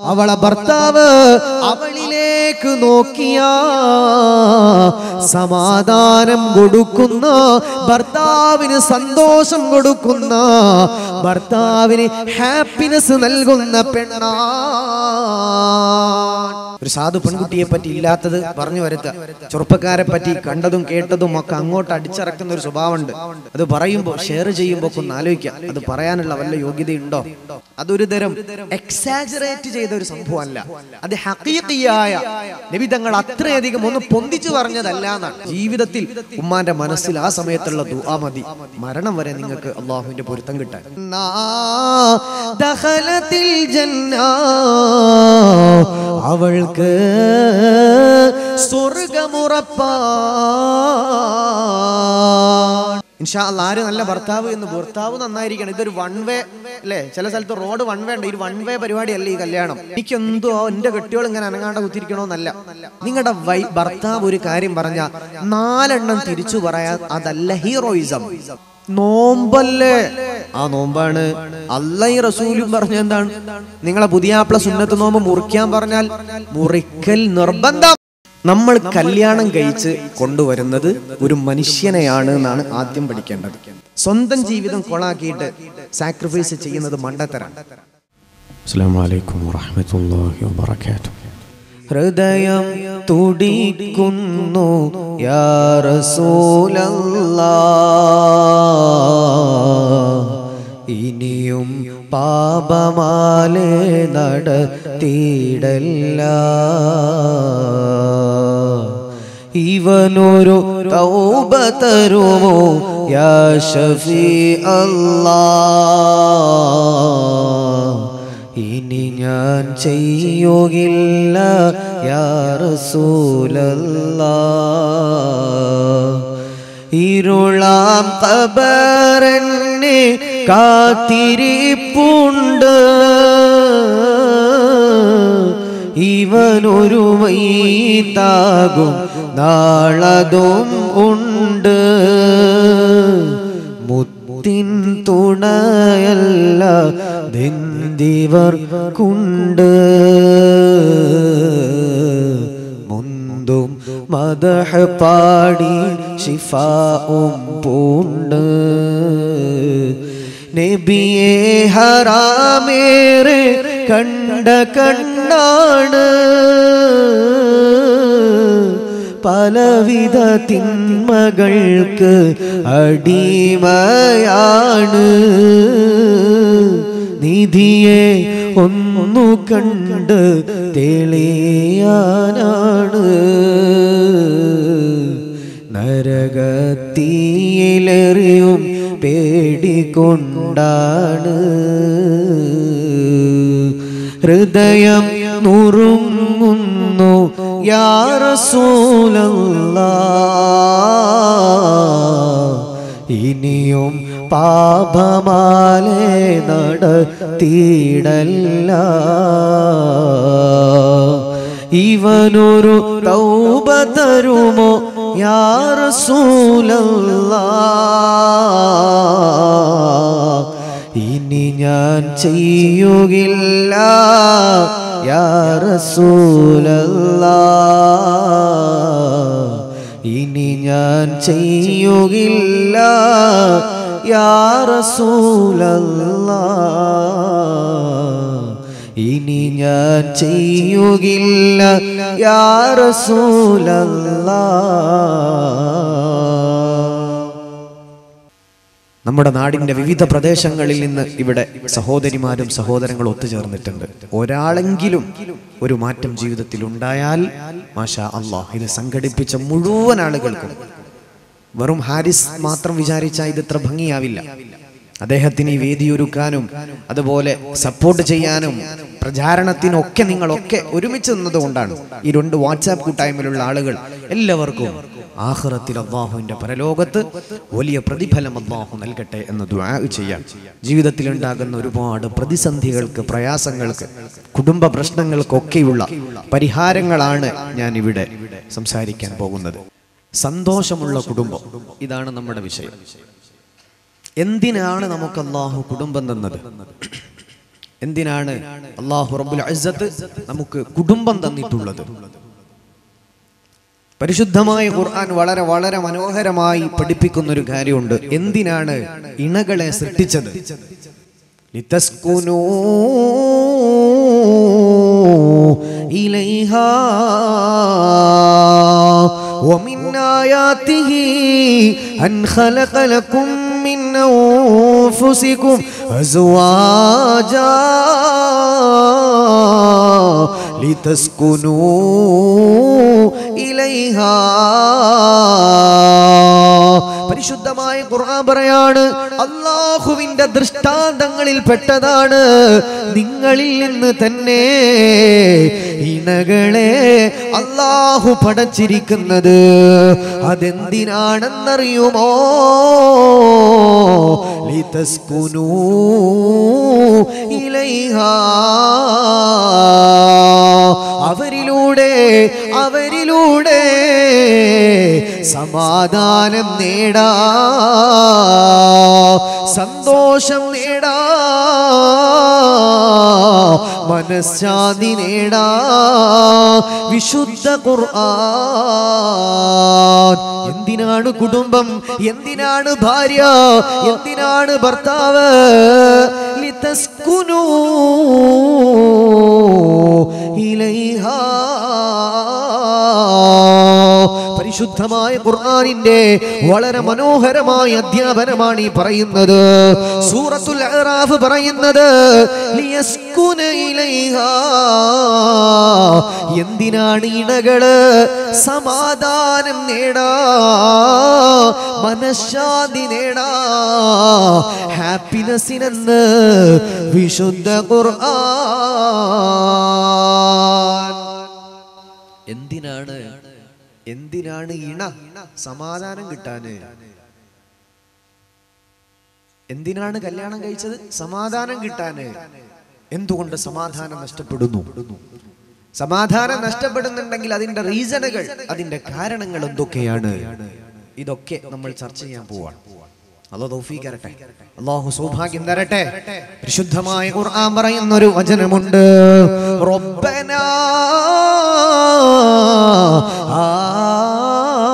അവളെ ഭർത്താവ് അവളിലേക്ക് നോക്കിയ സമാധാനം കൊടുക്കുന്ന ഭർത്താവിന് സന്തോഷം കൊടുക്കുന്ന ഭർത്താവിന് ഹാപ്പിനെസ് നൽകുന്ന പെണ്ണാ. ഒരു സാധു പെൺകുട്ടിയെ പറ്റി ഇല്ലാത്തത് പറഞ്ഞു വരുത്തുക. ചെറുപ്പക്കാരെ പറ്റി കണ്ടതും കേട്ടതും ഒക്കെ അങ്ങോട്ട് അടിച്ചിറക്കുന്ന ഒരു സ്വഭാവമുണ്ട്. അത് പറയുമ്പോൾ ഷെയർ ചെയ്യുമ്പോൾ ഒക്കെ ഒന്ന് ആലോചിക്കാം അത് പറയാനുള്ള വല്ല യോഗ്യതയുണ്ടോ? അതൊരു തരം എക്സാജറേറ്റ് ചെയ്ത ഒരു സംഭവമല്ല. അത് ഹക്കീക്കിയായ നബി തങ്ങൾ അത്രയധികം ഒന്ന് പൊന്തിച്ചു പറഞ്ഞതല്ല എന്നാണ് ജീവിതത്തിൽ ഉമ്മാന്റെ മനസ്സിൽ ആ സമയത്തുള്ള ദുആ മതി. മരണം വരെ നിങ്ങൾക്ക് അള്ളാഹുവിന്റെ പൊരുത്തം കിട്ടാൻ. ദഖലത്തിൽ അല്ലാ, ആര് നല്ല ഭർത്താവ് എന്ന് ഭർത്താവ് നന്നായിരിക്കണം. ഇതൊരു വൺ വേ അല്ലേ? ചില സ്ഥലത്ത് റോഡ് വൺ വേ ഉണ്ട്. ഈ വൺ വേ പരിപാടിയല്ല ഈ കല്യാണം? എനിക്കെന്തോ എന്റെ കെട്ടികൾ ഇങ്ങനെ അനങ്ങാണ്ട് കുത്തിരിക്കണോന്നല്ല നിങ്ങളുടെ വൈ ഭർത്താവ് ഒരു കാര്യം പറഞ്ഞ നാലെണ്ണം തിരിച്ചു പറയാ അതല്ല ഹീറോയിസം നോമ്പല്ലേ? ആ നോമ്പാണ്. അള്ളയും റസൂലും പറഞ്ഞ എന്താണ്? നിങ്ങളെ പുതിയാപ്പിള സുന്നത്ത് നോമ്പ് മുറിക്കാൻ പറഞ്ഞാൽ മുറിക്കൽ നിർബന്ധം. നമ്മൾ കല്യാണം കഴിച്ച് കൊണ്ടുവരുന്നത് ഒരു മനുഷ്യനെയാണ് എന്നാണ് ആദ്യം പഠിക്കേണ്ടത്. സ്വന്തം ജീവിതം കൊളാക്കിയിട്ട് സാക്രിഫൈസ് ചെയ്യുന്നത് മണ്ടത്തരാണ്. അസ്സാം വലൈക്കും വാഹമത്തല്ലാഹി വബറകാതുഹു. ഹൃദയം തുടിക്കുന്നു യാ റസൂലല്ലാ. ഇനിയും പാപമാലെ നടത്തിയിടല്ല. ഇവനൊരു തൗബ തരുമോ യാ അല്ലാ. ഇനി ഞാൻ ചെയ്യുകില്ല യാ റസൂലല്ലാ. ഇരുളാം കബറന്നെ കാത്തിരിപ്പുണ്ട്. ഇവനൊരു വൈതാകും നാളതും ഉണ്ട്. മുത്തിൻ തുണയല്ല ധിന്ദിവർ കുണ്ട് മുന്തും മദഹ പാടി ഷിഫാവും പൂണ്ട് നബിയെ ഹറാമേറെ കണ്ട കണ്ണാണ് പലവിധ തിന്മകൾക്ക് അടിമയാണ്. നിധിയെ ഒന്നു കണ്ട് തെളിയാനാണ്. നരകത്തിയിലെറിയും പേടികൊണ്ടാണ് ഹൃദയം നുറുങ്ങുന്നു യാ റസൂലല്ലാ ഇനിയും പാപമാലെ നടത്തിയിടല്ല. ഇവനൊരു തൗബ തരുമോ? യാ ഇനി ഞാൻ ചെയ്യുകില്ല യാ റസൂലല്ലാ. ഇനി ഞാൻ ചെയ്യുകില്ല യാ റസൂലല്ലാ. ഇനി ഞാൻ ചെയ്യുകില്ല യാ നമ്മുടെ നാടിന്റെ വിവിധ പ്രദേശങ്ങളിൽ നിന്ന് ഇവിടെ സഹോദരിമാരും സഹോദരങ്ങളും ഒത്തുചേർന്നിട്ടുണ്ട്. ഒരാളെങ്കിലും ഒരു മാറ്റം ജീവിതത്തിൽ ഉണ്ടായാൽ മാഷാ അള്ളാഹ് ഇത് സംഘടിപ്പിച്ച മുഴുവൻ ആളുകൾക്കും. വെറും ഹാരിസ് മാത്രം വിചാരിച്ചാൽ ഇത് ഇത്ര ഭംഗിയാവില്ല. അദ്ദേഹത്തിന് ഈ വേദി ഒരുക്കാനും അതുപോലെ സപ്പോർട്ട് ചെയ്യാനും പ്രചാരണത്തിനൊക്കെ നിങ്ങളൊക്കെ ഒരുമിച്ച് നിന്നതുകൊണ്ടാണ് ഈ രണ്ട് വാട്സാപ്പ് കൂട്ടായ്മയിലുള്ള ആളുകൾ എല്ലാവർക്കും ആഹ്റത്തിൽ അബ്ബാഹുവിന്റെ പരലോകത്ത് വലിയ പ്രതിഫലം അള്ളാഹു നൽകട്ടെ എന്ന് ചെയ്യാം ജീവിതത്തിൽ ഉണ്ടാകുന്ന ഒരുപാട് പ്രതിസന്ധികൾക്ക് പ്രയാസങ്ങൾക്ക് കുടുംബ പ്രശ്നങ്ങൾക്കൊക്കെയുള്ള പരിഹാരങ്ങളാണ് ഞാൻ ഇവിടെ സംസാരിക്കാൻ പോകുന്നത്. സന്തോഷമുള്ള കുടുംബം ഇതാണ് നമ്മുടെ വിഷയം. എന്തിനാണ് നമുക്ക് അള്ളാഹു കുടുംബം തന്നത് എന്തിനാണ് അള്ളാഹു റബ്ബുൽ അസ്സത്ത് നമുക്ക് കുടുംബം തന്നിട്ടുള്ളത് പരിശുദ്ധമായ ഖുർആൻ വളരെ വളരെ മനോഹരമായി പഠിപ്പിക്കുന്ന ഒരു കാര്യമുണ്ട് എന്തിനാണ് ഇണകളെ സൃഷ്ടിച്ചത് ലിതസ്കുനൂ ഇലൈഹാ ومن آياته أن خلق لكم من أنفسكم أزواجا لتسكنوا إليها പരിശുദ്ധമായ ഖുർആൻ പറയാണ് അള്ളാഹുവിന്റെ ദൃഷ്ടാന്തങ്ങളിൽ പെട്ടതാണ്. നിങ്ങളിൽ നിന്ന് തന്നെ ഇണകളെ അള്ളാഹു പടച്ചിരിക്കുന്നത്. അതെന്തിനാണെന്നറിയുമോ? ലിതസ്കുനൂ ഇലൈഹാ. അവരിലൂടെ അവരിലൂടെ സമാധാനം നേടാ സന്തോഷം നേടാ മനഃശാന്തി നേടാ വിശുദ്ധ ഖുർആൻ. എന്തിനാണ് കുടുംബം? എന്തിനാണ് ഭാര്യ? എന്തിനാണ് ഭർത്താവ്? ലിതസ്കുനൂ ഇലൈഹാ പരിശുദ്ധമായ ഖുർആാനിന്റെ വളരെ മനോഹരമായ അധ്യാപനമാണ് ഈ പറയുന്നത്. സൂറത്തുൽ അറാഫ് പറയുന്നത് എന്തിനാണ് ഇണകൾ സമാധാനം നേടാ മനഃശാന്തി നേടാ ഹാപ്പിനെസ്സിനെന്ന് വിശുദ്ധ ഖുർആൻ. എന്തിനാണ് എന്തിനാണ് ഇണ സമാധാനം കിട്ടാന്? എന്തിനാണ് കല്യാണം കഴിച്ചത്? സമാധാനം കിട്ടാന്. എന്തുകൊണ്ട് സമാധാനം നഷ്ടപ്പെടുന്നു? സമാധാനം നഷ്ടപ്പെടുന്നുണ്ടെങ്കിൽ അതിന്റെ റീസണുകൾ അതിന്റെ കാരണങ്ങൾ എന്തൊക്കെയാണ്? ഇതൊക്കെ നമ്മൾ ചർച്ച ചെയ്യാൻ പോവാണ്. അള്ളാഹ് തൗഫീഖ് തരട്ടെ. അള്ളാഹു സൗഭാഗ്യം തരട്ടെ. പരിശുദ്ധമായ ഖുർആൻ പറയുന്ന ഒരു വചനമുണ്ട്. റബ്ബനാ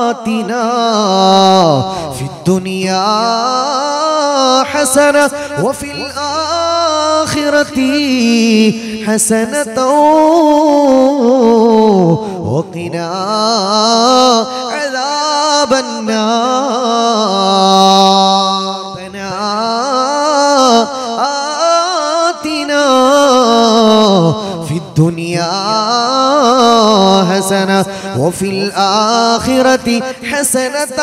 ആതിനാ ഫിദ്ദുനിയാ ഹസന വഫിൽ ആഖിറത ഹസനതോ വഖിനാ അദാബന്നാർ الدنيا حسنة وفي الآخرة حسنة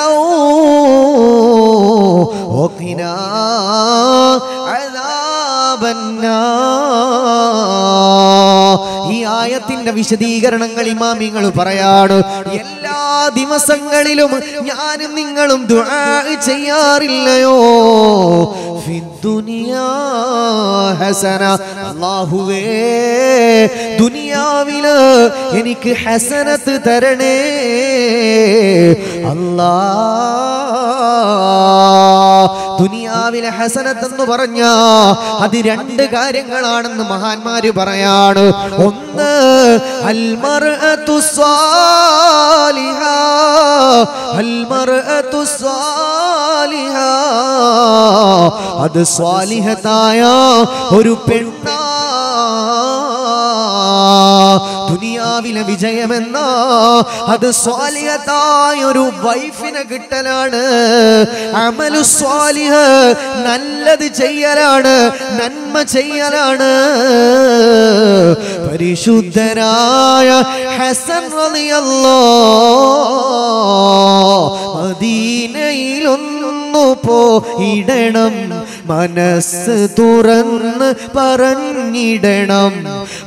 وقنا عذاب النار ഈ ആയത്തിന്റെ വിശദീകരണങ്ങൾ ഇമാമിങ്ങൾ പറയാണ് എല്ലാ ദിവസങ്ങളിലും ഞാനും നിങ്ങളും ദുആ ചെയ്യാറില്ലയോ? ഹസന. ദുനിയാവിൽ എനിക്ക് ഹസനത്ത് തരണേ. അല്ലാ ദുനിയാവിലെ ഹസനത്ത് എന്ന് പറഞ്ഞ അത് രണ്ട് കാര്യങ്ങളാണെന്ന് മഹാന്മാര് പറയാണ്. ഒന്ന് സ്വാലിഹ. സ്വാലിഹ. അത് സ്വാലിഹത്തായ ഒരു പെണ്ണാ ദുനിയാവിലെ വിജയമെന്ന അത് സ്വാലിഹത്തായ ഒരു വൈഫിനെ കിട്ടലാണ്. അമലു സ്വാലിഹ നല്ലത് ചെയ്യലാണ് നന്മ ചെയ്യലാണ്. പരിശുദ്ധരായ ഹസൻ റളിയല്ലോ മദീനയിലൊന്നു പോയിടണം मन तुरंत पर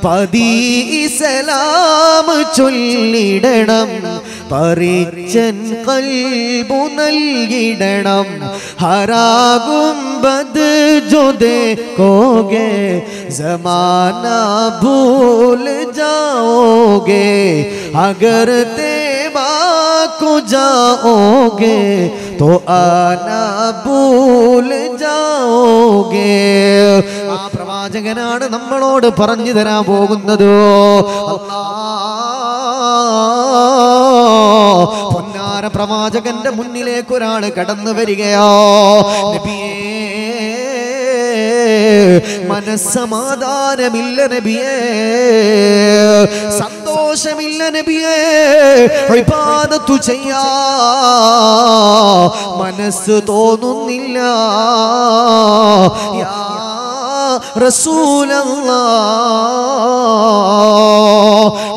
पदीसलाम चल परीचन हरा जोदे कोगे जमाना भूल जाओगे अगर ते बा को जाओगे तो आना भूल जाओगे ആ പ്രവാചകൻ പ്രവാചകനാണ് നമ്മളോട് പറഞ്ഞു തരാൻ പോകുന്നത് അല്ലാ. പൊന്നാര പ്രവാചകന്റെ മുന്നിലേക്ക് ഒരാൾ കടന്നു വരികയോ നബിയേ മനസ്സമാധാനമില്ല നബിയേ സന്തോഷമില്ല നബിയേ. ഇബാദത്തു ചെയ്യാ. മനസ്സ് തോന്നുന്നില്ല.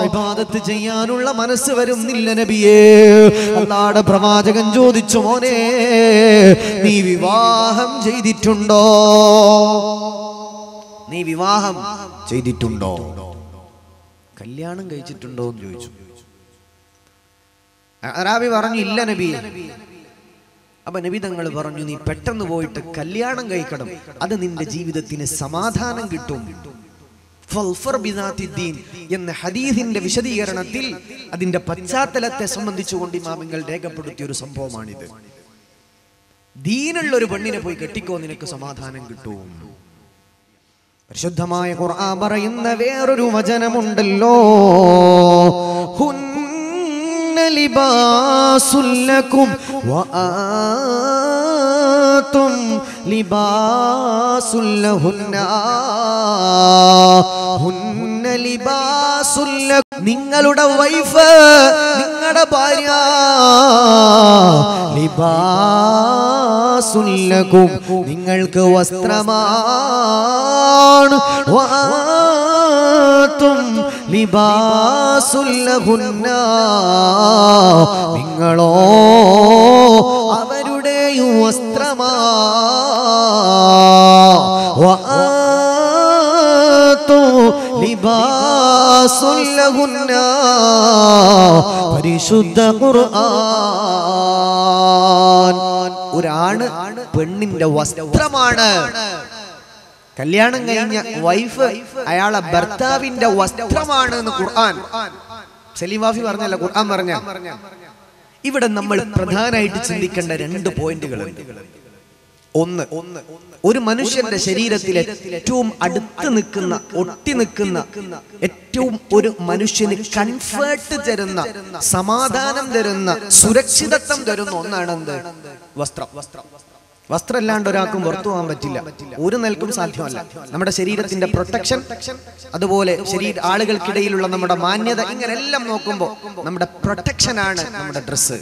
ഇബാദത്ത് ചെയ്യാനുള്ള മനസ്സ് വരുന്നില്ല നബിയേ. അല്ലാടെ പ്രവാചകൻ ചോദിച്ചു മോനെ നീ വിവാഹം ചെയ്തിട്ടുണ്ടോ? നീ വിവാഹം ചെയ്തിട്ടുണ്ടോ? കല്യാണം കഴിച്ചിട്ടുണ്ടോ എന്ന് ചോദിച്ചു അറാബി പറഞ്ഞു ഇല്ല നബി. അപ്പൊ നബി തങ്ങൾ പറഞ്ഞു നീ പെട്ടെന്ന് പോയിട്ട് കല്യാണം കഴിക്കണം. അത് നിന്റെ ജീവിതത്തിന് സമാധാനം കിട്ടും. എന്ന ഹദീസിന്റെ വിശദീകരണത്തിൽ അതിന്റെ പശ്ചാത്തലത്തെ സംബന്ധിച്ചുകൊണ്ട് ഇമാമിങ്ങൾ രേഖപ്പെടുത്തിയ ഒരു സംഭവമാണിത്. ദീനുള്ള ഒരു പെണ്ണിനെ പോയി കെട്ടിക്കോ നിനക്ക് സമാധാനം കിട്ടും. പരിശുദ്ധമായ ഖുർആൻ പറയുന്ന വേറൊരു വചനമുണ്ടല്ലോ. ഹുന്ന ലിബാസുല്ലക്കും വആതും ലിബാസുല്ലഹുന്ന ഹുന്ന ലിബാസുല്ല നിങ്ങളുടെ വൈഫ് നിങ്ങളുടെ ഭാര്യ. ലിബാസുല്ലകും നിങ്ങൾക്ക് വസ്ത്രമാണ്. വാത്തും ലിബാസുല്ലഹുന്ന നിങ്ങളോ അവരുടെയും വസ്ത്രമാ. പരിശുദ്ധ ഖുർആൻ. ഒരാണ് പെണ്ണിന്റെ വസ്ത്രമാണ്. കല്യാണം കഴിഞ്ഞ വൈഫ് അയാളെ ഭർത്താവിന്റെ വസ്ത്രമാണ് എന്ന് ഖുർആൻ. സലീം വാഫി പറഞ്ഞല്ല ഖുർആൻ പറഞ്ഞ. ഇവിടെ നമ്മൾ പ്രധാനമായിട്ട് ചിന്തിക്കേണ്ട രണ്ട് പോയിന്റുകളുണ്ട് ഒന്ന് ഒരു മനുഷ്യന്റെ ശരീരത്തിൽ ഏറ്റവും അടുത്ത് നിൽക്കുന്ന ഒട്ടി നിൽക്കുന്ന ഏറ്റവും ഒരു മനുഷ്യന് കൺഫേർട്ട് തരുന്ന സമാധാനം തരുന്ന സുരക്ഷിതത്വം തരുന്ന ഒന്നാണ് എന്ത് വസ്ത്രം. വസ്ത്രം. ഇല്ലാണ്ട് ഒരാൾക്കും പുറത്തു പോകാൻ പറ്റില്ല. ഒരു നിലക്കും സാധ്യമല്ല. നമ്മുടെ ശരീരത്തിന്റെ പ്രൊട്ടക്ഷൻ അതുപോലെ ശരീര ആളുകൾക്കിടയിലുള്ള നമ്മുടെ മാന്യത ഇങ്ങനെ എല്ലാം നോക്കുമ്പോൾ നമ്മുടെ പ്രൊട്ടക്ഷൻ ആണ് നമ്മുടെ ഡ്രസ്സ്.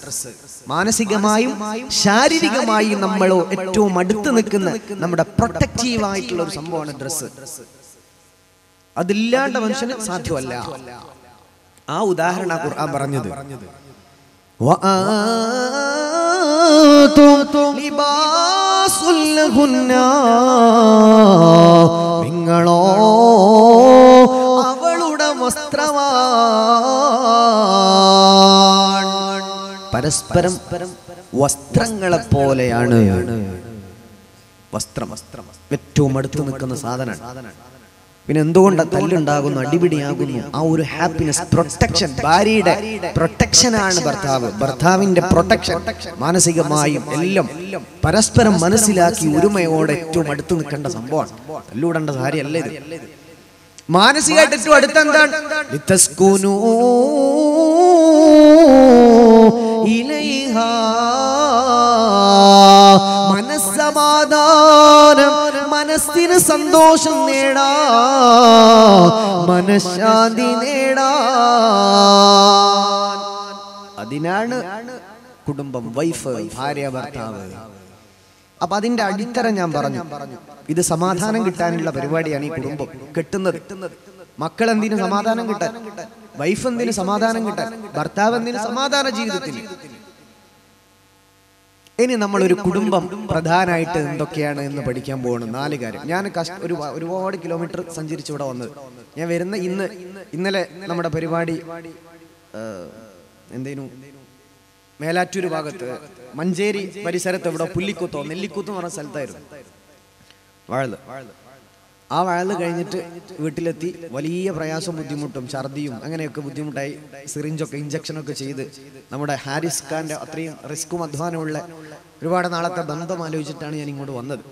മാനസികമായും ശാരീരികമായും നമ്മളോ ഏറ്റവും അടുത്ത് നിൽക്കുന്ന നമ്മുടെ പ്രൊട്ടക്റ്റീവ് ആയിട്ടുള്ള ഒരു സംഭവമാണ് ഡ്രസ്സ്. അതില്ലാണ്ട് മനുഷ്യന് സാധ്യമല്ല. ആ ഉദാഹരണ ഖുർആൻ പറഞ്ഞത്. وآتوا لباس لهن നിങ്ങളോ അവളുടെ വസ്ത്രമാണ് പരസ്പരം വസ്ത്രങ്ങളെ പോലെയാണ് വസ്ത്രം ഏറ്റവും അടുത്ത് നിൽക്കുന്ന സാധനമാണ് പിന്നെ എന്തുകൊണ്ട് തല്ലുണ്ടാകുന്നു അടിപിടിയാകുന്നു? ആ ഒരു ഹാപ്പിനെസ് പ്രൊട്ടക്ഷൻ ഭാര്യയുടെ പ്രൊട്ടക്ഷനാണ് ഭർത്താവ്. ഭർത്താവിന്റെ പ്രൊട്ടക്ഷൻ മാനസികമായും എല്ലാം പരസ്പരം മനസ്സിലാക്കി ഒരുമയോടെ ഏറ്റവും അടുത്ത് നിൽക്കേണ്ട സംഭവമാണ്. തല്ലൂടേണ്ട കാര്യമല്ല ഇത്. മാനസികമായിട്ട് ഏറ്റവും അടുത്ത് എന്താണ്? ഇലൈഹാ മനസ്സിന് സന്തോഷം നേടാ. മനഃശാന്തി നേടാ. അതിനാണ് കുടുംബം വൈഫ് ഭാര്യ ഭർത്താവ്. അപ്പൊ അതിന്റെ അടിത്തറ ഞാൻ പറഞ്ഞു. ഇത് സമാധാനം കിട്ടാനുള്ള പരിപാടിയാണ് ഈ കുടുംബം കെട്ടുന്നത്. മക്കൾ എന്തിനു സമാധാനം കിട്ടാൻ? വൈഫ് എന്തിനു സമാധാനം കിട്ടാൻ? ഭർത്താവ് എന്തിനു സമാധാന ജീവിതത്തിൽ? ഇനി നമ്മൾ ഒരു കുടുംബം പ്രധാനമായിട്ട് എന്തൊക്കെയാണ് എന്ന് പഠിക്കാൻ പോകുന്നത് നാല് കാര്യം. ഞാൻ കഷ്ട ഒരു ഒരുപാട് കിലോമീറ്റർ സഞ്ചരിച്ച് ഇവിടെ വന്നത്. ഞാൻ വരുന്ന ഇന്ന് ഇന്നലെ നമ്മുടെ പരിപാടി എന്തേനു? മേലാറ്റൂർ ഭാഗത്ത് മഞ്ചേരി പരിസരത്ത് ഇവിടെ പുല്ലിക്കുത്തോ നെല്ലിക്കുത്തോ എന്ന് പറഞ്ഞ സ്ഥലത്തായിരുന്നു. ആ വയൽ കഴിഞ്ഞിട്ട് വീട്ടിലെത്തി വലിയ പ്രയാസം ബുദ്ധിമുട്ടും ഛർദിയും അങ്ങനെയൊക്കെ ബുദ്ധിമുട്ടായി സിറിഞ്ചൊക്കെ ഇഞ്ചക്ഷനൊക്കെ ചെയ്ത് നമ്മുടെ ഹാരിസ് ഖാന്റെ അത്രയും റിസ്ക്കും അധ്വാനമുള്ള ഒരുപാട് നാളത്തെ ബന്ധം ആലോചിച്ചിട്ടാണ് ഞാൻ ഇങ്ങോട്ട് വന്നത്.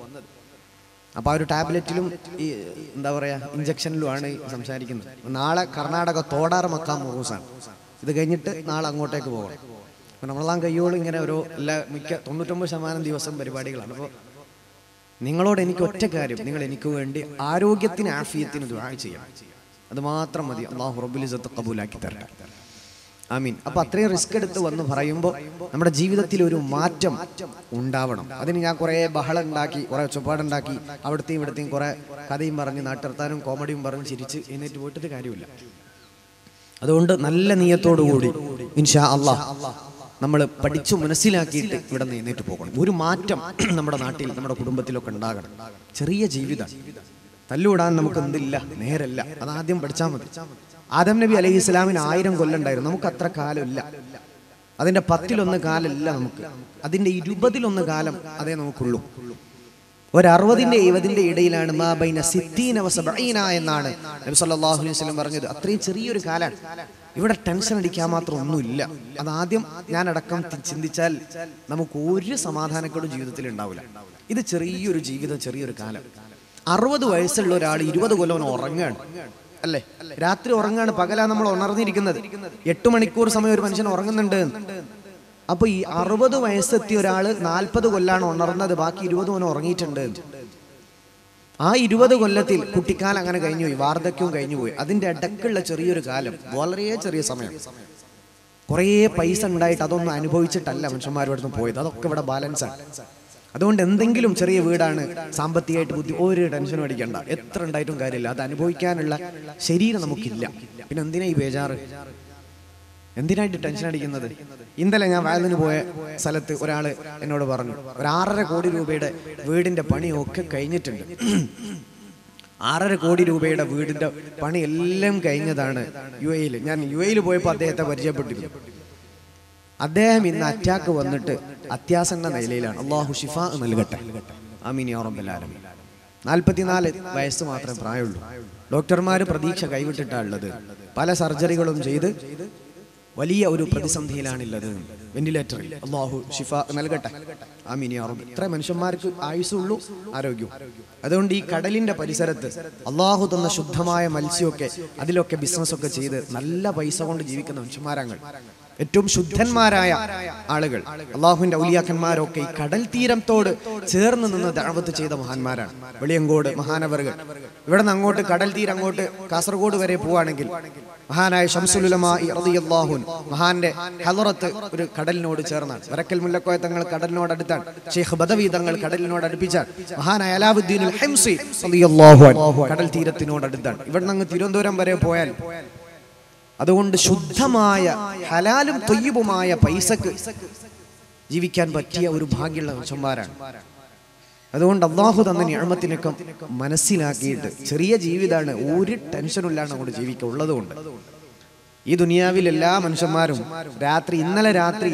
അപ്പോൾ ആ ഒരു ടാബ്ലറ്റിലും ഈ എന്താ പറയുക ഇഞ്ചക്ഷനിലുമാണ് സംസാരിക്കുന്നത്. നാളെ കർണാടക തോടാർ മക്കാം മൂസാണ്. ഇത് കഴിഞ്ഞിട്ട് നാളെ അങ്ങോട്ടേക്ക് പോകണം. നമ്മളെല്ലാം കയ്യോളം ഇങ്ങനെ ഓരോ എല്ലാ മിക്ക തൊണ്ണൂറ്റൊമ്പത് ശതമാനം ദിവസം പരിപാടികളാണ്. അപ്പോൾ നിങ്ങളോട് എനിക്ക് ഒറ്റ കാര്യം നിങ്ങൾ എനിക്ക് വേണ്ടി ആരോഗ്യത്തിന് ആഫിയത്തിന് ദുആ ചെയ്യണം. അത് മാത്രം മതി. അള്ളാഹു റബുലിസത്ത് കബൂലാക്കി തരട്ടെ. ആമീൻ. അപ്പൊ അത്രയും റിസ്ക് എടുത്ത് വന്ന് പറയുമ്പോൾ നമ്മുടെ ജീവിതത്തിൽ ഒരു മാറ്റം ഉണ്ടാവണം. അതിന് ഞാൻ കുറേ ബഹളം ഉണ്ടാക്കി കുറേ ഒച്ചപ്പാടുണ്ടാക്കി അവിടുത്തെയും ഇവിടുത്തെയും കുറേ കഥയും പറഞ്ഞ് നാട്ടിർത്താനും കോമഡിയും പറഞ്ഞ് ചിരിച്ച് എന്നിട്ട് പോയിട്ടൊരു കാര്യമില്ല അതുകൊണ്ട് നല്ല നീയത്തോടു കൂടി ഇൻഷാ അള്ളാഹ് നമ്മൾ പഠിച്ചു മനസ്സിലാക്കിയിട്ട് ഇവിടെ നിന്ന് പോകണം. ഒരു മാറ്റം നമ്മുടെ നാട്ടിൽ നമ്മുടെ കുടുംബത്തിലൊക്കെ ഉണ്ടാകണം. ചെറിയ ജീവിതം. തല്ലുവിടാൻ നമുക്ക് എന്തില്ല? നേരല്ല. അത് ആദ്യം പഠിച്ചാൽ മതി. ആദം നബി അലൈഹി ഇസ്ലാമിന് ആയിരം കൊല്ലുണ്ടായിരുന്നു നമുക്ക് അത്ര കാലമില്ല. അതിന്റെ പത്തിലൊന്ന് കാലമില്ല നമുക്ക്. അതിന്റെ ഇരുപതിലൊന്ന് കാലം അതേ നമുക്കുള്ളൂ. ഒരു അറുപതിന്റെ എഴുപതിന്റെ ഇടയിലാണ് എന്നാണ് നബി സല്ലല്ലാഹു പറഞ്ഞത്. അത്രയും ചെറിയൊരു കാലാണ്. ഇവിടെ ടെൻഷൻ അടിക്കാൻ മാത്രം ഒന്നുമില്ല. അതാദ്യം ഞാൻ അടക്കം ചിന്തിച്ചാൽ നമുക്ക് ഒരു സമാധാനക്കേടും ജീവിതത്തിൽ ഉണ്ടാവില്ല. ഇത് ചെറിയൊരു ജീവിതം ചെറിയൊരു കാലം. അറുപത് വയസ്സുള്ള ഒരാൾ ഇരുപത് കൊല്ലം ഉറങ്ങാണ് അല്ലേ? രാത്രി ഉറങ്ങാണ് പകലാ നമ്മൾ ഉണർന്നിരിക്കുന്നത്. എട്ട് മണിക്കൂർ സമയം ഒരു മനുഷ്യൻ ഉറങ്ങുന്നുണ്ട്. അപ്പൊ ഈ അറുപത് വയസ്സെത്തിയ ഒരാൾ നാൽപ്പത് കൊല്ലാണ് ഉണർന്നത്. ബാക്കി ഇരുപത് കൊല്ലം ഉറങ്ങിയിട്ടുണ്ട്. ആ ഇരുപത് കൊല്ലത്തിൽ കുട്ടിക്കാലം അങ്ങനെ കഴിഞ്ഞുപോയി വാർദ്ധക്യവും കഴിഞ്ഞുപോയി. അതിന്റെ ഇടക്കുള്ള ചെറിയൊരു കാലം വളരെ ചെറിയ സമയം. കുറേ പൈസ ഉണ്ടായിട്ട് അതൊന്നും അനുഭവിച്ചിട്ടല്ല മനുഷ്യന്മാരുടെ പോയത്. അതൊക്കെ ഇവിടെ ബാലൻസ് ആണ്. അതുകൊണ്ട് എന്തെങ്കിലും ചെറിയ വീടാണ് സാമ്പത്തികമായിട്ട് ബുദ്ധി ഒരു ടെൻഷനും അടിക്കണ്ട. എത്ര ഉണ്ടായിട്ടും കാര്യമില്ല. അത് അനുഭവിക്കാനുള്ള ശരീരം നമുക്കില്ല. പിന്നെ എന്തിനാ ഈ ബേജാറ്? എന്തിനായിട്ട് ടെൻഷൻ അടിക്കുന്നത്? ഇന്നലെ ഞാൻ വയലിന് പോയ സ്ഥലത്ത് ഒരാൾ എന്നോട് പറഞ്ഞു. ഒരു ആറര കോടി രൂപയുടെ വീടിന്റെ പണിയൊക്കെ കഴിഞ്ഞിട്ടുണ്ട്. ആറര കോടി രൂപയുടെ വീടിന്റെ പണി എല്ലാം കഴിഞ്ഞതാണ് യു എയിൽ ഞാൻ യു എയിൽ പോയപ്പോൾ അദ്ദേഹത്തെ പരിചയപ്പെട്ടിരുന്നു. അദ്ദേഹം ഇന്ന് അറ്റാക്ക് വന്നിട്ട് അത്യാസന്ന നിലയിലാണ്. അള്ളാഹു ഷിഫ നൽകട്ടെ. ആമീൻ ഓറമ്പെല്ലാരും നാൽപ്പത്തിനാല് വയസ്സ് മാത്രമേ പ്രായമുള്ളൂ. ഡോക്ടർമാർ പ്രതീക്ഷ കൈവിട്ടിട്ടാണ് ഉള്ളത്. പല സർജറികളും ചെയ്ത് വലിയ ഒരു പ്രതിസന്ധിയിലാണുള്ളത്. വെന്റിലേറ്ററിൽ അള്ളാഹു ഷിഫ നൽകട്ടെ. ആമീൻ റബ്ബ്. ഇത്ര മനുഷ്യന്മാർക്ക് ആയുസ്സുള്ളൂ ആരോഗ്യവും. അതുകൊണ്ട് ഈ കടലിന്റെ പരിസരത്ത് അള്ളാഹു തന്ന ശുദ്ധമായ മത്സ്യമൊക്കെ അതിലൊക്കെ ബിസിനസ്സൊക്കെ ചെയ്ത് നല്ല പൈസ കൊണ്ട് ജീവിക്കുന്ന മനുഷ്യന്മാരാങ്ങൾ ഏറ്റവും ശുദ്ധന്മാരായ ആളുകൾ. അള്ളാഹുവിന്റെ ഔലിയാക്കന്മാരൊക്കെ ഈ കടൽ തീരത്തോട് ചേർന്ന് നിന്ന് ദഅവത്ത് ചെയ്ത മഹാന്മാരാണ്. വെളിയങ്കോട് മഹാനവറുകൾ. ഇവിടെ നിന്ന് അങ്ങോട്ട് കടൽ തീരം അങ്ങോട്ട് കാസർഗോഡ് വരെ പോവാണെങ്കിൽ മഹാനായ ഷംസുലുലമാഹുൻ മഹാന്റെ ഹലറത്ത് ഒരു കടലിനോട് ചേർന്നാണ്. വരക്കൽ മുല്ലക്കോയ തങ്ങൾ കടലിനോട് അടുത്താണ്. ഷെയ്ഖ് ബദവി തങ്ങൾ കടലിനോട് അടുപ്പിച്ചാണ്. മഹാനായ അലാബുദ്ദീൻ കടൽ തീരത്തിനോട് അടുത്താണ്. ഇവിടെ നിന്ന് അങ്ങ് തിരുവനന്തപുരം വരെ പോയാൽ അതുകൊണ്ട് ശുദ്ധമായ ഹലാലും തൊയ്യബുമായ പൈസക്ക് ജീവിക്കാൻ പറ്റിയ ഒരു ഭാഗ്യമുള്ള മനുഷ്യന്മാരാണ്. അതുകൊണ്ട് അള്ളാഹു തന്ന ഞാമത്തിനൊക്കെ മനസ്സിലാക്കിയിട്ട് ചെറിയ ജീവിതമാണ് ഒരു ടെൻഷനും അങ്ങോട്ട് ജീവിക്കുക ഉള്ളതുകൊണ്ട്. ഈ ദുനിയാവിൽ എല്ലാ മനുഷ്യന്മാരും രാത്രി ഇന്നലെ രാത്രി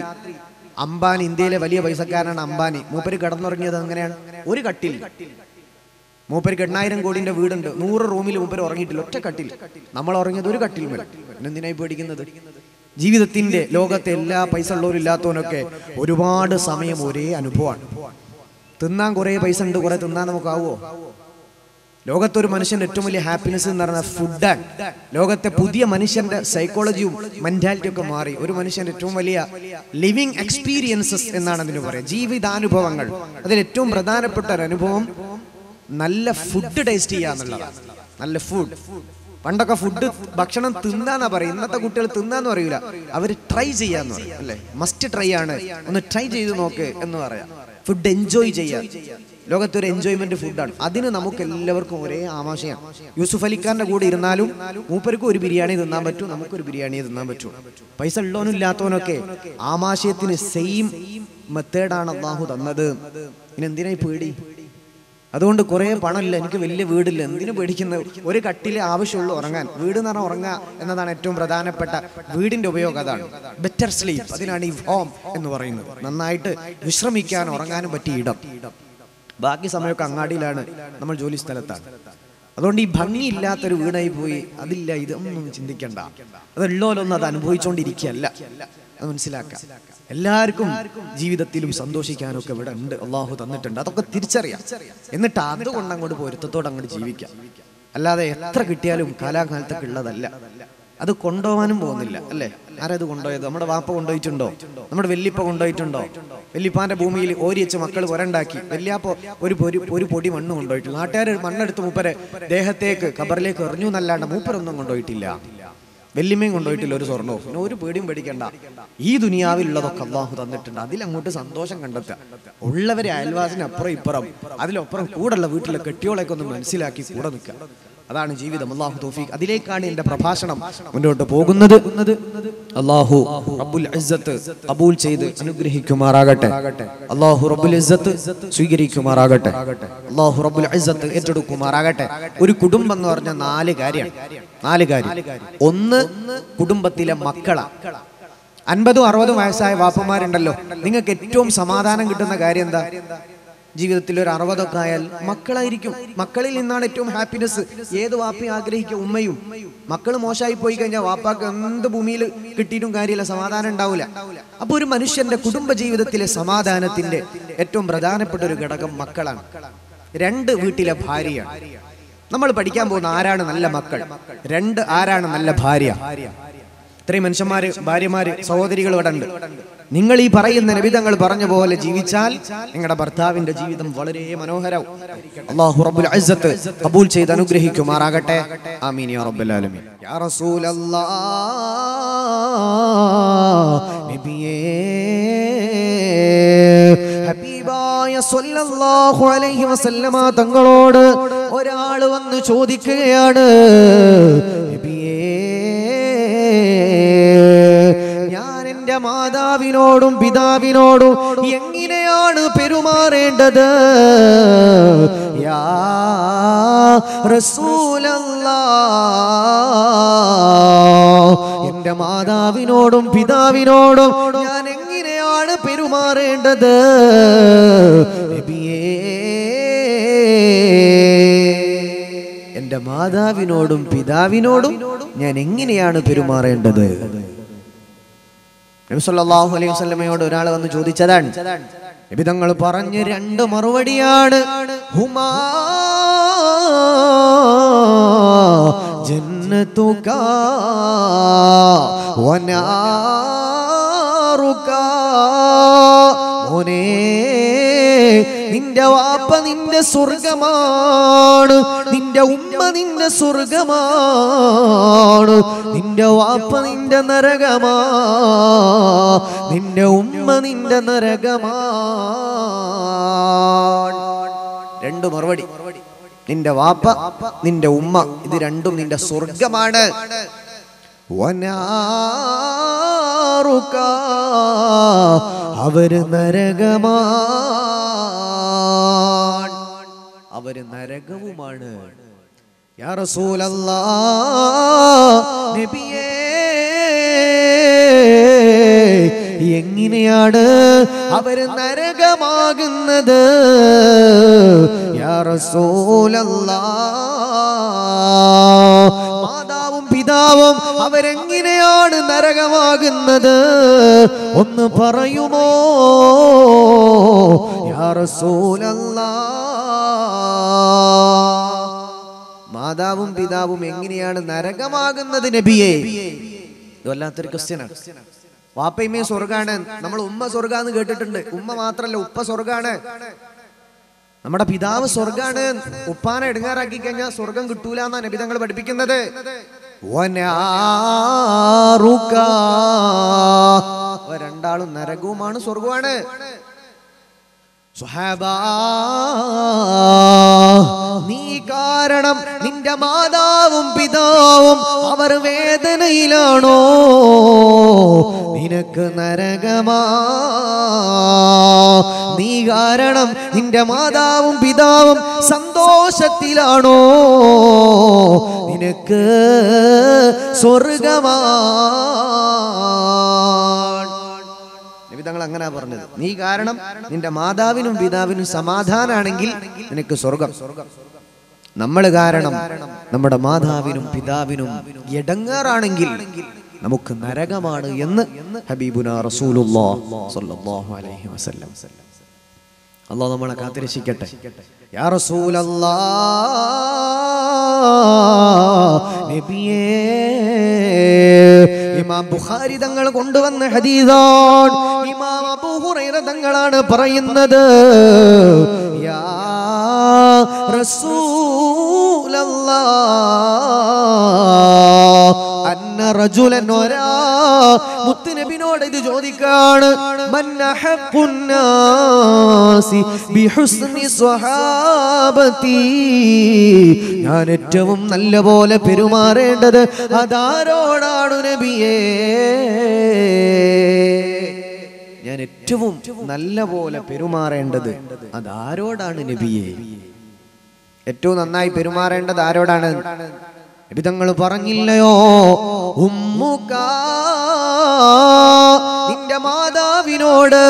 അംബാനി ഇന്ത്യയിലെ വലിയ പൈസക്കാരനാണ് അംബാനി. മൂപ്പര് കടന്നുറങ്ങിയത് അങ്ങനെയാണ് ഒരു കട്ടിൽ മൂപ്പർക്ക് എണ്ണായിരം കോടിന്റെ വീടുണ്ട്. നൂറ് റൂമിൽ മൂപ്പര് ഉറങ്ങിയിട്ടില്ല. ഒറ്റ കട്ടിൽ നമ്മൾ ഉറങ്ങിയത് ഒരു കട്ടിൽ എന്തിനായി പേടിക്കുന്നത്? ജീവിതത്തിന്റെ ലോകത്തെ എല്ലാ പൈസ ഉള്ളവരും ഇല്ലാത്തവനൊക്കെ ഒരുപാട് സമയം ഒരേ അനുഭവമാണ്. തിന്നാൻ കുറേ പൈസ ഉണ്ട് കുറെ തിന്നാൻ നമുക്കാവോ ലോകത്തൊരു മനുഷ്യന്റെ ഏറ്റവും വലിയ ഹാപ്പിനെസ് എന്ന് പറയുന്നത് ഫുഡാണ് ലോകത്തെ പുതിയ മനുഷ്യന്റെ സൈക്കോളജിയും മെന്റാലിറ്റിയും ഒക്കെ മാറി. ഒരു മനുഷ്യന്റെ ഏറ്റവും വലിയ ലിവിങ് എക്സ്പീരിയൻസസ് എന്നാണ് അതിന് പറയുക. ജീവിതാനുഭവങ്ങൾ. അതിൽ ഏറ്റവും പ്രധാനപ്പെട്ട ഒരു അനുഭവം നല്ല ഫുഡ് ടേസ്റ്റ് ചെയ്യുക എന്നുള്ളതാണ് നല്ല ഫുഡ് പണ്ടൊക്കെ ഫുഡ് ഭക്ഷണം തിന്നാന്നാ പറയും ഇന്നത്തെ കുട്ടികൾ തിന്നാന്ന് പറയൂല. അവർ ട്രൈ ചെയ്യാന്ന് പറയും അല്ലേ? മസ്റ്റ് ട്രൈ ആണ്. ഒന്ന് ട്രൈ ചെയ്ത് നോക്ക് എന്ന് പറയാം. ഫുഡ് എൻജോയ് ചെയ്യാം. ലോകത്തെ ഒരു എൻജോയ്മെന്റ് ഫുഡാണ് അതിന് നമുക്ക് എല്ലാവർക്കും ഒരേ ആമാശയാണ്. യൂസുഫ് അലിഖാന്റെ കൂടെ ഇരുന്നാലും മൂപ്പർക്കും ഒരു ബിരിയാണി തിന്നാൻ പറ്റും നമുക്കൊരു ബിരിയാണി തിന്നാൻ പറ്റും. പൈസ ഉള്ളവനും ഇല്ലാത്തവനൊക്കെ ആമാശയത്തിന് സെയിം മെത്തേഡാണ് അള്ളാഹു തന്നത്. ഇനി എന്തിനായി പേടി? അതുകൊണ്ട് കുറേ പണമില്ല എനിക്ക് വലിയ വീടില്ല. എന്തിനു പേടിക്കുന്ന? ഒരു കട്ടിലെ ആവശ്യമുള്ളൂ ഉറങ്ങാൻ. വീട് എന്ന് പറഞ്ഞാൽ ഉറങ്ങുക എന്നതാണ് ഏറ്റവും പ്രധാനപ്പെട്ട വീടിന്റെ ഉപയോഗം. അതാണ് ബെറ്റർ സ്ലീപ്പ് അതിനാണ് ഈ ഹോം എന്ന് പറയുന്നത്. നന്നായിട്ട് വിശ്രമിക്കാൻ ഉറങ്ങാനും പറ്റിയ ഇടം. ബാക്കി സമയമൊക്കെ അങ്ങാടിയിലാണ്. നമ്മൾ ജോലി സ്ഥലത്താണ്. അതുകൊണ്ട് ഈ ഭംഗിയില്ലാത്തൊരു വീടായി പോയി അതില്ല ഇതൊന്നും ചിന്തിക്കണ്ട. അതെല്ലോലൊന്നും അത് അനുഭവിച്ചുകൊണ്ടിരിക്കുകയല്ല അത് മനസ്സിലാക്കാം. എല്ലാവർക്കും ജീവിതത്തിലും സന്തോഷിക്കാനൊക്കെ ഇവിടെ ഉണ്ട്. അള്ളാഹു തന്നിട്ടുണ്ട്. അതൊക്കെ തിരിച്ചറിയാം. എന്നിട്ട് അതുകൊണ്ട് അങ്ങോട്ട് പൊരുത്തത്തോടെ അങ്ങോട്ട് ജീവിക്കാം. അല്ലാതെ എത്ര കിട്ടിയാലും കാലാകാലത്തൊക്കെ ഉള്ളതല്ല. അത് കൊണ്ടുപോകാനും പോകുന്നില്ല അല്ലേ? ആരത് കൊണ്ടുപോയത്? നമ്മുടെ വാപ്പ കൊണ്ടുപോയിട്ടുണ്ടോ? നമ്മുടെ വെല്ലിപ്പ കൊണ്ടുപോയിട്ടുണ്ടോ? വെല്ലിപ്പാന്റെ ഭൂമിയിൽ ഓരിയച്ച് മക്കൾ പുരണ്ടാക്കി വെല്ലിയാപ്പോ ഒരു പൊരി ഒരു പൊടി മണ്ണ് കൊണ്ടുപോയിട്ടു. നാട്ടുകാർ മണ്ണെടുത്ത് മൂപ്പരെ ദേഹത്തേക്ക് കബറിലേക്ക് എറിഞ്ഞു എന്നല്ലാണ്ട് മൂപ്പരൊന്നും കൊണ്ടുപോയിട്ടില്ല. വെല്ലിമയും കൊണ്ടുപോയിട്ടില്ല ഒരു സ്വർണവും പിന്നെ ഒരു പേടിയും പേടിക്കണ്ട. ഈ ദുനിയാവിലുള്ളതൊക്കെ അള്ളാഹു തന്നിട്ടുണ്ട്. അതിലങ്ങോട്ട് സന്തോഷം കണ്ടെത്തുക. ഉള്ളവരെ അയൽവാസിന് അപ്പുറം ഇപ്പുറം അതിലപ്പുറം കൂടെയുള്ള വീട്ടിലെ കെട്ടിയോളൊക്കെ ഒന്ന് മനസ്സിലാക്കി കൂടെ നിൽക്കുക. അതാണ് ജീവിതം. അള്ളാഹു തൗഫീഖ്. അതിലേക്കാണ് എന്റെ പ്രഭാഷണം മുന്നോട്ട് പോകുന്നത്. അള്ളാഹു റബ്ബുൽ ഇസ്സത്ത് അബൂൽ ചെയ്ത് അനുഗ്രഹിക്കുമാറാകട്ടെ. അള്ളാഹു റബ്ബുൽ ഇസ്സത്ത് സ്വീകരിക്കുമാറാകട്ടെ. അള്ളാഹു റബ്ബുൽ ഇസ്സത്ത് ഏറ്റെടുക്കുമാറാകട്ടെ. ഒരു കുടുംബം എന്ന് പറഞ്ഞ നാല് കാര്യമാണ് നാല് കാര്യം. ഒന്ന് കുടുംബത്തിലെ മക്കള. അൻപതും അറുപതും വയസ്സായ വാപ്പന്മാരുണ്ടല്ലോ. നിങ്ങൾക്ക് ഏറ്റവും സമാധാനം കിട്ടുന്ന കാര്യം എന്താ? ജീവിതത്തിൽ ഒരു അറുപതൊക്കെ ആയാൽ മക്കളായിരിക്കും. മക്കളിൽ നിന്നാണ് ഏറ്റവും ഹാപ്പിനെസ് ഏത് വാപ്പി ആഗ്രഹിക്കുക ഉമ്മയും. മക്കൾ മോശമായി പോയി കഴിഞ്ഞാൽ വാപ്പാക്ക് എന്ത് ഭൂമിയിൽ കിട്ടിയിട്ടും കാര്യമില്ല സമാധാനം ഉണ്ടാവില്ല. അപ്പൊ ഒരു മനുഷ്യന്റെ കുടുംബ ജീവിതത്തിലെ സമാധാനത്തിന്റെ ഏറ്റവും പ്രധാനപ്പെട്ട ഒരു ഘടകം മക്കളാണ്. രണ്ട് വീട്ടിലെ ഭാര്യയാണ്. നമ്മൾ പഠിക്കാൻ പോകുന്ന ആരാണ് നല്ല മക്കൾ? രണ്ട് ആരാണ് നല്ല ഭാര്യ? ഇത്രയും മനുഷ്യന്മാര് ഭാര്യമാര് സഹോദരികൾ ഇവിടെ ഉണ്ട്. നിങ്ങൾ ഈ പറയുന്ന നബിതങ്ങൾ പറഞ്ഞ പോലെ ജീവിച്ചാൽ നിങ്ങളുടെ ഭർത്താവിന്റെ ജീവിതം വളരെ മനോഹരവും. അള്ളാഹു റബ്ബുൽ അസ്സത്ത് കബൂൽ ചെയ്ത് അനുഗ്രഹിക്കുമാറാകട്ടെ. ആമീൻ യാ ആലമീൻ. യാ നബിയേ ഹബീബായ സ്വല്ലല്ലാഹു അലൈഹി വസല്ലമ തങ്ങളോട് ഒരാൾ വന്ന് ചോദിക്കുകയാണ് ഞാൻ എന്റെ മാതാവിനോടും പിതാവിനോടും എങ്ങനെയാണ് പെരുമാറേണ്ടത്? യാ എന്റെ മാതാവിനോടും പിതാവിനോടും ഞാൻ പെരുമാറേണ്ടത് എന്റെ മാതാവിനോടും പിതാവിനോടും ഞാൻ എങ്ങനെയാണ് പെരുമാറേണ്ടത്? നബി സല്ലല്ലാഹു അലൈഹി ഒരാൾ വന്ന് ചോദിച്ചതാണ് നബി തങ്ങൾ പറഞ്ഞ രണ്ട് മറുപടിയാണ്. ഹുമാ മോനേ നിന്റെ വാപ്പ നിന്റെ സ്വർഗമാണ്. നിന്റെ ഉമ്മ നിന്റെ സ്വർഗമാണ്. നിന്റെ വാപ്പ നിന്റെ നരകമാ. നിന്റെ ഉമ്മ നിന്റെ നരകമാണ് രണ്ടു മറുപടി. നിന്റെ വാപ്പ നിന്റെ ഉമ്മ ഇത് രണ്ടും നിന്റെ സ്വർഗമാണ്. വനാറുക അവർ നരകമാണ് അവർ നരകവുമാണ്. യാ എങ്ങനെയാണ് അവർ നരകമാകുന്നത്? യാ റസൂലല്ലാ മാതാവും പിതാവും അവരെങ്ങനെയാണ് നരകമാകുന്നത്? ഒന്ന് പറയുമോ? യാ റസൂലല്ലാ. മാതാവും പിതാവും എങ്ങനെയാണ് നരകമാകുന്നത് നബിയെ? ഇത് വല്ലാത്തൊരു ക്വസ്റ്റ്യനാണ് വാപ്പയുമേ സ്വർഗാണ്. നമ്മൾ ഉമ്മ സ്വർഗാന്ന് കേട്ടിട്ടുണ്ട്. ഉമ്മ മാത്രല്ല ഉപ്പ സ്വർഗാണ്. നമ്മുടെ പിതാവ് സ്വർഗാണ്. ഉപ്പാനെ എടുങ്ങാറാക്കി കഴിഞ്ഞാൽ സ്വർഗം കിട്ടൂല നബി തങ്ങൾ പഠിപ്പിക്കുന്നത്. രണ്ടാളും നരകവുമാണ് സ്വർഗവുമാണ്. സുഹാബാ, നീ കാരണം നിന്റെ മാതാവും പിതാവും അവർ വേദനയിലാണോ? നിനക്ക് നരകമാ. നീ കാരണം നിന്റെ മാതാവും പിതാവും സന്തോഷത്തിലാണോ? നിനക്ക് സ്വർഗമാണ് നബി തങ്ങൾ അങ്ങനെ പറഞ്ഞത്. നീ കാരണം നിന്റെ മാതാവിനും പിതാവിനും സമാധാനാണെങ്കിൽ നിനക്ക് സ്വർഗം. നമ്മൾ കാരണം നമ്മുടെ മാതാവിനും പിതാവിനും എടങ്ങാറാണെങ്കിൽ നമുക്ക് നരകമാണ് എന്ന് ഹബീബുന അലൈഹി വസല്ലം. അള്ളാഹ് നമ്മളെ കാത്തിരക്ഷിക്കട്ടെ. യാ നബിയേ ഇമാം ബുഖാരി തങ്ങൾ കൊണ്ടുവന്ന ഹദീസാണ്. ഇമാം അബൂ ഹുറൈറ തങ്ങളാണ് പറയുന്നത് യാ റസൂലല്ലാഹ് റജുലൻ ഒരാ മുത്തുനബിനോട് ഇത് ചോദിക്കാണ്. ഞാൻ ഏറ്റവും നല്ല പോലെ പെരുമാറേണ്ടത് അതാരോടാണു നബിയേ? ഞാൻ ഏറ്റവും നല്ല പോലെ പെരുമാറേണ്ടത് അതാരോടാണ് നബിയേ? ഏറ്റവും നന്നായി പെരുമാറേണ്ടത് ആരോടാണ്? വിധങ്ങൾ പറഞ്ഞില്ലയോ? ഉമ്മുക നിന്റെ മാതാവിനോട്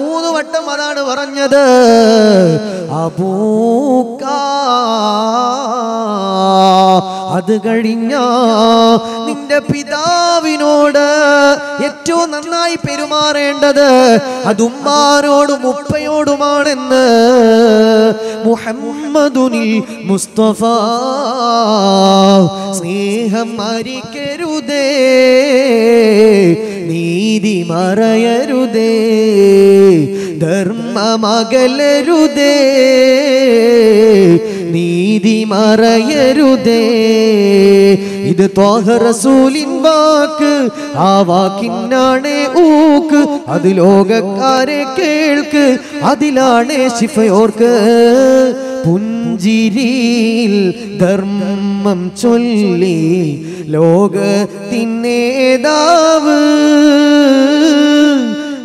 മൂന്ന് വട്ടം അതാണ് പറഞ്ഞത്. അബൂക്ക അത് കഴിഞ്ഞ നിന്റെ പിതാവിനോട് ഏറ്റവും നന്നായി പെരുമാറേണ്ടത് അത് ഉപ്പയോടുമാണെന്ന് മുഹമ്മദുനിൽ മുസ്തഫ. സ്നേഹം മരിക്കരുതേ നീതി മറയരുതേ ധർമ്മമകലരുതേ. നീതി മറയരുതേ. ഇത് തോഹ റസൂലിൻ വാക്ക് ആ വാക്കിനാണ് ഊക്ക്. അത് ലോകക്കാരെ കേൾക്ക് അതിലാണ് ശിഫയോർക്ക്. പുഞ്ചിരിയിൽ ധർമ്മം ചൊല്ലി ലോകത്തിനേതാവ്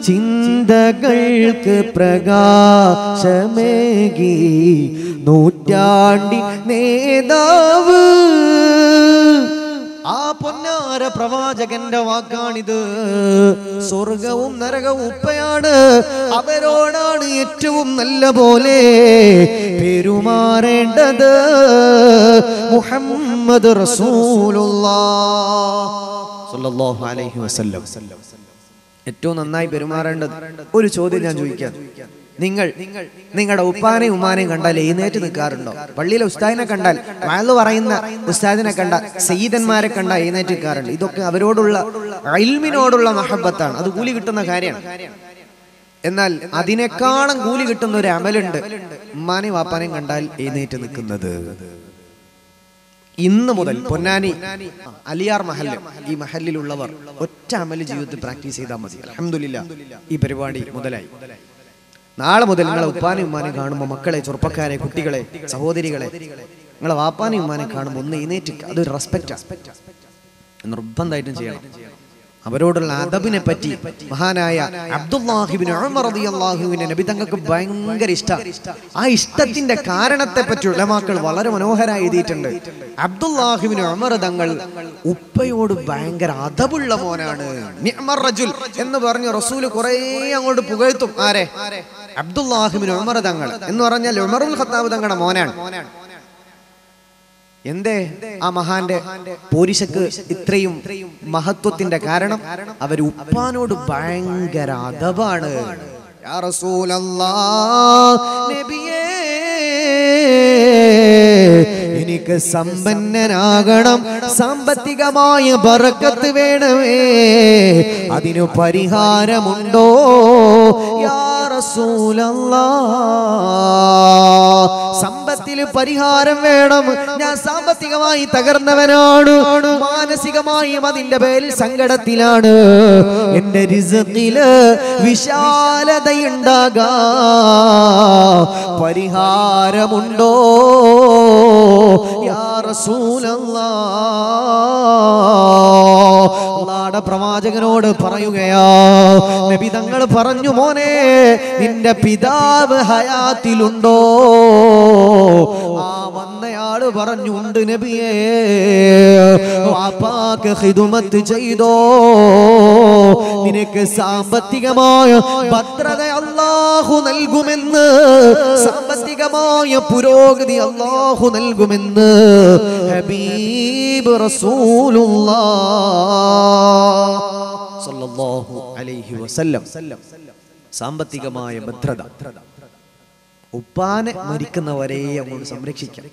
ചിന്തകൾക്ക് പ്രകാശമേകി നൂറ്റാണ്ടി നേതാവ്. ആ പൊന്നാര പ്രവാചകന്റെ വാക്കാണിത്. സ്വർഗവും നരകവും ഉപ്പയാണ്. അവരോടാണ് ഏറ്റവും നല്ല പോലെ പെരുമാറേണ്ടത്. മുഹമ്മദ് റസൂലുള്ളാഹു. അലൈഹി വസല്ലം. ഏറ്റവും നന്നായി പെരുമാറേണ്ടത് ഒരു ചോദ്യം ഞാൻ ചോദിക്കാം. നിങ്ങൾ നിങ്ങളുടെ ഉപ്പാനെയും ഉമ്മാനെയും കണ്ടാൽ എഴുന്നേറ്റ് നിൽക്കാറുണ്ടോ പള്ളിയിലെ ഉസ്താദിനെ കണ്ടാൽ വയലു പറയുന്ന ഉസ്താദിനെ കണ്ട സയ്യിദന്മാരെ കണ്ടാൽ എഴുന്നേറ്റ് നിൽക്കാറുണ്ട് ഇതൊക്കെ അവരോടുള്ള അൽമിനോടുള്ള മഹബത്താണ്. അത് കൂലി കിട്ടുന്ന കാര്യമാണ്. എന്നാൽ അതിനേക്കാളും കൂലി കിട്ടുന്ന ഒരു അമലുണ്ട്. ഉമ്മാനെയും വാപ്പാനെയും കണ്ടാൽ എഴുന്നേറ്റ് നിൽക്കുന്നത്? ഇന്ന് മുതൽ പൊന്നാനി അലിയാർ മഹൽ ഈ മഹലിലുള്ളവർ ഒറ്റ അമൽ ജീവിതത്തിൽ പ്രാക്ടീസ് ചെയ്താൽ മതി. അലഹമില്ല ഈ പരിപാടി മുതലായി. നാളെ മുതൽ നിങ്ങളെ ഉപ്പാനും ഉമ്മാനെ കാണുമ്പോൾ മക്കളെ ചെറുപ്പക്കാരെ കുട്ടികളെ സഹോദരികളെ നിങ്ങളെ വാപ്പാനും ഉമ്മാനെ കാണുമ്പോൾ ഒന്ന് എഴുന്നേറ്റ് അതൊരു റെസ്പെക്റ്റ് നിർബന്ധമായിട്ടും ചെയ്യണം. അവരോടുള്ള അദബിനെ പറ്റി മഹാനായ അബ്ദുല്ലാഹിബിൻ റളിയല്ലാഹുവിന്റെ നബി തങ്ങൾക്ക് ഭയങ്കര ഇഷ്ടം. ആ ഇഷ്ടത്തിന്റെ കാരണത്തെ പറ്റി ഉലമാക്കൾ വളരെ മനോഹരമായി എഴുതിയിട്ടുണ്ട്. അബ്ദുല്ലാഹിബിൻ ഉമർ തങ്ങൾ ഉപ്പയോട് ഭയങ്കര അദബുള്ള മോനാണ്. റജുൽ എന്ന് പറഞ്ഞു റസൂൽ കുറേ അങ്ങോട്ട് പുകഴ്ത്തും. ആരെ? അബ്ദുല്ലാഹിബിൻ ഉമർ തങ്ങൾ എന്ന് പറഞ്ഞാൽ ഉമറുൽ ഖത്താബ് തങ്ങളുടെ മോനാണ്. എന്തേ? ആ മഹാന്റെ പോരിശക്ക് ഇത്രയും മഹത്വത്തിന്റെ കാരണം അവർ ഉപ്പാനോട് ഭയങ്കര അതവാണ് യാ എനിക്ക് സമ്പന്നനാകണം സാമ്പത്തികമായ ബറക്കത്ത് വേണമേ അതിനു പരിഹാരമുണ്ടോ? യാ സമ്പത്തിൽ പരിഹാരം വേണം. ഞാൻ സാമ്പത്തികമായി തകർന്നവനാണ് മാനസികമായും അതിന്റെ പേരിൽ സങ്കടത്തിലാണ്. എന്റെ റിസത്തിൽ വിശാലതയുണ്ടാകാ പരിഹാരമുണ്ടോ? യാ റസൂലല്ലാ. അള്ളാടെ പ്രവാചകനോട് പറയുകയോ നബി തങ്ങൾ പറഞ്ഞു മോനെ നിന്റെ പിതാവ് ഹയാത്തിലുണ്ടോ? ആ വന്നയാൾ പറഞ്ഞു ഉണ്ട് നബിയേ. ചെയ്തോ? നിനക്ക് സാമ്പത്തികമായ ഭദ്രത അള്ളാഹു നൽകുമെന്ന് സാമ്പത്തികമായ പുരോഗതി അള്ളാഹു നൽകുമെന്ന്. ഹബീബ് അലൈഹി വസല്ലം. സാമ്പത്തികമായ ഭദ്രത. ഉപ്പാനെ മരിക്കുന്നവരെ അങ്ങോട്ട് സംരക്ഷിക്കാം.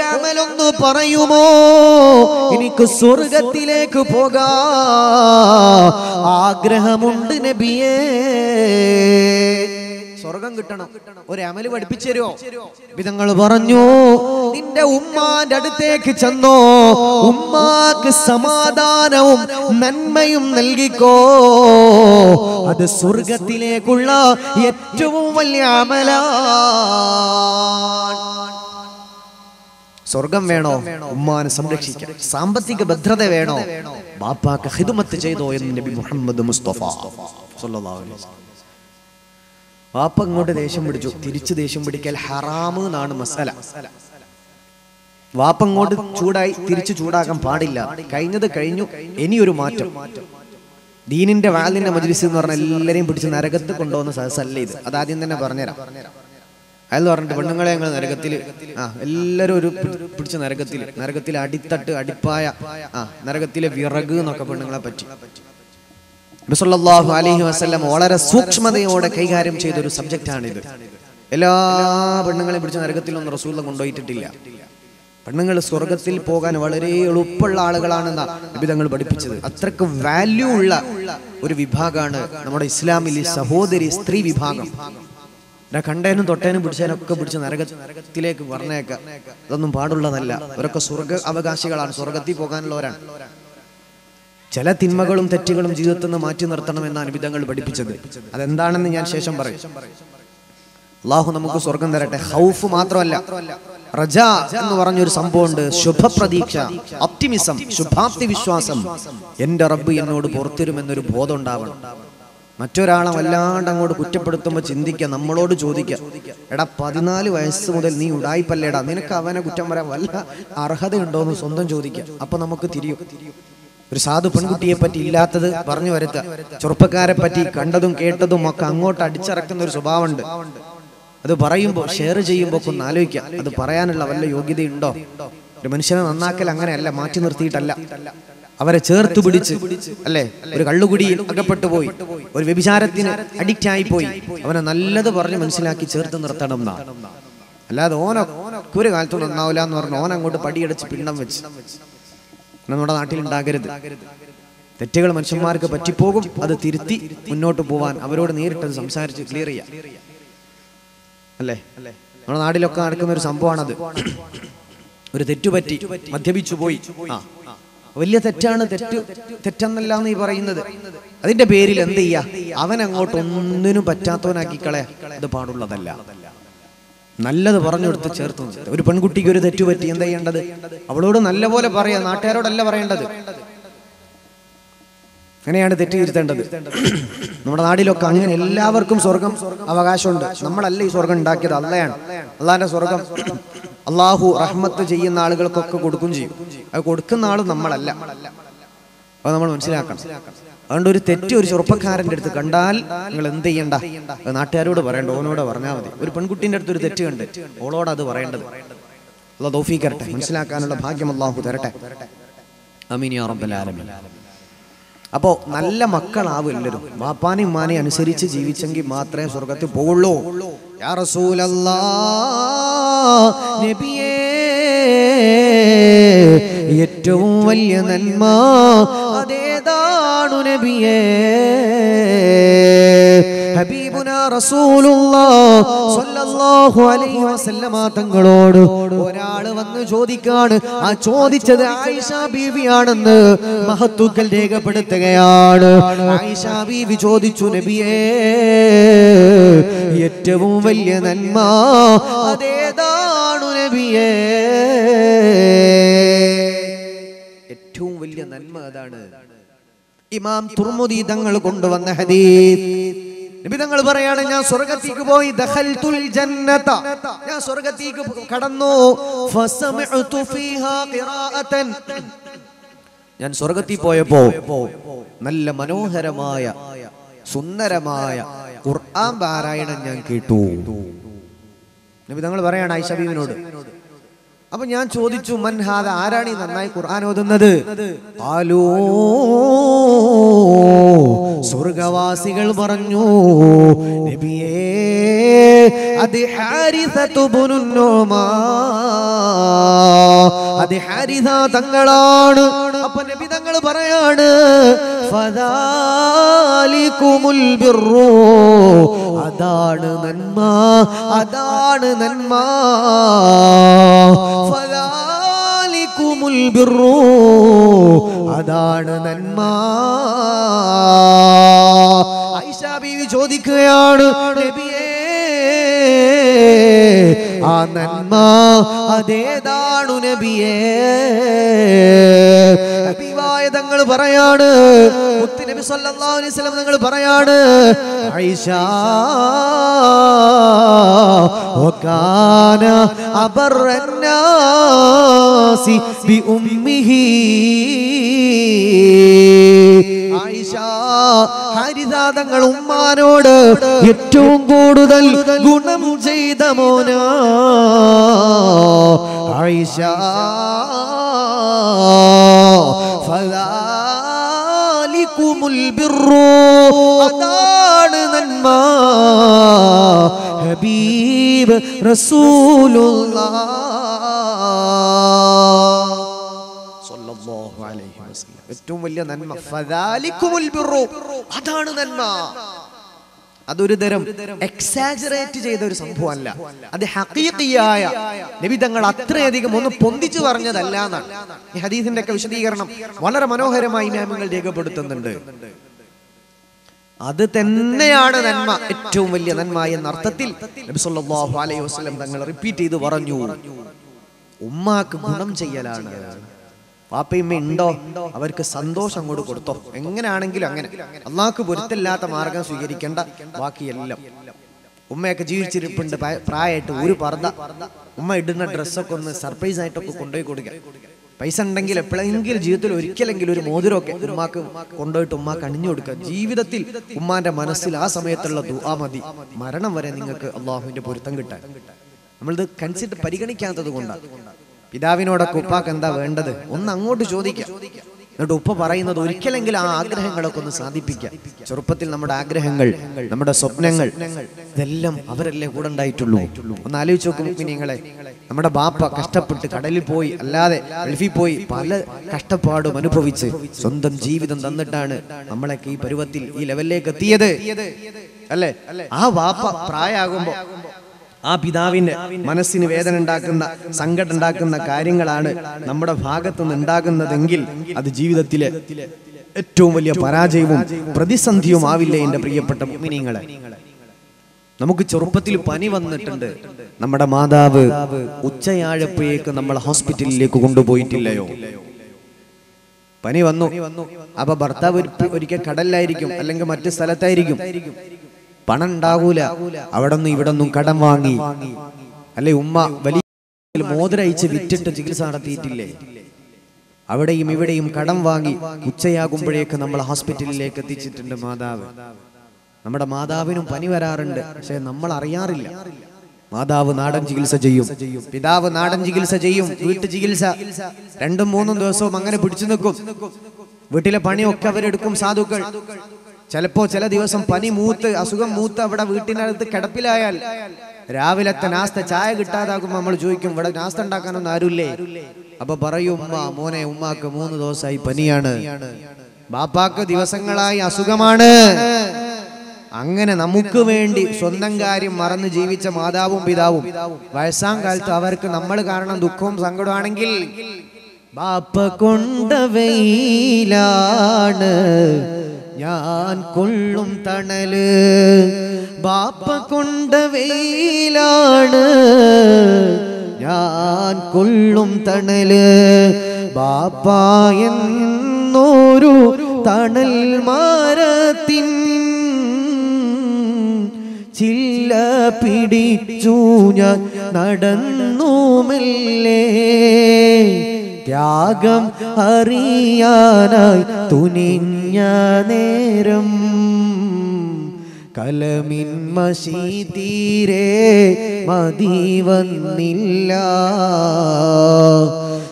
അമലൊന്ന് പറയുമോ? എനിക്ക് സ്വർഗത്തിലേക്ക് പോകാ. ആഗ്രഹമുണ്ട് നബിയേ. സ്വർഗം കിട്ടണം. ഒരു അമൽ പഠിപ്പിച്ചു തരുമോ? വിധങ്ങൾ പറഞ്ഞു നിന്റെ ഉമ്മാന്റെ അടുത്തേക്ക് ചെന്നോ ഉമ്മാക്ക് സമാധാനവും നന്മയും നൽകിക്കോ. അത് സ്വർഗത്തിലേക്കുള്ള ഏറ്റവും വലിയ അമല സ്വർഗം വേണോ? ഉമ്മാനെ സംരക്ഷിക്കാം സാമ്പത്തിക ഭദ്രത വേണോ? ബാപ്പാക്ക് ഹിദുമത്ത് ചെയ്തോ എന്ന് നബി മുഹമ്മദ് മുസ്തഫ. സല്ലല്ലാഹു അലൈഹി വസല്ലം. വാപ്പ ഇങ്ങോട്ട് ദേഷ്യം പിടിച്ചു. തിരിച്ചു ദേഷ്യം പിടിക്കൽ ഹറാമ് എന്നാണ് മസാല. വാപ്പ ഇങ്ങോട്ട് ചൂടായി തിരിച്ചു ചൂടാക്കാൻ പാടില്ല. കഴിഞ്ഞത് കഴിഞ്ഞു. ഇനിയൊരു മാറ്റം. ദീനിന്റെ വാലിന്റെ മജ്ലിസ് എന്ന് പറഞ്ഞാൽ എല്ലാരെയും പിടിച്ച് നരകത്ത് കൊണ്ടുപോകുന്ന സദസ്സല്ല ഇത്? അതാദ്യം തന്നെ പറഞ്ഞുതരാം. അയാൾ പറഞ്ഞിട്ട് പെണ്ണുങ്ങളെ ഞങ്ങൾ നരകത്തിൽ ആ എല്ലാവരും ഒരു പിടിച്ച നരകത്തിൽ നരകത്തിലെ അടിത്തട്ട് അടിപ്പായ ആ നരകത്തിലെ വിറക് എന്നൊക്കെ പെണ്ണുങ്ങളെ പറ്റി. റസൂലുള്ളാഹു അലൈഹി വസല്ലം വളരെ സൂക്ഷ്മതയോടെ കൈകാര്യം ചെയ്ത ഒരു സബ്ജക്റ്റ് സബ്ജക്റ്റാണിത്. എല്ലാ പെണ്ണുങ്ങളെയും പിടിച്ച നരകത്തിൽ ഒന്ന് റസൂല കൊണ്ടുപോയിട്ടില്ല പെണ്ണുങ്ങൾ സ്വർഗത്തിൽ പോകാൻ വളരെ എളുപ്പമുള്ള ആളുകളാണെന്ന നബിതങ്ങൾ പഠിപ്പിച്ചത്. അത്രയ്ക്ക് വാല്യൂ ഉള്ള ഒരു വിഭാഗമാണ് നമ്മുടെ ഇസ്ലാമിൽ സഹോദരി സ്ത്രീ വിഭാഗം. ഇതാ കണ്ടേനും തൊട്ടേനും പിടിച്ചേനും ഒക്കെ പിടിച്ച് നരകത്തിലേക്ക് പറഞ്ഞേക്ക അതൊന്നും പാടുള്ളതല്ല. അവരൊക്കെ സ്വർഗ അവകാശികളാണ്. സ്വർഗത്തിൽ പോകാനുള്ളവരാണ്. ചില തിന്മകളും തെറ്റുകളും ജീവിതത്തിൽ നിന്ന് മാറ്റി നിർത്തണം എന്നാണ് അനുബിധങ്ങൾ പഠിപ്പിച്ചത്. അതെന്താണെന്ന് ഞാൻ ശേഷം പറയും. അള്ളാഹു നമുക്ക് സ്വർഗം തരട്ടെ. ഹൗഫ് മാത്രമല്ല റജ എന്ന് പറഞ്ഞൊരു സംഭവമുണ്ട്. ശുഭപ്രതീക്ഷ ഒപ്റ്റിമിസം ശുഭാപ്തി വിശ്വാസം എന്റെ റബ്ബ് എന്നോട് പുറത്തിരുമെന്നൊരു ബോധം ഉണ്ടാവണം മറ്റൊരാളെ വല്ലാണ്ട് അങ്ങോട്ട് കുറ്റപ്പെടുത്തുമ്പോൾ ചിന്തിക്കുക നമ്മളോട് ചോദിക്കുക എടാ പതിനാല് വയസ്സ് മുതൽ നീ ഉടായിപ്പല്ലേടാ? നിനക്ക് അവനെ കുറ്റം പറയാൻ വല്ല അർഹതയുണ്ടോ എന്ന് സ്വന്തം ചോദിക്കുക. അപ്പൊ നമുക്ക് തിരിയും. ഒരു സാധു പെൺകുട്ടിയെ പറ്റി ഇല്ലാത്തത് പറഞ്ഞു വരുത്തുക. ചെറുപ്പക്കാരെ പറ്റി കണ്ടതും കേട്ടതും ഒക്കെ അങ്ങോട്ട് അടിച്ചിറക്കുന്ന ഒരു സ്വഭാവമുണ്ട്. അത് പറയുമ്പോൾ ഷെയർ ചെയ്യുമ്പോൾ ഒക്കെ ഒന്ന് അത് പറയാനുള്ള വല്ല യോഗ്യതയുണ്ടോ? ഒരു മനുഷ്യനെ നന്നാക്കൽ അങ്ങനെയല്ല മാറ്റി നിർത്തിയിട്ടല്ല. അവരെ ചേർത്ത് പിടിച്ച് അല്ലേ? ഒരു കള്ളുകുടിയിൽ അകപ്പെട്ടു പോയി. ഒരു വ്യഭിചാരത്തിന് അഡിക്റ്റ് ആയി പോയി അവനെ നല്ലത് പറഞ്ഞ് മനസ്സിലാക്കി ചേർത്ത് നിർത്തണം എന്നാണ് അല്ലാതെ ഓനൊക്കെ ഒരു കാലത്തും നന്നാവില്ല എന്ന് പറഞ്ഞ് ഓൻ അങ്ങോട്ട് പടിയടച്ച് പിണ്ണം വെച്ച്. നമ്മുടെ നാട്ടിൽ ഉണ്ടാകരുത് തെറ്റുകൾ മനുഷ്യന്മാർക്ക് പറ്റിപ്പോകും. അത് തിരുത്തി മുന്നോട്ട് പോവാൻ അവരോട് നേരിട്ടത് സംസാരിച്ച് ക്ലിയർ ചെയ്യാം. അല്ലേ? നമ്മുടെ നാട്ടിലൊക്കെ നടക്കുന്ന ഒരു സംഭവമാണത്. ഒരു തെറ്റുപറ്റി മദ്യപിച്ചു പോയി. ആ. വലിയ തെറ്റാണ് തെറ്റ്. തെറ്റെന്നല്ല ഈ പറയുന്നത്. അതിന്റെ പേരിൽ എന്ത് ചെയ്യാ? അവൻ അങ്ങോട്ട് ഒന്നിനും പറ്റാത്തവനാക്കി കളയാ അത് പാടുള്ളതല്ല. നല്ലത് പറഞ്ഞു കൊടുത്ത് ചേർത്ത്. ഒരു പെൺകുട്ടിക്ക് ഒരു തെറ്റു പറ്റി എന്താ ചെയ്യേണ്ടത്? അവളോട് നല്ല പോലെ പറയാ നാട്ടുകാരോടല്ല പറയേണ്ടത്. അങ്ങനെയാണ് തെറ്റ് തിരുത്തേണ്ടത്. നമ്മുടെ നാടിലൊക്കെ അങ്ങനെ എല്ലാവർക്കും സ്വർഗം അവകാശമുണ്ട്. നമ്മളല്ല ഈ സ്വർഗം ഉണ്ടാക്കിയത് അല്ലയാണ് അള്ളാന്റെ സ്വർഗം അള്ളാഹു റഹ്മത്ത് ചെയ്യുന്ന ആളുകൾക്കൊക്കെ കൊടുക്കും ചെയ്യും. അത് കൊടുക്കുന്ന ആൾ നമ്മളല്ല. അത് നമ്മൾ മനസ്സിലാക്കണം. അതുകൊണ്ട് ഒരു തെറ്റ് ഒരു ചെറുപ്പക്കാരന്റെ അടുത്ത് കണ്ടാൽ നിങ്ങൾ എന്ത് ചെയ്യണ്ട? അത് നാട്ടുകാരോട് പറയണ്ട ഓനോട് പറഞ്ഞാൽ മതി. ഒരു പെൺകുട്ടിന്റെ അടുത്ത് ഒരു തെറ്റ് കണ്ട് ഓളോട് അത് പറയേണ്ടത്. അല്ല ദോഫീകരട്ടെ മനസ്സിലാക്കാനുള്ള ഭാഗ്യം അള്ളാഹു തരട്ടെ. അമീൻ യാ റബ്ബൽ ആലമീൻ. അപ്പോ നല്ല മക്കളാവും എല്ലാവരും. വാപ്പാനെയും ഉമ്മാനെ അനുസരിച്ച് ജീവിച്ചെങ്കിൽ മാത്രമേ സ്വർഗത്തിൽ പോവുള്ളൂ. യാ ഏറ്റവും വലിയ നന്മ അതേതാണു നബിയേ. ഹബീബുന റസൂലുള്ളാഹ് അലൈഹി വസല്ലമ തങ്ങളോട് ഒരാൾ വന്ന് ചോദിക്കാണ്. ആ ചോദിച്ചത് ആയിഷ ബീവിയാണെന്ന് മഹത്തുക്കൾ രേഖപ്പെടുത്തുകയാണ്. ആയിഷ ബീവി ചോദിച്ചു നബിയേ ഏറ്റവും വലിയ നന്മ അതേതാണു നബിയേ? ഏറ്റവും വലിയ നന്മ അതാണ് ഇമാം തുർമുദി തങ്ങൾ കൊണ്ടുവന്ന ഹദീസ്. നബി തങ്ങൾ പറയാണ് ഞാൻ സ്വർഗത്തേക്ക് പോയി ദഖൽതുൽ ജന്നത. ഞാൻ സ്വർഗത്തേക്ക് കടന്നു. ഫസമിഅതു ഫീഹാ ഖിറാഅതൻ. ഞാൻ സ്വർഗത്തിൽ പോയപ്പോ നല്ല മനോഹരമായ സുന്ദരമായ ഖുർആൻ പാരായണം ഞാൻ കേട്ടു. നബി തങ്ങൾ പറയാണ് ഐഷ ബീവിനോട് അപ്പൊ ഞാൻ ചോദിച്ചു മൻഹാദ ആരാണ് ഈ നന്നായി ഖുർആൻ ഓതുന്നത്? ആലോ സ്വർഗവാസികൾ പറഞ്ഞു നബിയേ തങ്ങളാണ്. അപ്പൊ നബി തങ്ങൾ പറയാണ് ഫദാലികുമുൽ ബിർറു അതാണ് നന്മ അതാണ് നന്മ. ഫദാലികുമുൽ ബിർറു അതാണ് നന്മ. ഐഷ ബീവി ചോദിക്കുകയാണ് നബിയേ ആ നന്മ അതേതാണു നബിയേ തങ്ങൾ പറയാണ്. മുത്തുനബി സല്ലല്ലാഹു അലൈഹി വസല്ലം തങ്ങൾ പറയാണ് ആയിഷ വകാന അബറന്നാസി ബി ഉമ്മിഹി. ആയിഷ ഹരിതാതങ്ങൾ ഉമ്മാനോട് ഏറ്റവും കൂടുതൽ ഗുണം ചെയ്ത മോന. ആയിഷ അതാണ് നന്മ. ഹബീബ് ഏറ്റവും വലിയ നന്മ. അതാണ് നന്മ. അതൊരു തരം എക്സാജറേറ്റ് ചെയ്ത ഒരു സംഭവമല്ല. അത് ഹഖീഖിയായ നബി തങ്ങൾ അത്രയധികം ഒന്ന് പൊന്തിച്ചു പറഞ്ഞതല്ല എന്നാണ് ഈ ഹദീസിന്റെ ഒക്കെ വിശദീകരണം വളരെ മനോഹരമായി ഇമാമുകൾ രേഖപ്പെടുത്തുന്നുണ്ട്. അത് തന്നെയാണ് നന്മ ഏറ്റവും വലിയ നന്മ എന്ന അർത്ഥത്തിൽ നബി സല്ലല്ലാഹു അലൈഹി വസല്ലം തങ്ങൾ റിപ്പീറ്റ് ചെയ്ത് പറഞ്ഞു. ഉമ്മാക്ക് ഗുണം ചെയ്യലാണ്. പാപ്പയമ്മ ഉണ്ടോ? അവർക്ക് സന്തോഷം അങ്ങോട്ട് കൊടുത്തോ. എങ്ങനെയാണെങ്കിലും അങ്ങനെ. അള്ളാഹ്ക്ക് പൊരുത്തല്ലാത്ത മാർഗം സ്വീകരിക്കേണ്ട ബാക്കിയെല്ലാം. ഉമ്മയൊക്കെ ജീവിച്ചിരിപ്പുണ്ട്. പ്രായ- പ്രായമായിട്ട് ഒരു പർദ്ദ. ഉമ്മ ഇടുന്ന ഡ്രസ്സൊക്കെ ഒന്ന് സർപ്രൈസ് ആയിട്ടൊക്കെ കൊണ്ടുപോയി കൊടുക്കുക. പൈസ ഉണ്ടെങ്കിൽ എപ്പോഴെങ്കിലും ജീവിതത്തിൽ ഒരിക്കലെങ്കിലും ഒരു മോതിരമൊക്കെ ഉമ്മാക്ക് കൊണ്ടുപോയിട്ട് ഉമ്മാക്ക് അണിഞ്ഞു കൊടുക്കുക. ജീവിതത്തിൽ ഉമ്മാന്റെ മനസ്സിൽ ആ സമയത്തുള്ള ദുആ മതി. മരണം വരെ നിങ്ങൾക്ക് അള്ളാഹുവിന്റെ പൊരുത്തം കിട്ടാൻ. നമ്മളിത് കൺസിഡർ പരിഗണിക്കാത്തത് കൊണ്ടാണ്. പിതാവിനോടൊക്കെ ഉപ്പാക്ക് എന്താ വേണ്ടത്? ഒന്ന് അങ്ങോട്ട് ചോദിക്കാം. എന്നിട്ട് ഉപ്പ പറയുന്നത് ഒരിക്കലെങ്കിലും ആ ആഗ്രഹങ്ങളൊക്കെ ഒന്ന് സാധിപ്പിക്കാം. ചെറുപ്പത്തിൽ നമ്മുടെ ആഗ്രഹങ്ങൾ നമ്മുടെ സ്വപ്നങ്ങൾ ഇതെല്ലാം അവരല്ലേ കൂടെ ഉണ്ടായിട്ടുള്ളൂ. ഒന്ന് ആലോചിച്ച് നോക്കും നിങ്ങളെ നമ്മുടെ ബാപ്പ കഷ്ടപ്പെട്ട് കടലിൽ പോയി അല്ലാതെ ഗൾഫിൽ പോയി പല കഷ്ടപ്പാടും അനുഭവിച്ച് സ്വന്തം ജീവിതം തന്നിട്ടാണ് നമ്മളൊക്കെ ഈ പരുവത്തിൽ ഈ ലെവലിലേക്ക് എത്തിയത്. അല്ലേ? ആ വാപ്പ പ്രായമാകുമ്പോ ആ പിതാവിന്റെ മനസ്സിന് വേദന ഉണ്ടാക്കുന്ന സങ്കടം ഉണ്ടാക്കുന്ന കാര്യങ്ങളാണ് നമ്മുടെ ഭാഗത്തു നിന്ന് ഉണ്ടാകുന്നതെങ്കിൽ അത് ജീവിതത്തിലെ ഏറ്റവും വലിയ പരാജയവും പ്രതിസന്ധിയും ആവില്ല എന്റെ പ്രിയപ്പെട്ട മിനിങ്ങളെ നമുക്ക് ചെറുപ്പത്തിൽ പനി വന്നിട്ടുണ്ട്. നമ്മുടെ മാതാവ് ഉച്ചയാഴപ്പോഴേക്ക് നമ്മൾ ഹോസ്പിറ്റലിലേക്ക് കൊണ്ടുപോയിട്ടില്ലയോ? പനി വന്നു. അപ്പൊ ഭർത്താവ് ഒരു- ഒരിക്കൽ കടലിലായിരിക്കും അല്ലെങ്കിൽ മറ്റു സ്ഥലത്തായിരിക്കും. പണം ഉണ്ടാകൂല അവിടെ നിന്നും ഇവിടെ നിന്നും കടം വാങ്ങി. അല്ലെ ഉമ്മ വലിയ മോതിരയച്ച് വിറ്റിട്ട് ചികിത്സ നടത്തിയിട്ടില്ലേ? അവിടെയും ഇവിടെയും കടം വാങ്ങി ഉച്ചയാകുമ്പോഴേക്ക് നമ്മൾ ഹോസ്പിറ്റലിലേക്ക് എത്തിച്ചിട്ടുണ്ട് മാതാവ്. നമ്മുടെ മാതാവിനും പനി വരാറുണ്ട് പക്ഷെ നമ്മൾ അറിയാറില്ല. മാതാവ് നാടൻ ചികിത്സ ചെയ്യും. പിതാവ് നാടൻ ചികിത്സ ചെയ്യും. വീട്ടു ചികിത്സ. രണ്ടും മൂന്നും ദിവസവും അങ്ങനെ പിടിച്ചു നിൽക്കും. വീട്ടിലെ പണിയൊക്കെ അവരെടുക്കും സാധുക്കൾ. ചിലപ്പോ ചില ദിവസം പനി മൂത്ത് അസുഖം മൂത്ത് അവിടെ വീട്ടിനകത്ത് കിടപ്പിലായാൽ രാവിലത്തെ നാസ്ത ചായ കിട്ടാതാകുമ്പോ നമ്മൾ ചോദിക്കും ഇവിടെ നാസ്ത ഉണ്ടാക്കാനൊന്നും ആരുമില്ലേ അപ്പൊ പറയും ഉമ്മ മോനെ ഉമ്മാക്ക് മൂന്ന് ദിവസമായി പനിയാണ്. ബാപ്പാക്ക് ദിവസങ്ങളായി അസുഖമാണ്. അങ്ങനെ നമുക്ക് വേണ്ടി സ്വന്തം കാര്യം മറന്ന് ജീവിച്ച മാതാവും പിതാവും വയസ്സാം കാലത്ത് അവർക്ക് നമ്മൾ കാരണം ദുഃഖവും സങ്കടമാണെങ്കിൽ ബാപ്പ കൊണ്ട വെയിലാണ്. ഞാൻ കൊള്ളും തണൽ. ബാപ്പ കൊണ്ട വെയിലാണ്. ഞാൻ കൊള്ളും തണൽ. ബാപ്പ എന്നൊരു തണൽ മരത്തിൻ ചില്ല പിടിച്ചു ഞാൻ നടന്നു മെല്ലെ ത്യാഗം അറിയാനായി തുനിഞ്ഞ നേരം. കലമിൻ മഷീതീരെ മതി വന്നില്ല.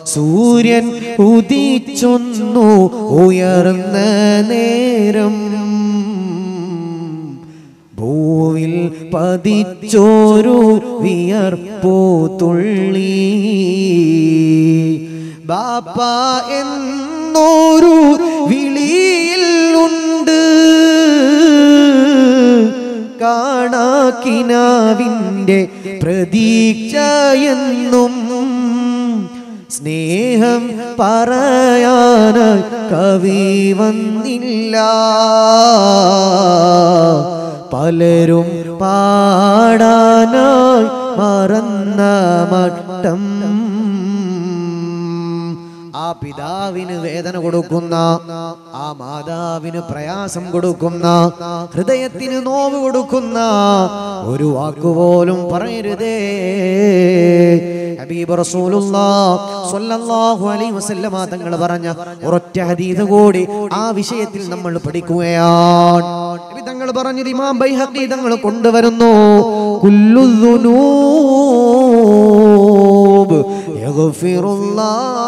സൂര്യൻ ഉദിച്ചൊന്നു ഉയർന്ന നേരം. ഭൂവിൽ പതിച്ചോരു വിയർപ്പോ തുള്ളി. ബാപ്പ എന്നൊരു വിളിയിൽ ഉണ്ട് കാണാക്കിനാവിന്റെ പ്രതീക്ഷ എന്നും സ്നേഹം പറയാനായി കവി വന്നില്ല. പലരും പാടാനായി മറന്ന മട്ടം പിതാവിന് വേദന കൊടുക്കുന്ന ആ മാതാവിന് പ്രയാസം കൊടുക്കുന്ന ഹൃദയത്തിന് നോവ് കൊടുക്കുന്ന ഒരു വാക്കുപോലും പറയരുതേ. ഹബീബ് അലൈഹി വസല്ലമ തങ്ങൾ പറഞ്ഞ ഒരൊറ്റ ഹദീസ് കൂടി ആ വിഷയത്തിൽ നമ്മൾ പഠിക്കുകയാണ്. തങ്ങൾ പറഞ്ഞത് ഇമാം ബൈഹഖി തങ്ങൾ കൊണ്ടുവരുന്നു. കുല്ലു യഗ്ഫിറുല്ലാഹ്.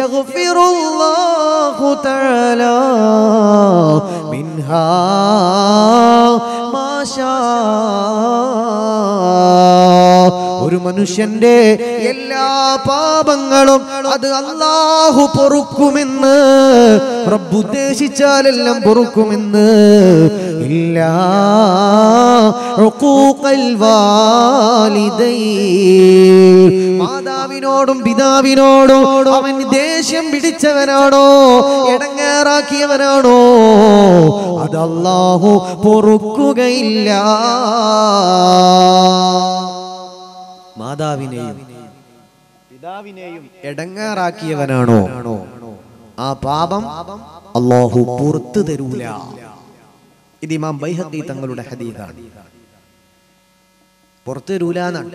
യഗ്ഫിറുല്ലാഹു തആല. മിൻഹാ മാഷാ ഒരു മനുഷ്യന്റെ എല്ലാ പാപങ്ങളും അത് അള്ളാഹു പൊറുക്കുമെന്ന് റബ്ബ് പൊറുക്കുമെന്ന് ഇല്ല. മാതാവിനോടും പിതാവിനോടും അവൻ ദേഷ്യം പിടിച്ചവനാണോ? ഇടങ്ങേറാക്കിയവനാണോ അതല്ലാഹു പൊറുക്കുകയില്ല. മാതാവിനെയും പിതാവിനെയും ഇടങ്ങേറാക്കിയവനാണോ ആ പാപം അള്ളാഹു പുറത്തു തരൂല. ഇത് ഇമാം ബൈഹത്തി തങ്ങളുടെ ഹദീദാണ് പുറത്തു തരൂല എന്നാണ്.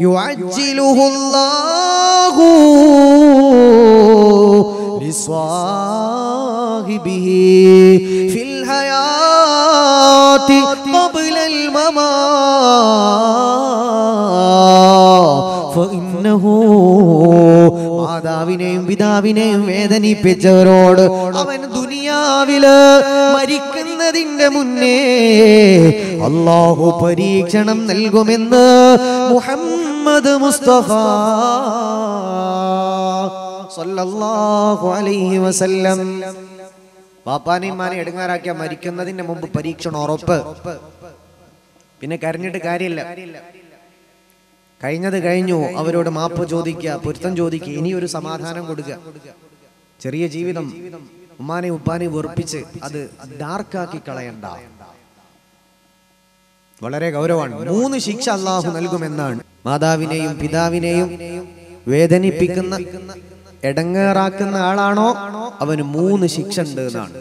يعجله الله لصاحبه في الحياة قبل الممات فإنه മാതാവിനെയും പിതാവിനെയും വേദനിപ്പിച്ചവരോട് അവൻ ദുനിയാവില് മരിക്കുന്നതിന്റെ മുന്നേ അള്ളാഹു പരീക്ഷണം നൽകുമെന്ന് മുഹമ്മദ് മുസ്തഫ സല്ലല്ലാഹു അലൈഹി വസല്ലം. പാപ്പാനെയും മാനെ എടുങ്ങാറാക്കിയ മരിക്കുന്നതിന് മുമ്പ് പരീക്ഷണം ഉറപ്പ്. പിന്നെ കരഞ്ഞിട്ട് കാര്യമില്ല. കഴിഞ്ഞത് കഴിഞ്ഞു. അവരോട് മാപ്പ് ചോദിക്കുക പൊരുത്തം ചോദിക്കുക ഇനി ഒരു സമാധാനം കൊടുക്കുക. ചെറിയ ജീവിതം ഉമ്മാനെ ഉപ്പാനെ വെറുപ്പിച്ച് അത് ഡാർക്കാക്കി കളയണ്ട. വളരെ ഗൗരവമാണ്. മൂന്ന് ശിക്ഷ അള്ളാഹു നൽകുമെന്നാണ്. മാതാവിനെയും പിതാവിനെയും വേദനിപ്പിക്കുന്ന എടങ്ങേറാക്കുന്ന ആളാണോ? അവന് മൂന്ന് ശിക്ഷ ഉണ്ട് എന്നാണ്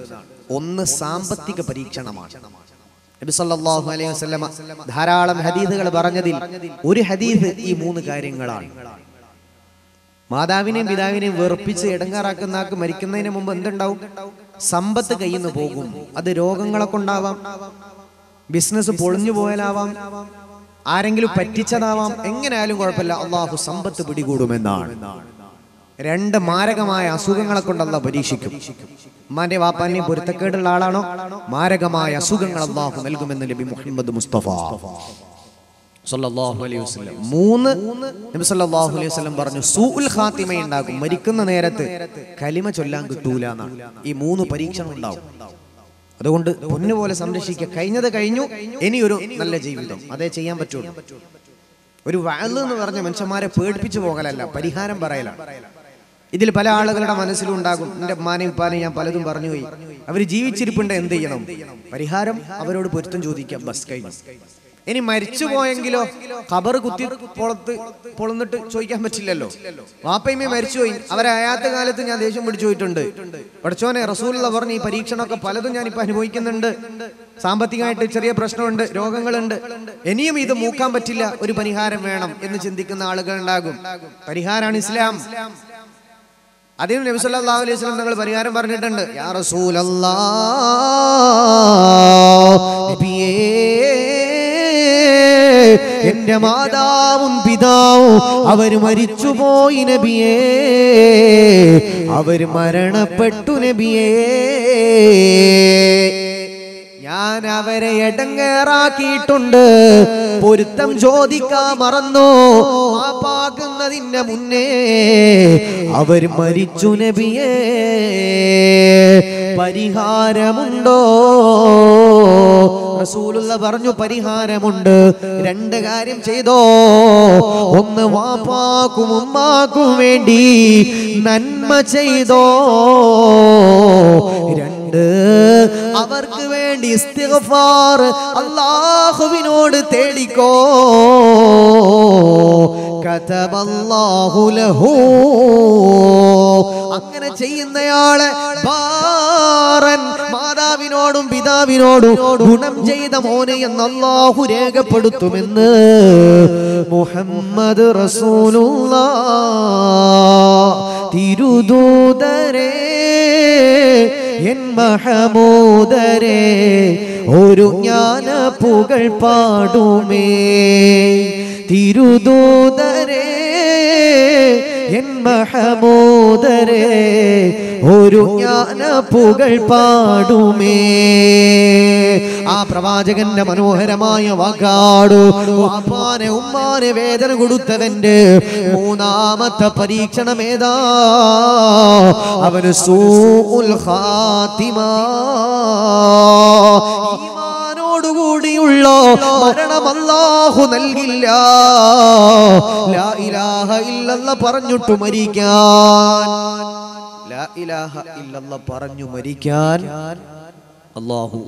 ഒന്ന് സാമ്പത്തിക പരീക്ഷണമാണ്. അലൈഹി ധാരാളം ഹദീദുകൾ പറഞ്ഞതിൽ ഒരു ഹദീദ് ഈ മൂന്ന് കാര്യങ്ങളാണ്. മാതാവിനെയും പിതാവിനെയും വെറുപ്പിച്ച് ഇടങ്ങാറാക്കുന്ന ആൾക്ക് മരിക്കുന്നതിന് മുമ്പ് എന്തുണ്ടാവും? സമ്പത്ത് കയ്യിൽ നിന്ന് പോകും. അത് രോഗങ്ങളൊക്കെ കൊണ്ടാവാം. ബിസിനസ് പൊളിഞ്ഞു പോയാലാവാം. ആരെങ്കിലും പറ്റിച്ചതാവാം. എങ്ങനെയായാലും കുഴപ്പമില്ല. അള്ളാഹു സമ്പത്ത് പിടികൂടുമെന്നാണ്. രണ്ട് മാരകമായ അസുഖങ്ങളെ കൊണ്ട് അല്ല പരീക്ഷിക്കും. ഉമ്മാന്റെ വാപ്പാന്റെയും പൊരുത്തക്കേടുള്ള ആളാണോ? മാരകമായ അസുഖങ്ങൾ അള്ളാഹു നൽകുമെന്ന് നബി മുഹമ്മദ് മുസ്തഫ മൂന്ന് നബി അലൈഹി പറഞ്ഞു സൂൽ ഖാത്തിമ ഉണ്ടാകും മരിക്കുന്ന നേരത്ത് കലിമ ചൊല്ലാൻ കിട്ടൂല എന്നാണ്. ഈ മൂന്ന് പരീക്ഷണം ഉണ്ടാവും അതുകൊണ്ട് പൊന്നുപോലെ സംരക്ഷിക്കുക. കഴിഞ്ഞത് കഴിഞ്ഞു ഇനിയൊരു നല്ല ജീവിതം. അതേ ചെയ്യാൻ പറ്റുള്ളൂ. ഒരു വാൽ എന്ന് പറഞ്ഞ മനുഷ്യന്മാരെ പേടിപ്പിച്ചു പോകലല്ല പരിഹാരം പറയലാണ്. ഇതിൽ പല ആളുകളുടെ മനസ്സിലും ഉണ്ടാകും. എന്റെ ഉമ്മാനെയും ഉപ്പാനെയും ഞാൻ പലതും പറഞ്ഞു പോയി. അവർ ജീവിച്ചിരിപ്പുണ്ട് എന്ത് ചെയ്യണം? പരിഹാരം അവരോട് പൊരുത്തം ചോദിക്കാം. ബസ് കഴിഞ്ഞു. ഇനി മരിച്ചു പോയെങ്കിലോ ഖബർ കുത്തി പൊളത്ത് പൊളന്നിട്ട് ചോദിക്കാൻ പറ്റില്ലല്ലോ. വാപ്പയമ്മ മരിച്ചുപോയി. അവരയാത്ത കാലത്ത് ഞാൻ ദേഷ്യം പിടിച്ചു പോയിട്ടുണ്ട്. പഠിച്ചോനെ റസൂലുള്ള പറഞ്ഞ് ഈ പരീക്ഷണമൊക്കെ പലതും ഞാൻ ഇപ്പൊ അനുഭവിക്കുന്നുണ്ട്. സാമ്പത്തികമായിട്ട് ചെറിയ പ്രശ്നമുണ്ട് രോഗങ്ങളുണ്ട്. ഇനിയും ഇത് മൂക്കാൻ പറ്റില്ല. ഒരു പരിഹാരം വേണം എന്ന് ചിന്തിക്കുന്ന ആളുകൾ ഉണ്ടാകും. പരിഹാരമാണ് ഇസ്ലാം. അതിന് നബി സല്ലല്ലാഹു അലൈഹി വസല്ലം തങ്ങൾ പരിഹാരം പറഞ്ഞിട്ടുണ്ട്. യാ റസൂലല്ലാ എന്റെ മാതാവും പിതാവും അവർ മരിച്ചുപോയി നബിയേ. അവർ മരണപ്പെട്ടു നബിയേ. ഞാൻ അവരെ എടങ്ങേറാക്കിയിട്ടുണ്ട്. പൊരുത്തം ചോദിക്കാൻ മറന്നു? മുന്നേ. അവർ മരിച്ചു നബിയേ. പരിഹാരമുണ്ടോ? റസൂലുള്ള പറഞ്ഞു പരിഹാരമുണ്ട്. രണ്ട് കാര്യം ചെയ്തോ. ഒന്ന് വാപ്പാക്കും ഉമ്മാക്കും വേണ്ടി നന്മ ചെയ്തോ. രണ്ട് അവർക്ക് വേണ്ടി അല്ലാഹുവിനോട് തേടിക്കോ. ലഹു അങ്ങനെ ചെയ്യുന്നയാളെ ബാറൻ മാതാവിനോടും പിതാവിനോടും ഗുണം ചെയ്ത മോനെ എന്ന് രേഖപ്പെടുത്തുമെന്ന് മുഹമ്മദ് റസൂലുള്ള തിരുദൂതരേ എൻ മഹമൂദരേ ഒരു ജ്ഞാന പുകൾ പാടുമേ. തിരുദൂതരേ എൻ മഹമൂദരെ ഒരു ജ്ഞാന പുകൾ പാടുമേ. ആ പ്രവാചകന്റെ മനോഹരമായ വാക്കാടു. അപ്പാനെ ഉമ്മാനെ വേദന കൊടുത്തവന്റെ മൂന്നാമത്തെ പരീക്ഷണമേതാ അവന് സൂൽ ഖാത്തിമ. ഈമാനോടുകൂടിയുള്ള മരണം അല്ലാഹു നൽകില്ല. ലാ ഇലാഹ ഇല്ലല്ല പറഞ്ഞിട്ടു മരിക്കാൻ. ലാ ഇലാഹ ഇല്ലല്ല പറഞ്ഞു മരിക്കാൻ അള്ളാഹു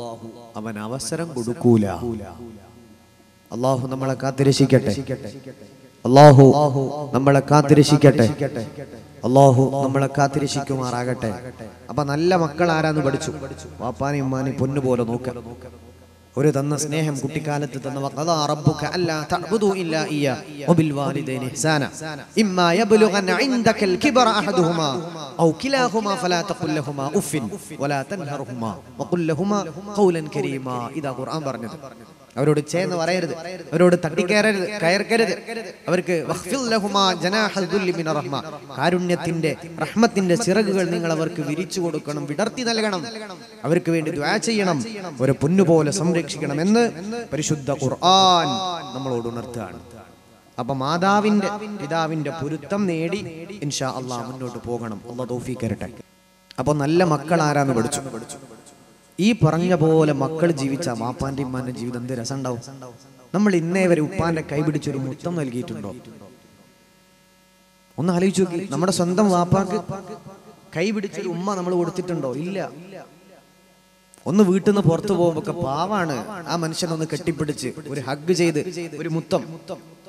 അവൻ അവസരം കൊടുക്കൂല. അള്ളാഹു നമ്മളെ കാത്തിരക്ഷിക്കട്ടെ. അള്ളാഹു നമ്മളെ കാത്തിരക്ഷിക്കട്ടെ. അള്ളാഹു നമ്മളെ കാത്തിരക്ഷിക്കുമാറാകട്ടെ. അപ്പൊ നല്ല മക്കൾ ആരാന്ന് പഠിച്ചു. വാപ്പാനി ഉമ്മാനെയും പൊന്നുപോലെ നോക്ക. ولدنا سنهم كتيكا لتتنا وقضى ربك الا تعبدوا الا اياه وبالوالدين احسانا اما يبلغن عندك الكبر احدهما أو كلاهما فلا تقل لهما اف ولا تنهرهما وقل لهما قولا كريما اذا قران برنامج അവരോട് ചേന്ന് പറയരുത്. അവരോട് തട്ടിക്കയറരുത് കയർക്കരുത് അവർക്ക്. കാരുണ്യത്തിന്റെ റഹ്മത്തിന്റെ ചിറകുകൾ നിങ്ങൾ അവർക്ക് വിരിച്ചു കൊടുക്കണം വിടർത്തി നൽകണം. അവർക്ക് വേണ്ടി ദ്വാ ചെയ്യണം ഒരു പൊന്നുപോലെ സംരക്ഷിക്കണം എന്ന് പരിശുദ്ധ ഖുർആൻ നമ്മളോട് ഉണർത്തുകയാണ്. അപ്പൊ മാതാവിന്റെ പിതാവിന്റെ പൊരുത്തം നേടി ഇൻഷാ അള്ളാഹ് മുന്നോട്ട് പോകണം. അള്ളാഹ് തോഫി കരട്ടെ അപ്പൊ നല്ല മക്കൾ ആരാന്ന് പഠിച്ചു പഠിച്ചു. ഈ പറഞ്ഞ പോലെ മക്കൾ ജീവിച്ച വാപ്പാന്റെ ഇമ്മാന്റെ ജീവിതം എന്ത് രസമുണ്ടാവും? നമ്മൾ ഇന്നേ വരെ ഉപ്പാന്റെ കൈ പിടിച്ചൊരു മുത്തം നൽകിയിട്ടുണ്ടോ? ഒന്ന് ആലോചിച്ച് നോക്കി. നമ്മുടെ സ്വന്തം വാപ്പാക്ക് കൈ പിടിച്ചൊരു ഉമ്മ നമ്മൾ കൊടുത്തിട്ടുണ്ടോ? ഇല്ല. ഒന്ന് വീട്ടിൽ നിന്ന് പുറത്തു പോകുമ്പോ പാവാണ് ആ മനുഷ്യൻ ഒന്ന് കെട്ടിപ്പിടിച്ച് ഒരു ഹഗ് ചെയ്ത് ഒരു മുത്തം.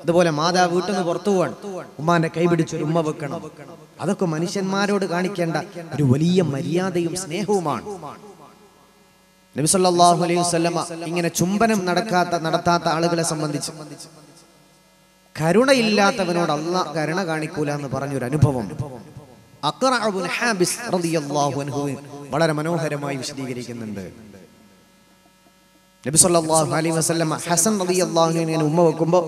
അതുപോലെ മാതാ വീട്ടിൽ നിന്ന് പുറത്തു പോവാൻ ഉമ്മാന്റെ കൈ പിടിച്ച് ഒരു ഉമ്മ വെക്കണം. അതൊക്കെ മനുഷ്യന്മാരോട് കാണിക്കേണ്ട ഒരു വലിയ മര്യാദയും സ്നേഹവുമാണ്. നബി സല്ലല്ലാഹു അലൈഹി വസല്ലമ ഇങ്ങനെ ചുംബനം നടക്കാത്ത നടത്താത്ത ആളുകളെ സംബന്ധിച്ച്. കരുണയില്ലാത്തവനോട് അള്ള കരുണ കാണിക്കൂല എന്ന് പറഞ്ഞൊരു അനുഭവം. വളരെ മനോഹരമായി വിശദീകരിക്കുന്നുണ്ട്. നബി സല്ലല്ലാഹു അലൈഹി വസല്ലമ ഹസൻ റളിയല്ലാഹു അൻഹു ഉമ്മ വെക്കുമ്പോൾ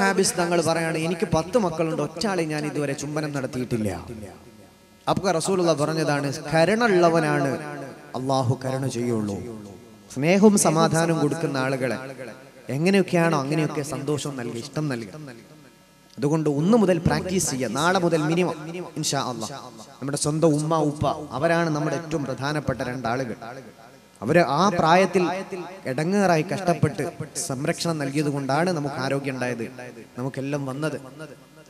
ഹാബിസ് തങ്ങൾ പറയാണ് എനിക്ക് പത്ത് മക്കളുണ്ട് ഒറ്റാളെ ഞാൻ ഇതുവരെ ചുംബനം നടത്തിയിട്ടില്ല. അപ്പൊ റസൂലുള്ള പറഞ്ഞതാണ് കരുണുള്ളവനാണ് അള്ളാഹു കരുണ ചെയ്യുള്ളൂ. സ്നേഹവും സമാധാനവും കൊടുക്കുന്ന ആളുകളെ എങ്ങനെയൊക്കെയാണോ അങ്ങനെയൊക്കെ സന്തോഷം നൽകി ഇഷ്ടം നൽകുക അതുകൊണ്ട് ഒന്ന് മുതൽ പ്രാക്ടീസ് ചെയ്യുക. നാളെ മുതൽ മിനിമം ഇൻഷാ നമ്മുടെ സ്വന്തം ഉമ്മ ഉപ്പ അവരാണ് നമ്മുടെ ഏറ്റവും പ്രധാനപ്പെട്ട രണ്ടാളുകൾ അവർ ആ പ്രായത്തിൽ ഇടങ്ങേറായി കഷ്ടപ്പെട്ട് സംരക്ഷണം നൽകിയത് കൊണ്ടാണ് നമുക്ക് ആരോഗ്യം ഉണ്ടായത്. നമുക്കെല്ലാം വന്നത്.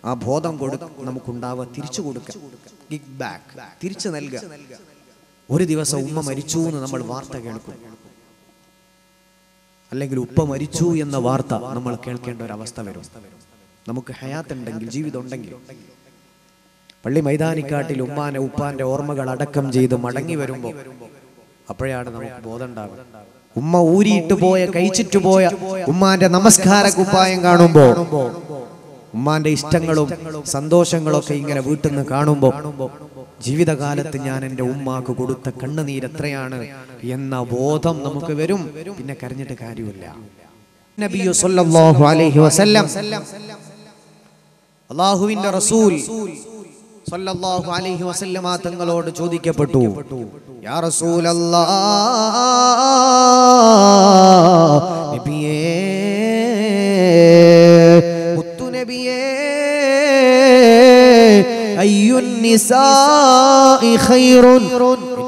ആ ബോധം കൊടു നമുക്കുണ്ടാവുക തിരിച്ചു കൊടുക്കുക. ബാക്ക് തിരിച്ചു നൽകുക. ഒരു ദിവസം ഉമ്മ മരിച്ചു എന്ന് നമ്മൾ വാർത്ത കേൾക്കും. അല്ലെങ്കിൽ ഉപ്പ മരിച്ചു എന്ന വാർത്ത നമ്മൾ കേൾക്കേണ്ട ഒരു അവസ്ഥ വരും. നമുക്ക് ഹയാത്ത് ഉണ്ടെങ്കിൽ ജീവിതം ഉണ്ടെങ്കിൽ. പള്ളി മൈതാനിക്കാട്ടിൽ ഉമ്മാനെ ഉപ്പാന്റെ ഓർമ്മകൾ അടക്കം ചെയ്ത് മടങ്ങി വരുമ്പോൾ അപ്പോഴാണ് നമുക്ക് ബോധം ഉണ്ടാകുന്നത് ഉമ്മ ഊരിയിട്ട് പോയ കഴിച്ചിട്ട് പോയ ഉമ്മാന്റെ നമസ്കാര കുപ്പായം കാണുമ്പോ ഉമ്മാന്റെ ഇഷ്ടങ്ങളും സന്തോഷങ്ങളും ഒക്കെ ഇങ്ങനെ വീട്ടിൽ നിന്ന് കാണുമ്പോ ജീവിതകാലത്ത് ഞാൻ എന്റെ ഉമ്മാക്ക് കൊടുത്ത കണ്ണുനീര് എത്രയാണ് എന്ന ബോധം നമുക്ക് വരും. പിന്നെ കരഞ്ഞിട്ട് കാര്യമില്ല. നബിയു സല്ലല്ലാഹു അലൈഹി വസല്ലം. റസൂൽ സല്ലല്ലാഹു അലൈഹി തങ്ങളോട് ചോദിക്കപ്പെട്ടു. യാ നബിയേ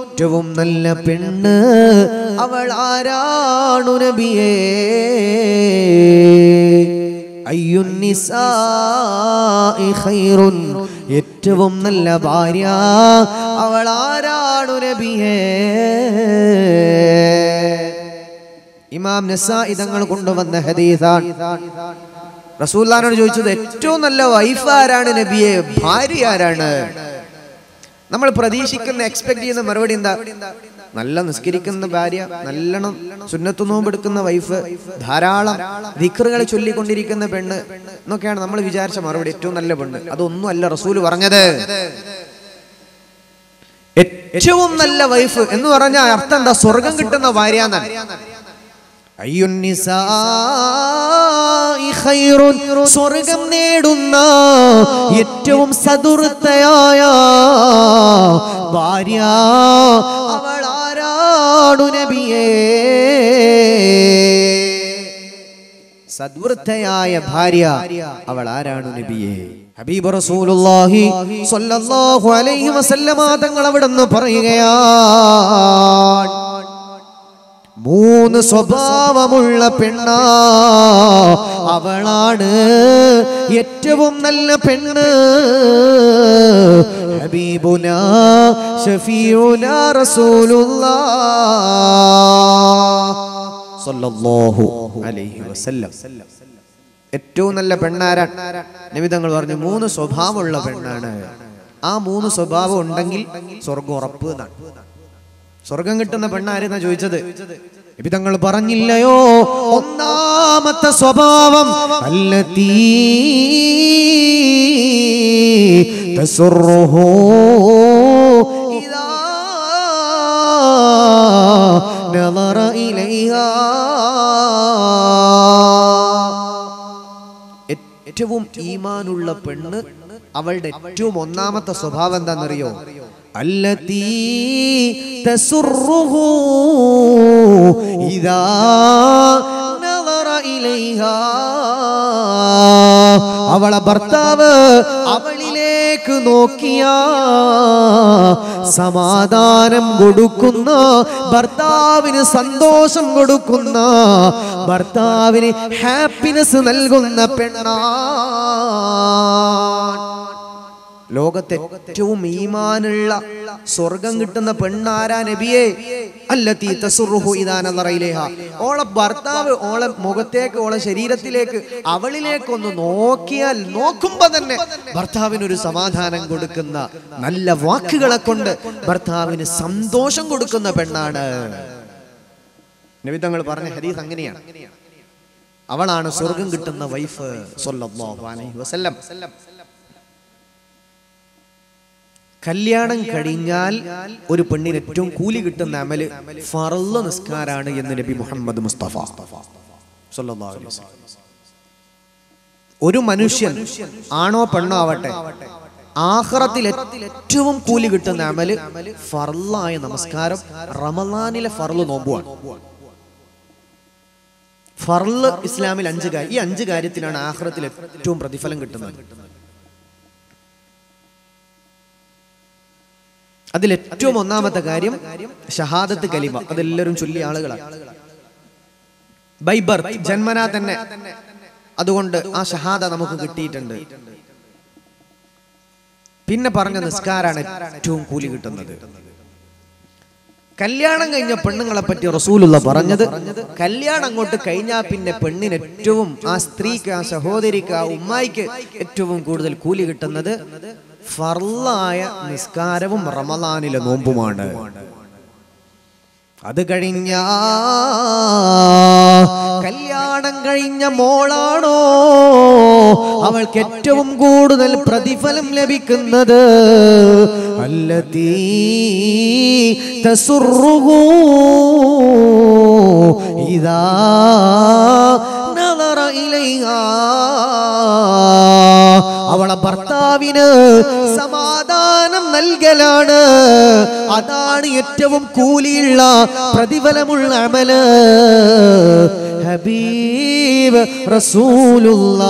ഏറ്റവും നല്ല പെണ്ണ് അവൾ ആരാണു നബിയേ? ഏറ്റവും നല്ല ഭാര്യ അവൾ ആരാണു നബിയേ? ഇമാം നസാഇ ഇതങ്ങൾ കൊണ്ടുവന്ന ഹദീസാണ്. റസൂല്ലാനോട് ചോദിച്ചത് ഏറ്റവും നല്ല വൈഫ് ആരാണ്? നബിയെ ഭാര്യ ആരാണ്? നമ്മൾ പ്രതീക്ഷിക്കുന്ന എക്സ്പെക്ട് ചെയ്യുന്ന മറുപടി എന്താ? നല്ല നിസ്കരിക്കുന്ന ഭാര്യ നല്ലോണം സുന്നത്തു നോമ്പെടുക്കുന്ന വൈഫ് ധാരാളം വിക്രുകളെ ചൊല്ലിക്കൊണ്ടിരിക്കുന്ന പെണ്ണ് എന്നൊക്കെയാണ് നമ്മൾ വിചാരിച്ച മറുപടി. ഏറ്റവും നല്ല പെണ്ണ്. അതൊന്നും അല്ല റസൂൽ പറഞ്ഞത്. ഏറ്റവും നല്ല വൈഫ് എന്ന് പറഞ്ഞാൽ അർത്ഥം എന്താ? സ്വർഗം കിട്ടുന്ന ഭാര്യ എന്നാണ്. സ്വർഗം നേടുന്ന ഏറ്റവും സതുർത്തയായ ഭാര്യ അവൾ ആരാണു നബിയേ. സദ്വൃത്തയായ ഭാര്യ അവൾ ആരാണു നബിയെ. ഹബീബ് റസൂലുള്ളാഹി സ്വല്ലല്ലാഹു അലൈഹി വസല്ലമ തങ്ങൾ അവിടുന്ന് പറയുകയാണ്. മൂന്ന് സ്വഭാവമുള്ള പെണ്ണ. അവളാണ് ഏറ്റവും നല്ല പെണ്ണ്. ഹബീബുന ഷഫീഉന റസൂലുള്ളാ. സല്ലല്ലാഹു അലൈഹി വസല്ലം. ഏറ്റവും നല്ല പെണ്ണാരാ നിമിതങ്ങൾ തങ്ങൾ പറഞ്ഞു മൂന്ന് സ്വഭാവമുള്ള പെണ്ണാണ്. ആ മൂന്ന് സ്വഭാവം ഉണ്ടെങ്കിൽ സ്വർഗം ഉറപ്പ് എന്നാണ്. സ്വർഗം കിട്ടുന്ന പെണ്ണാരെന്നാ ചോദിച്ചത്? തങ്ങൾ പറഞ്ഞില്ലയോ? ഒന്നാമത്തെ സ്വഭാവം അല്ലതീ തസുറുഹു ഇദാ നളറ ഇലൈഹാ. ഏറ്റവും ഈമാനുള്ള പെണ്ണ് അവളുടെ ഏറ്റവും ഒന്നാമത്തെ സ്വഭാവം എന്താണെന്നറിയോ? അല്ലതീ തസുറുഹു ഇദാ നളറ ഇലൈഹാ. അവളെ ഭർത്താവ് അവളിലേക്ക് നോക്കിയ സമാധാനം കൊടുക്കുന്ന ഭർത്താവിന് സന്തോഷം കൊടുക്കുന്ന ഭർത്താവിന് ഹാപ്പിനെസ് നൽകുന്ന പെണ്ണാ. ലോകത്തെ ഏറ്റവും ഈമാനുള്ള സ്വർഗം കിട്ടുന്ന പെണ്ണാരാ നബിയെ? അല്ലത്തി തസുറുഹു ഇദാനറയിലേഹ ഓളെ ഭർത്താവ് ഓളെ മുഖത്തേക്ക് ഓളെ ശരീരത്തിലേക്ക് അവളിലേക്കൊന്ന് നോക്കിയാൽ നോക്കുമ്പോ തന്നെ ഭർത്താവിനൊരു സമാധാനം കൊടുക്കുന്ന നല്ല വാക്കുകളെ കൊണ്ട് ഭർത്താവിന് സന്തോഷം കൊടുക്കുന്ന പെണ്ണാണ്. നബി തങ്ങൾ പറഞ്ഞ ഹദീസ് അങ്ങനെയാണ്. അവളാണ് സ്വർഗം കിട്ടുന്ന വൈഫ് സ്വല്ലം അലൈഹി വസല്ലം. കല്യാണം കഴിഞ്ഞാൽ ഒരു പെണ്ണിന് ഏറ്റവും കൂലി കിട്ടുന്ന അമൽ ഫറല്ല നിസ്കാരാണ് എന്ന് നബി മുഹമ്മദ് മുസ്തഫ. ഒരു മനുഷ്യൻ ആണോ പെണ്ണോ ആവട്ടെ ആഹ്റത്തിൽ ഏറ്റവും കൂലി കിട്ടുന്ന അമൽ ഫർലായ നമസ്കാരം റമദാനിലെ ഫർൾ നോമ്പുവാണ് ഫർൾ ഇസ്ലാമിൽ അഞ്ച് കാര്യം ഈ അഞ്ച് കാര്യത്തിലാണ് ആഹ്റത്തിൽ ഏറ്റവും പ്രതിഫലം കിട്ടുന്നത് അതിൽ ഏറ്റവും ഒന്നാമത്തെ കാര്യം ഷഹാദത്ത് കലിമ. അതെല്ലാവരും ചൊല്ലിയ ആളുകളാണ്. ബൈബർ ബർത്ത് ജന്മനാ തന്നെ. അതുകൊണ്ട് ആ ഷഹാദ നമുക്ക് കിട്ടിയിട്ടുണ്ട്. പിന്നെ പറഞ്ഞ നിസ്കാരാണ് ഏറ്റവും കൂലി കിട്ടുന്നത്. കല്യാണം കഴിഞ്ഞ പെണ്ണുങ്ങളെ പറ്റി റസൂലുള്ള പറഞ്ഞത് കല്യാണം അങ്ങോട്ട് കഴിഞ്ഞാൽ പിന്നെ പെണ്ണിന് ഏറ്റവും ആ സ്ത്രീക്ക് ആ സഹോദരിക്ക് ആ ഉമ്മായിക്ക് ഏറ്റവും കൂടുതൽ കൂലി കിട്ടുന്നത് ഫർലായ നിസ്കാരവും റമലാനിലെ നോമ്പുമാണ്. അത് കഴിഞ്ഞ കല്യാണം കഴിഞ്ഞ മോളാണോ? അവൾക്ക് ഏറ്റവും കൂടുതൽ പ്രതിഫലം ലഭിക്കുന്നത് അല്ലതീ تسره إذا نظر ഇലൈഹാ. അവളെ ഭർത്താവിന് സമാധാനം നൽകലാണ്. അതാണ് ഏറ്റവും കൂലിയുള്ള പ്രതിഫലമുള്ള അമൽ. ഹബീബ് റസൂലുള്ള.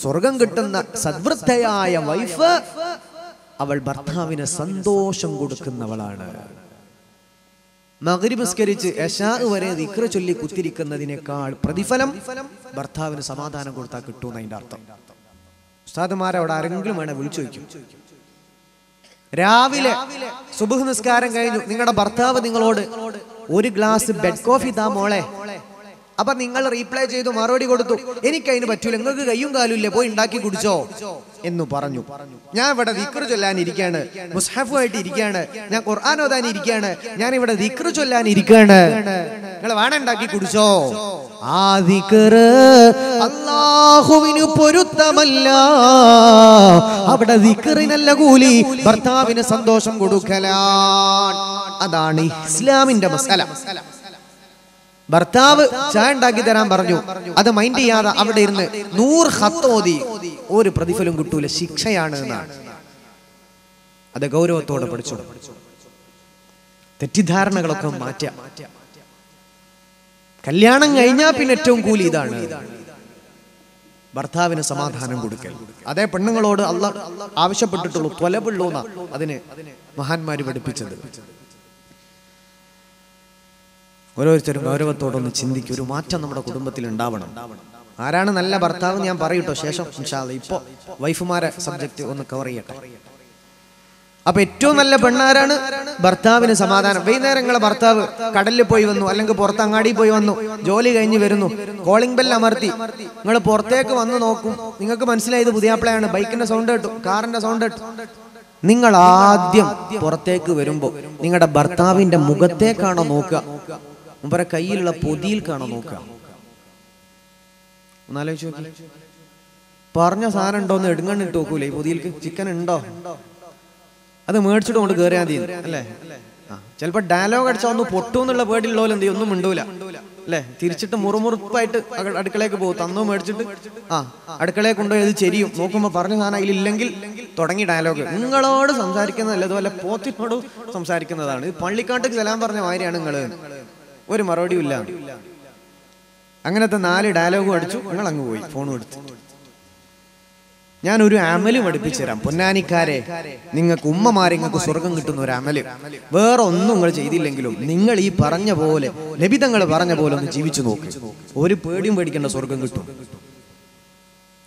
സ്വർഗം കിട്ടുന്ന സദ്വൃദ്ധയായ വൈഫ് അവൾ ഭർത്താവിന് സന്തോഷം കൊടുക്കുന്നവളാണ്. മകരിമസ്കരിച്ച് യശാ വരെ ദിക്ര ചൊല്ലി കുത്തിരിക്കുന്നതിനേക്കാൾ പ്രതിഫലം ഭർത്താവിന് സമാധാനം കൊടുത്താൽ കിട്ടുമെന്ന് അതിന്റെ അർത്ഥം. ഉസ്താദുമാരെ അവിടെ ആരെങ്കിലും വേണേ വിളിച്ചു വയ്ക്കും രാവിലെ സുബുഹ് നിസ്കാരം കഴിഞ്ഞു. നിങ്ങളുടെ ഭർത്താവ് നിങ്ങളോട് ഒരു ഗ്ലാസ് ബെഡ് കോഫി താ മോളെ? അപ്പൊ നിങ്ങൾ റീപ്ലൈ ചെയ്തു മറുപടി കൊടുത്തു. എനിക്ക് അതിന് പറ്റൂല. നിങ്ങൾക്ക് കയ്യും കാലും ഇല്ലേ. പോയി ഉണ്ടാക്കി കുടിച്ചോ എന്ന് പറഞ്ഞു. ഞാൻ ഇവിടെ ദിക്ർ ചൊല്ലാൻ ഇരിക്കാണ് മുസ്ഹഫുമായിട്ട് ഇരിക്കാണ് ഞാൻ ഖുർആൻ ഓതാൻ ഇരിക്കാണ് ഞാൻ ഇവിടെ ദിക്ർ ചൊല്ലാൻ ഇരിക്കാണ് നിങ്ങൾ വേണം ഉണ്ടാക്കി കുടിച്ചോ? ആ ദിക്ർ അള്ളാഹുവിന് പൊരുത്തമല്ല. അവിടെ ദിക്റിനല്ല കൂലി. ഭർത്താവിന് സന്തോഷം കൊടുക്കലാണ്. അതാണ് ഇസ്ലാമിന്റെ മസാല. ഭർത്താവ് ചായ ഉണ്ടാക്കി തരാൻ പറഞ്ഞു. അത് മൈൻഡ് ചെയ്യാതെ അവിടെ ഇരുന്ന് നൂറ് ഹത്തോതി ഒരു പ്രതിഫലം കിട്ടൂല. ശിക്ഷയാണ് എന്നാണ്. അത് ഗൗരവത്തോടെ പഠിച്ചു തെറ്റിദ്ധാരണകളൊക്കെ മാറ്റാം. കല്യാണം കഴിഞ്ഞാൽ പിന്നെ ഏറ്റവും കൂലി ഇതാണ്. ഭർത്താവിന് സമാധാനം കൊടുക്കൽ. അതേ പെണ്ണുങ്ങളോട് അല്ല ആവശ്യപ്പെട്ടിട്ടുള്ളൂ. ത്വലപുള്ളൂന്ന അതിന് മഹാന്മാര് പഠിപ്പിച്ചത്. ഓരോരുത്തരും ഗൗരവത്തോടൊന്ന് ചിന്തിക്കും ഒരു മാറ്റം നമ്മുടെ കുടുംബത്തിൽ ഉണ്ടാവണം. ആരാണ് നല്ല ഭർത്താവ് ഞാൻ പറയട്ടോ ശേഷം. ഇപ്പോ വൈഫുമാരെ സബ്ജക്റ്റ് ഒന്ന് കവർ ചെയ്യട്ടെ. അപ്പൊ ഏറ്റവും നല്ല പെണ്ണാരാണ് ഭർത്താവിന് സമാധാനം. വൈകുന്നേരങ്ങളെ ഭർത്താവ് കടലിൽ പോയി വന്നു അല്ലെങ്കിൽ പുറത്ത് അങ്ങാടി പോയി വന്നു ജോലി കഴിഞ്ഞ് വരുന്നു കോളിംഗ് ബെൽ അമർത്തി. നിങ്ങൾ പുറത്തേക്ക് വന്ന് നോക്കും. നിങ്ങൾക്ക് മനസ്സിലായത് പുതിയാപ്പിളയാണ് ബൈക്കിന്റെ സൗണ്ട് കേട്ടു കാറിന്റെ സൗണ്ട് കേട്ടു. നിങ്ങൾ ആദ്യം പുറത്തേക്ക് വരുമ്പോൾ നിങ്ങളുടെ ഭർത്താവിന്റെ മുഖത്തേക്കാണോ നോക്കുക. മുമ്പരെ കയ്യിലുള്ള പൊതിയിൽ കാണാൻ നോക്കുക. ഒന്നാലോചിച്ച് നോക്കി. പറഞ്ഞ സാധനം ഉണ്ടോന്ന് എടുങ്ങണ്ണിട്ട് നോക്കൂലേ? ഈ പൊതിയിൽക്ക് ചിക്കൻ ഉണ്ടോ? അത് മേടിച്ചിട്ട് കൊണ്ട് കയറിയാൽ മതി. അല്ലേ? ചിലപ്പോ ഡയലോഗ് അടിച്ചാൽ ഒന്ന് പൊട്ടു എന്നുള്ള പേടിയുള്ളവരും എന്ത് ഒന്നും മിണ്ടൂല. അല്ലേ? തിരിച്ചിട്ട് മുറുമുറുപ്പായിട്ട് അടുക്കളയ്ക്ക് പോകും. തന്നോ മേടിച്ചിട്ട് ആ അടുക്കളയെ കൊണ്ടുപോയി അത് ചെരിയും. നോക്കുമ്പോ പറഞ്ഞ സാധനം അതിലില്ലെങ്കിൽ തുടങ്ങി ഡയലോഗ് നിങ്ങളോട് സംസാരിക്കുന്നതല്ല അതുപോലെ പോത്തിനോട് സംസാരിക്കുന്നതാണ്. ഇത് പള്ളിക്കാട്ടിൽ ചെല്ലാൻ പറഞ്ഞ മാതിരിയാണ് നിങ്ങൾ. ഒരു മറുപടിയും ഇല്ല. അങ്ങനത്തെ നാല് ഡയലോഗും അടിച്ചു ഞങ്ങൾ അങ്ങ് പോയി ഫോൺ എടുത്തു. ഞാൻ ഒരു അമൽ അടുപ്പിച്ചു തരാം പൊന്നാനിക്കാരെ നിങ്ങൾക്ക് ഉമ്മമാരെ നിങ്ങൾക്ക് സ്വർഗം കിട്ടുന്ന ഒരു അമൽ. വേറെ ഒന്നും നിങ്ങൾ ചെയ്തില്ലെങ്കിലും നിങ്ങൾ ഈ പറഞ്ഞ പോലെ ലഭിതങ്ങൾ പറഞ്ഞ പോലെ ഒന്ന് ജീവിച്ചു നോക്ക്. ഒരു പേടിയും പേടിക്കേണ്ട സ്വർഗം കിട്ടും.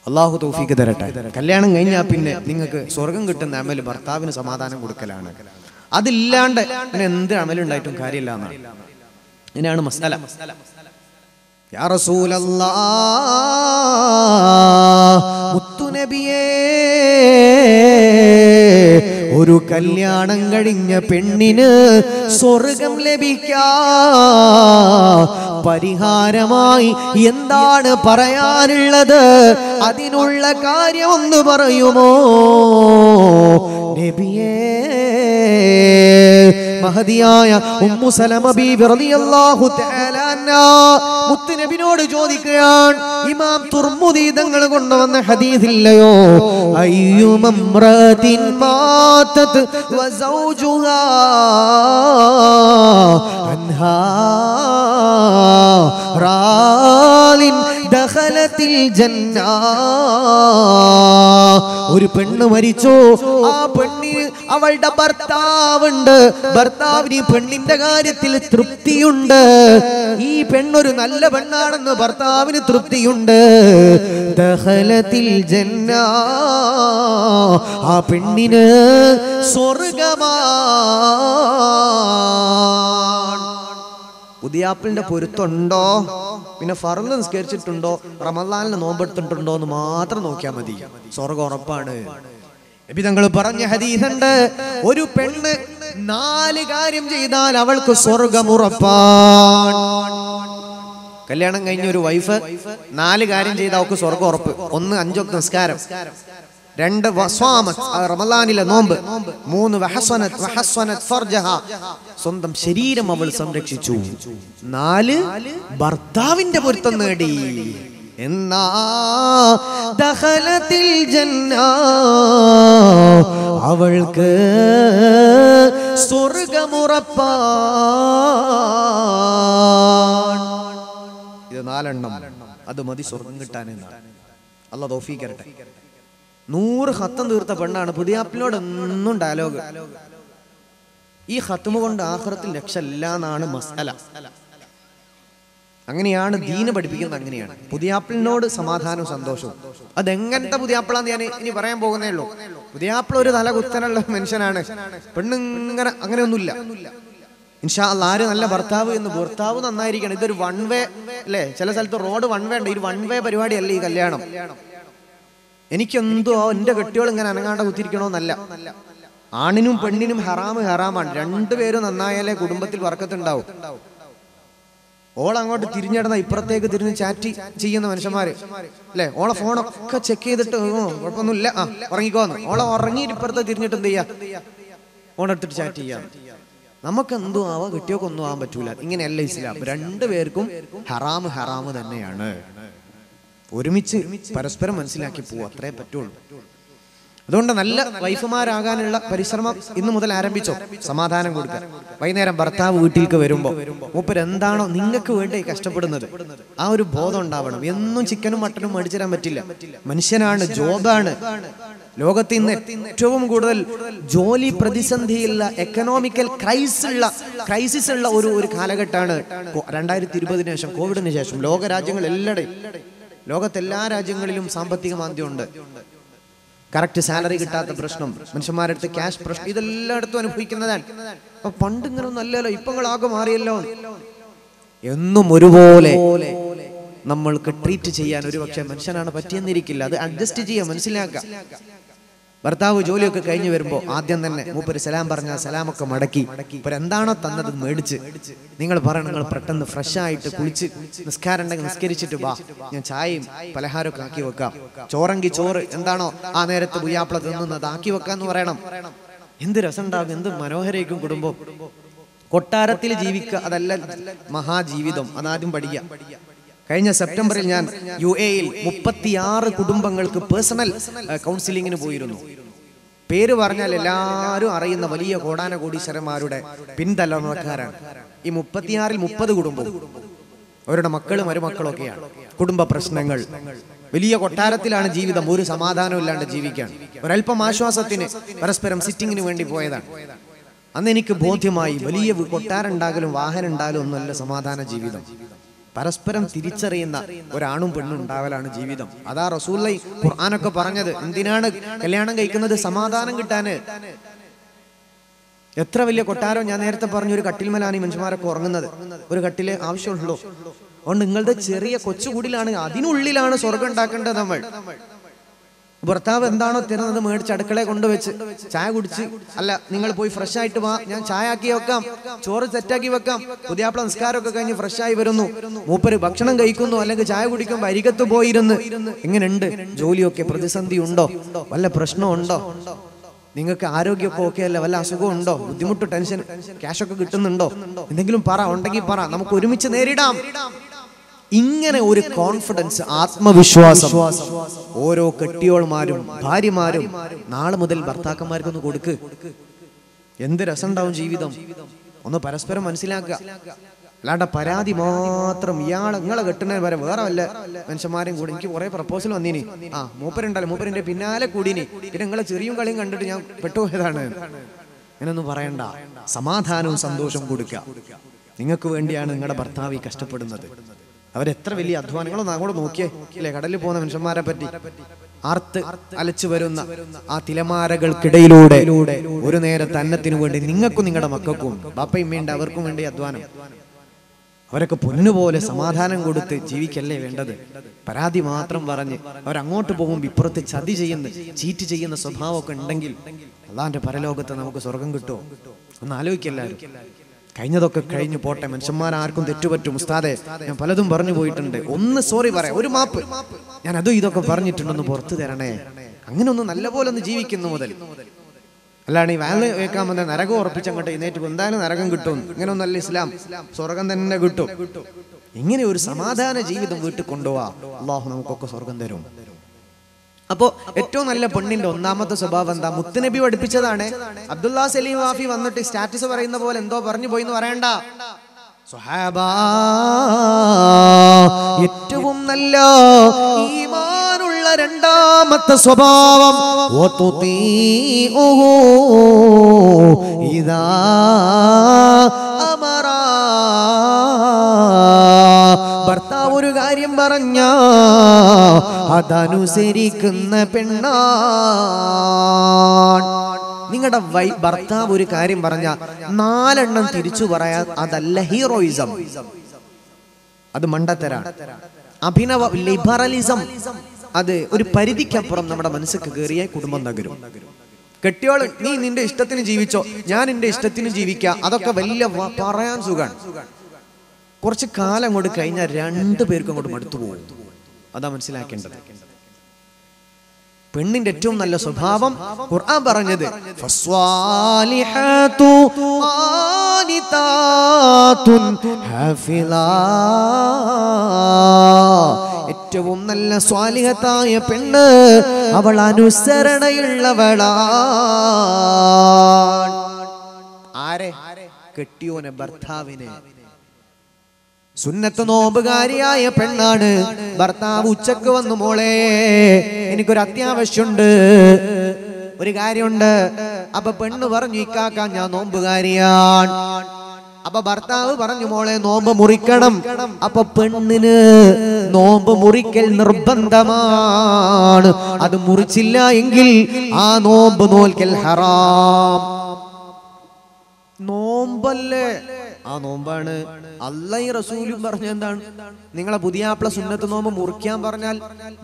അള്ളാഹു തൗഫീക്ക് തരട്ടെ. കല്യാണം കഴിഞ്ഞാൽ പിന്നെ നിങ്ങൾക്ക് സ്വർഗം കിട്ടുന്ന അമൽ ഭർത്താവിന് സമാധാനം കൊടുക്കലാണ്. അതില്ലാണ്ട് പിന്നെ എന്ത് അമലുണ്ടായിട്ടും കാര്യമില്ല എന്നാണ്. ഇതിനാണ് മസാല. മുത്തുനബിയേ ഒരു കല്യാണം കഴിഞ്ഞ പെണ്ണിന് സ്വർഗം ലഭിക്കാ. പരിഹാരമായി എന്താണ് പറയാനുള്ളത്? അതിനുള്ള കാര്യം ഒന്ന് പറയുമോ? നബിയേ മഹതിയായ ഉമ്മു സലമ ബീബി റളിയല്ലാഹു തആല അൻഹാ മുത്തുനബിനോട് ചോദിക്കുകയാണ് ഇമാം തുർമുദി തങ്ങൾ കൊണ്ടുവന്ന ഹദീസില്ലയോ? അയ്യുമംറതിൻ മാതത് വസൗജുഹാ അൻഹാ റാലിൻ ദഖലത്തിൽ ജന്ന. ഒരു പെണ്ണ് മരിച്ചു? ആ പെണ്ണിന് അവളുടെ ഭർത്താവുണ്ട്. ഭർത്താവിന് പെണ്ണിന്റെ കാര്യത്തിൽ തൃപ്തിയുണ്ട്. ഈ പെണ്ണൊരു നല്ല പെണ്ണാണെന്ന് ഭർത്താവിന് തൃപ്തിയുണ്ട്. ദഹലത്തിൽ ജന്ന. ആ പെണ്ണിന് സ്വർഗമാണ് പുതിയാപ്പിളിന്റെ പൊരുത്തുണ്ടോ? പിന്നെ ഫറന്ന് നിസ്കരിച്ചിട്ടുണ്ടോ? റമദാനിന് നോമ്പെടുത്തിട്ടുണ്ടോ എന്ന് മാത്രം നോക്കിയാൽ മതി. സ്വർഗം ഉറപ്പാണ്. നബി തങ്ങൾ പറഞ്ഞ ഹദീസുണ്ട് ഒരു പെണ്ണ് നാല് കാര്യം ചെയ്താൽ അവൾക്ക് സ്വർഗം ഉറപ്പാണ്. കല്യാണം കഴിഞ്ഞ ഒരു വൈഫ് നാല് കാര്യം ചെയ്താൽ അവൾക്ക് സ്വർഗം ഉറപ്പ്. ഒന്ന് അഞ്ചൊക്കെ നിസ്കാരം. രണ്ട് റമലാനിലെ നോമ്പ്. മൂന്ന് സ്വന്തം ശരീരം അവൾ സംരക്ഷിച്ചു. നാല് ഭർത്താവിന്റെ പൊരുത്തം നേടി. എന്നാ ജന്ന. അവൾക്ക് സ്വർഗമുറപ്പാണ് ഇത് നാലെണ്ണം. അത് മതി സ്വർഗം കിട്ടാനെന്നാണ് അല്ല തോഫീക്കരട്ടെ നൂറ് ഹത്തം തീർത്ത പെണ്ണാണ്. പുതിയാപ്പിനോട് എന്നും ഡയലോഗ് ഈ ഹത്തുമ കൊണ്ട് ആഹ്റത്തിൽ രക്ഷ എന്നാണ് മസല അങ്ങനെയാണ് ദീന് പഠിപ്പിക്കുന്നത് അങ്ങനെയാണ്. പുതിയാപ്പിളിനോട് സമാധാനവും സന്തോഷവും. അതെങ്ങനത്തെ പുതിയാപ്പിളാന്ന് ഞാൻ ഇനി പറയാൻ പോകുന്നേ ഉള്ളൂ. പുതിയാപ്പിള ഒരു തല കുത്തനുള്ള മനുഷ്യനാണ്. പെണ്ണിങ്ങനെ അങ്ങനെയൊന്നുമില്ല. ഇൻഷാ ആര് നല്ല ഭർത്താവ് എന്ന് ഭർത്താവ് നന്നായിരിക്കണം. ഇതൊരു വൺ വേ അല്ലേ? ചില സ്ഥലത്ത് റോഡ് വൺ വേ ഉണ്ട്. ഒരു വൺ വേ പരിപാടിയല്ല ഈ കല്യാണം? എനിക്കെന്തോ എന്റെ കെട്ടികൾ ഇങ്ങനെ അനങ്ങാണ്ട കുത്തിരിക്കണമെന്നല്ല ആണിനും പെണ്ണിനും ഹറാമ് ഹറാമാണ്. രണ്ടുപേരും നന്നായാലേ കുടുംബത്തിൽ വർക്കത്തുണ്ടാവും. ഓൾ അങ്ങോട്ട് തിരിഞ്ഞിടുന്ന ഇപ്പുറത്തേക്ക് തിരിഞ്ഞ് ചാറ്റി ചെയ്യുന്ന മനുഷ്യന്മാര്. അല്ലെ? ഓളെ ഫോണൊക്കെ ചെക്ക് ചെയ്തിട്ട് കുഴപ്പമൊന്നുമില്ല. ആ ഉറങ്ങിക്കോന്ന്. ഓളെ ഉറങ്ങിയിട്ട് ഇപ്പുറത്തെ തിരിഞ്ഞിട്ട് എന്ത് ചെയ്യാ? ഫോണെടുത്തിട്ട് ചാറ്റ് ചെയ്യാം. നമുക്ക് എന്തോ ആവാം? കിട്ടിയൊക്കെ ഒന്നും ആവാൻ പറ്റൂല. ഇങ്ങനെയല്ല ഇസ്ലാം. രണ്ടുപേർക്കും ഹറാമ് ഹറാമ് തന്നെയാണ്. ഒരുമിച്ച് പരസ്പരം മനസ്സിലാക്കി പോകും അത്രേ പറ്റുള്ളൂ. അതുകൊണ്ട് നല്ല വൈഫുമാരാകാനുള്ള പരിശ്രമം ഇന്ന് മുതൽ ആരംഭിച്ചോ? സമാധാനം കൊടുക്കാൻ. വൈകുന്നേരം ഭർത്താവ് വീട്ടിലേക്ക് വരുമ്പോൾ മൂപ്പര് എന്താണോ നിങ്ങൾക്ക് വേണ്ടി കഷ്ടപ്പെടുന്നത്? ആ ഒരു ബോധം ഉണ്ടാവണം. എന്നും ചിക്കനും മട്ടനും മേടിച്ചിരാൻ പറ്റില്ല. മനുഷ്യനാണ് ജോബാണ്. ലോകത്ത് ഇന്ന് ഏറ്റവും കൂടുതൽ ജോലി പ്രതിസന്ധിയുള്ള എക്കണോമിക്കൽ ക്രൈസ് ഉള്ള ക്രൈസിസ് ഉള്ള ഒരു ഒരു കാലഘട്ടമാണ് രണ്ടായിരത്തി ഇരുപതിനു ശേഷം കോവിഡിന് ശേഷം. ലോകരാജ്യങ്ങൾ എല്ലായിടെയും ലോകത്തെല്ലാ രാജ്യങ്ങളിലും സാമ്പത്തിക മാന്ദ്യമുണ്ട്. കറക്റ്റ് സാലറി കിട്ടാത്ത പ്രശ്നം മനുഷ്യന്മാരുടെ അടുത്ത് ക്യാഷ് പ്രശ്നം ഇതെല്ലായിടത്തും അനുഭവിക്കുന്നതാണ്. അപ്പൊ പണ്ട് ഇങ്ങനെ ഒന്നും അല്ലല്ലോ ഇപ്പൊ ആകെ മാറിയല്ലോ. എന്നും ഒരുപോലെ നമ്മൾക്ക് ട്രീറ്റ് ചെയ്യാൻ ഒരു പക്ഷേ മനുഷ്യനാണ് പറ്റിയെന്നിരിക്കില്ല. അത് അഡ്ജസ്റ്റ് ചെയ്യാൻ മനസ്സിലാക്കാം ഭർത്താവ് ജോലിയൊക്കെ കഴിഞ്ഞു വരുമ്പോ ആദ്യം തന്നെ മൂപ്പര് സലാം പറഞ്ഞ സലാമൊക്കെ മടക്കി. എന്താണോ തന്നത് മേടിച്ച് നിങ്ങൾ പറയണം നിങ്ങൾ പെട്ടെന്ന് ഫ്രഷ് ആയിട്ട് കുളിച്ച് നിസ്കാരം ഉണ്ടെങ്കിൽ നിസ്കരിച്ചിട്ട് വാ. ഞാൻ ചായയും പലഹാരമൊക്കെ ആക്കി വെക്കാം. ചോറെങ്കിൽ ചോറ് എന്താണോ ആ നേരത്ത് പുയ്യാപ്പിള തിന്നുന്നത് ആക്കി വെക്കാന്ന് പറയണം. എന്ത് രസം ഉണ്ടാകും എന്ത് മനോഹരേക്കും കുടുംബം. കൊട്ടാരത്തിൽ ജീവിക്കുക അതല്ല മഹാജീവിതം അതാദ്യം പഠിക്കുക. കഴിഞ്ഞ സെപ്റ്റംബറിൽ ഞാൻ യു എയിൽ മുപ്പത്തിയാറ് കുടുംബങ്ങൾക്ക് പേഴ്സണൽ കൗൺസിലിങ്ങിന് പോയിരുന്നു. പേര് പറഞ്ഞാൽ എല്ലാവരും അറിയുന്ന വലിയ കോടാന കോടീശ്വരന്മാരുടെ പിൻതലമുറക്കാരാണ് ഈ മുപ്പത്തിയാറിൽ മുപ്പത് കുടുംബവും അവരുടെ മക്കളും മരുമക്കളൊക്കെയാണ്. കുടുംബ പ്രശ്നങ്ങൾ. വലിയ കൊട്ടാരത്തിലാണ് ജീവിതം. ഒരു സമാധാനം ഇല്ലാണ്ട് ജീവിക്കാൻ. ഒരല്പം ആശ്വാസത്തിന് പരസ്പരം സിറ്റിങ്ങിന് വേണ്ടി പോയതാണ്. അന്ന് എനിക്ക് ബോധ്യമായി വലിയ കൊട്ടാരം ഉണ്ടാകലും വാഹനം ഉണ്ടാകലും ഒന്നുമല്ല സമാധാന ജീവിതം. പരസ്പരം തിരിച്ചറിയുന്ന ഒരാണും പെണ്ണും ഉണ്ടാവലാണ് ജീവിതം. അതാ റസൂല്ലൈ ഖുർആാനൊക്കെ പറഞ്ഞത്. എന്തിനാണ് കല്യാണം കഴിക്കുന്നത്? സമാധാനം കിട്ടാന്. എത്ര വലിയ കൊട്ടാരം ഞാൻ നേരത്തെ പറഞ്ഞു ഒരു കട്ടിൽമലാണ് ഈ മനുഷ്യന്മാരൊക്കെ ഉറങ്ങുന്നത്. ഒരു കട്ടിൽ ആവശ്യമുള്ളൂ. അതുകൊണ്ട് നിങ്ങളുടെ ചെറിയ കൊച്ചുകൂടിലാണ് അതിനുള്ളിലാണ് സ്വർഗം ഉണ്ടാക്കേണ്ടത് നമ്മൾ. ഭർത്താവ് എന്താണോ തരുന്നത് മേടിച്ച് അടുക്കളയെ കൊണ്ടുവച്ച് ചായ കുടിച്ച്. അല്ല നിങ്ങൾ പോയി ഫ്രഷ് ആയിട്ട് വാ. ഞാൻ ചായ ആക്കി വെക്കാം. ചോറ് സെറ്റാക്കി വെക്കാം. പുതിയാപ്പിള നിസ്കാരമൊക്കെ കഴിഞ്ഞ് ഫ്രഷ് ആയി വരുന്നു. മൂപ്പര് ഭക്ഷണം കഴിക്കുന്നു അല്ലെങ്കിൽ ചായ കുടിക്കുമ്പോൾ അരികത്ത് പോയിരുന്ന്. ഇങ്ങനെയുണ്ട്. ജോലിയൊക്കെ പ്രതിസന്ധി ഉണ്ടോ വല്ല പ്രശ്നമുണ്ടോ? നിങ്ങൾക്ക് ആരോഗ്യമൊക്കെ ഓക്കെ അല്ല? വല്ല അസുഖം ഉണ്ടോ ബുദ്ധിമുട്ട് ടെൻഷൻ ക്യാഷ് ഒക്കെ കിട്ടുന്നുണ്ടോ? എന്തെങ്കിലും പറ ഉണ്ടെങ്കിൽ പറ. നമുക്ക് ഒരുമിച്ച് നേരിടാം. ഇങ്ങനെ ഒരു കോൺഫിഡൻസ് ആത്മവിശ്വാസം ഓരോ കെട്ടിയോൾമാരും ഭാര്യമാരും നാളെ മുതൽ ഭർത്താക്കന്മാർക്കൊന്ന് കൊടുക്ക്. എന്ത് രസമുണ്ടാവും ജീവിതം? ഒന്ന് പരസ്പരം മനസ്സിലാക്കുക. അല്ലാണ്ട് പരാതി മാത്രം ഇയാളെ ഇങ്ങളെ കെട്ടുന്നതിന് വരെ വേറെ വല്ല മനുഷ്യന്മാരും കൂടി. എനിക്ക് കുറെ പ്രപ്പോസൽ വന്നിനി. ആ മൂപ്പരുണ്ടല്ലോ. മൂപ്പരിന്റെ പിന്നാലെ കൂടിനി. പിന്നെ നിങ്ങളെ ചെറിയും കളിയും കണ്ടിട്ട് ഞാൻ പെട്ടുപോയതാണ്. അങ്ങനൊന്നും പറയണ്ട. സമാധാനവും സന്തോഷവും കൊടുക്കുക നിങ്ങൾക്ക് വേണ്ടിയാണ് നിങ്ങളുടെ ഭർത്താവ് ഈ കഷ്ടപ്പെടുന്നത്. അവരെത്ര വലിയ അധ്വാനങ്ങളൊന്നും അങ്ങോട്ട് നോക്കിയേ. ഇല്ലേ കടലിൽ പോകുന്ന മനുഷ്യന്മാരെ പറ്റി. ആർത്ത് അലച്ചു വരുന്ന ആ തിലമാരകൾക്കിടയിലൂടെ ഒരു നേരത്തെ അന്നത്തിനു വേണ്ടി നിങ്ങൾക്കും നിങ്ങളുടെ മക്കൾക്കും ബാപ്പയും വേണ്ട അവർക്കും വേണ്ടി അധ്വാനം. അവരൊക്കെ പൊന്നുപോലെ സമാധാനം കൊടുത്ത് ജീവിക്കല്ലേ വേണ്ടത്? പരാതി മാത്രം പറഞ്ഞ് അവരങ്ങോട്ട് പോകുമ്പോൾ ഇപ്പുറത്ത് ചതി ചെയ്യുന്ന ചീറ്റ് ചെയ്യുന്ന സ്വഭാവമൊക്കെ ഉണ്ടെങ്കിൽ അള്ളാന്റെ പരലോകത്ത് നമുക്ക് സ്വർഗം കിട്ടുമോ ഒന്ന് ആലോചിക്കല്ലാരും കഴിഞ്ഞതൊക്കെ കഴിഞ്ഞു പോട്ടെ. മനുഷ്യന്മാർ ആർക്കും തെറ്റുപറ്റും. ഉസ്താദെ ഞാൻ പലതും പറഞ്ഞു പോയിട്ടുണ്ട്. ഒന്ന് സോറി പറയാം. ഒരു മാപ്പ്. ഞാൻ അതും ഇതൊക്കെ പറഞ്ഞിട്ടുണ്ടെന്ന് പുറത്തു തരണേ. അങ്ങനെ ഒന്ന് നല്ലപോലെ ഒന്ന് ജീവിക്കുന്നു മുതൽ. അല്ലാണ്ട് ഈ വേല വെക്കാൻ വന്ന നരകം ഉറപ്പിച്ചങ്ങോട്ട് എഴുന്നേറ്റ് എന്തായാലും നരകം കിട്ടും. ഇങ്ങനെ ഒന്നല്ല ഇസ്ലാം. സ്വർഗം തന്നെ കിട്ടും. ഇങ്ങനെ ഒരു സമാധാന ജീവിതം വീട്ടിൽ കൊണ്ടുപോവാ. അള്ളാഹു നമുക്കൊക്കെ സ്വർഗം തരും. അപ്പോ ഏറ്റവും നല്ല പെണ്ണിന്റെ ഒന്നാമത്തെ സ്വഭാവം എന്താ? മുത്തുനബി പഠിപ്പിച്ചതാണ്. അബ്ദുല്ലാ സലീം വാഫി വന്നിട്ട് സ്റ്റാറ്റസ് പറയുന്ന പോലെ എന്തോ പറഞ്ഞു പോയി എന്ന് പറയണ്ട. സ്വഹാബ ഏറ്റവും നല്ല ഈമാനുള്ള രണ്ടാമത്തെ സ്വഭാവം ഇതാ അമറാ. ഭർത്താവ് ഒരു കാര്യം പറഞ്ഞ അതനുസരിക്കുന്ന പെണ്ണാണ് നിങ്ങളുടെ വൈ ഭർത്താവ് ഒരു കാര്യം പറഞ്ഞ നാലെണ്ണം തിരിച്ചു പറയാ അതല്ല ഹീറോയിസം. അത് മണ്ടത്തരാണ്. അഭിനവ ലിബറലിസം. അത് ഒരു പരിധിക്കപ്പുറം നമ്മുടെ മനസ്സിൽ കയറിയ കുടുംബം നഗരും കെട്ടിയോൾ നീ നിന്റെ ഇഷ്ടത്തിന് ജീവിച്ചോ ഞാൻ എന്റെ ഇഷ്ടത്തിന് ജീവിക്കാം. അതൊക്കെ വലിയ പറയാൻ സുഖാണ്. കുറച്ച് കാലം അങ്ങോട്ട് കഴിഞ്ഞാൽ രണ്ടു പേർക്കും അങ്ങോട്ട് മടുത്തു പോകും. അതാ മനസ്സിലാക്കേണ്ടത്. പെണ്ണിന്റെ ഏറ്റവും നല്ല സ്വഭാവം ഖുർആൻ പറഞ്ഞത്. ഏറ്റവും നല്ല സ്വാലിഹത്തായ പെണ്ണ് അവൾ അനുസരണയുള്ളവളാണ്. ആരെ? കെട്ടിയോനെ ഭർത്താവിനെ. സുന്നത്ത് നോമ്പുകാരിയായ പെണ്ണാണ്. ഭർത്താവ് ഉച്ചയ്ക്ക് വന്നു മോളെ. എനിക്കൊരു അത്യാവശ്യമുണ്ട്. ഒരു കാര്യമുണ്ട്. അപ്പൊ പെണ്ണ് പറഞ്ഞു ഇക്കാക്ക ഞാൻ നോമ്പുകാരിയാണ്. അപ്പൊ ഭർത്താവ് പറഞ്ഞു മോളെ നോമ്പ് മുറിക്കണം. അപ്പൊ പെണ്ണിന് നോമ്പ് മുറിക്കൽ നിർബന്ധമാണ്. അത് മുറിച്ചില്ല എങ്കിൽ ആ നോമ്പ് നോൽക്കൽ ഹറാം. നോമ്പല്ലേ? ആ നോമ്പാണ്. അല്ലയും റസൂലും പറഞ്ഞ എന്താണ്? നിങ്ങളെ പുതിയാപ്പിള സുന്നത്ത് നോമ്പ് മുറിക്കാൻ പറഞ്ഞാൽ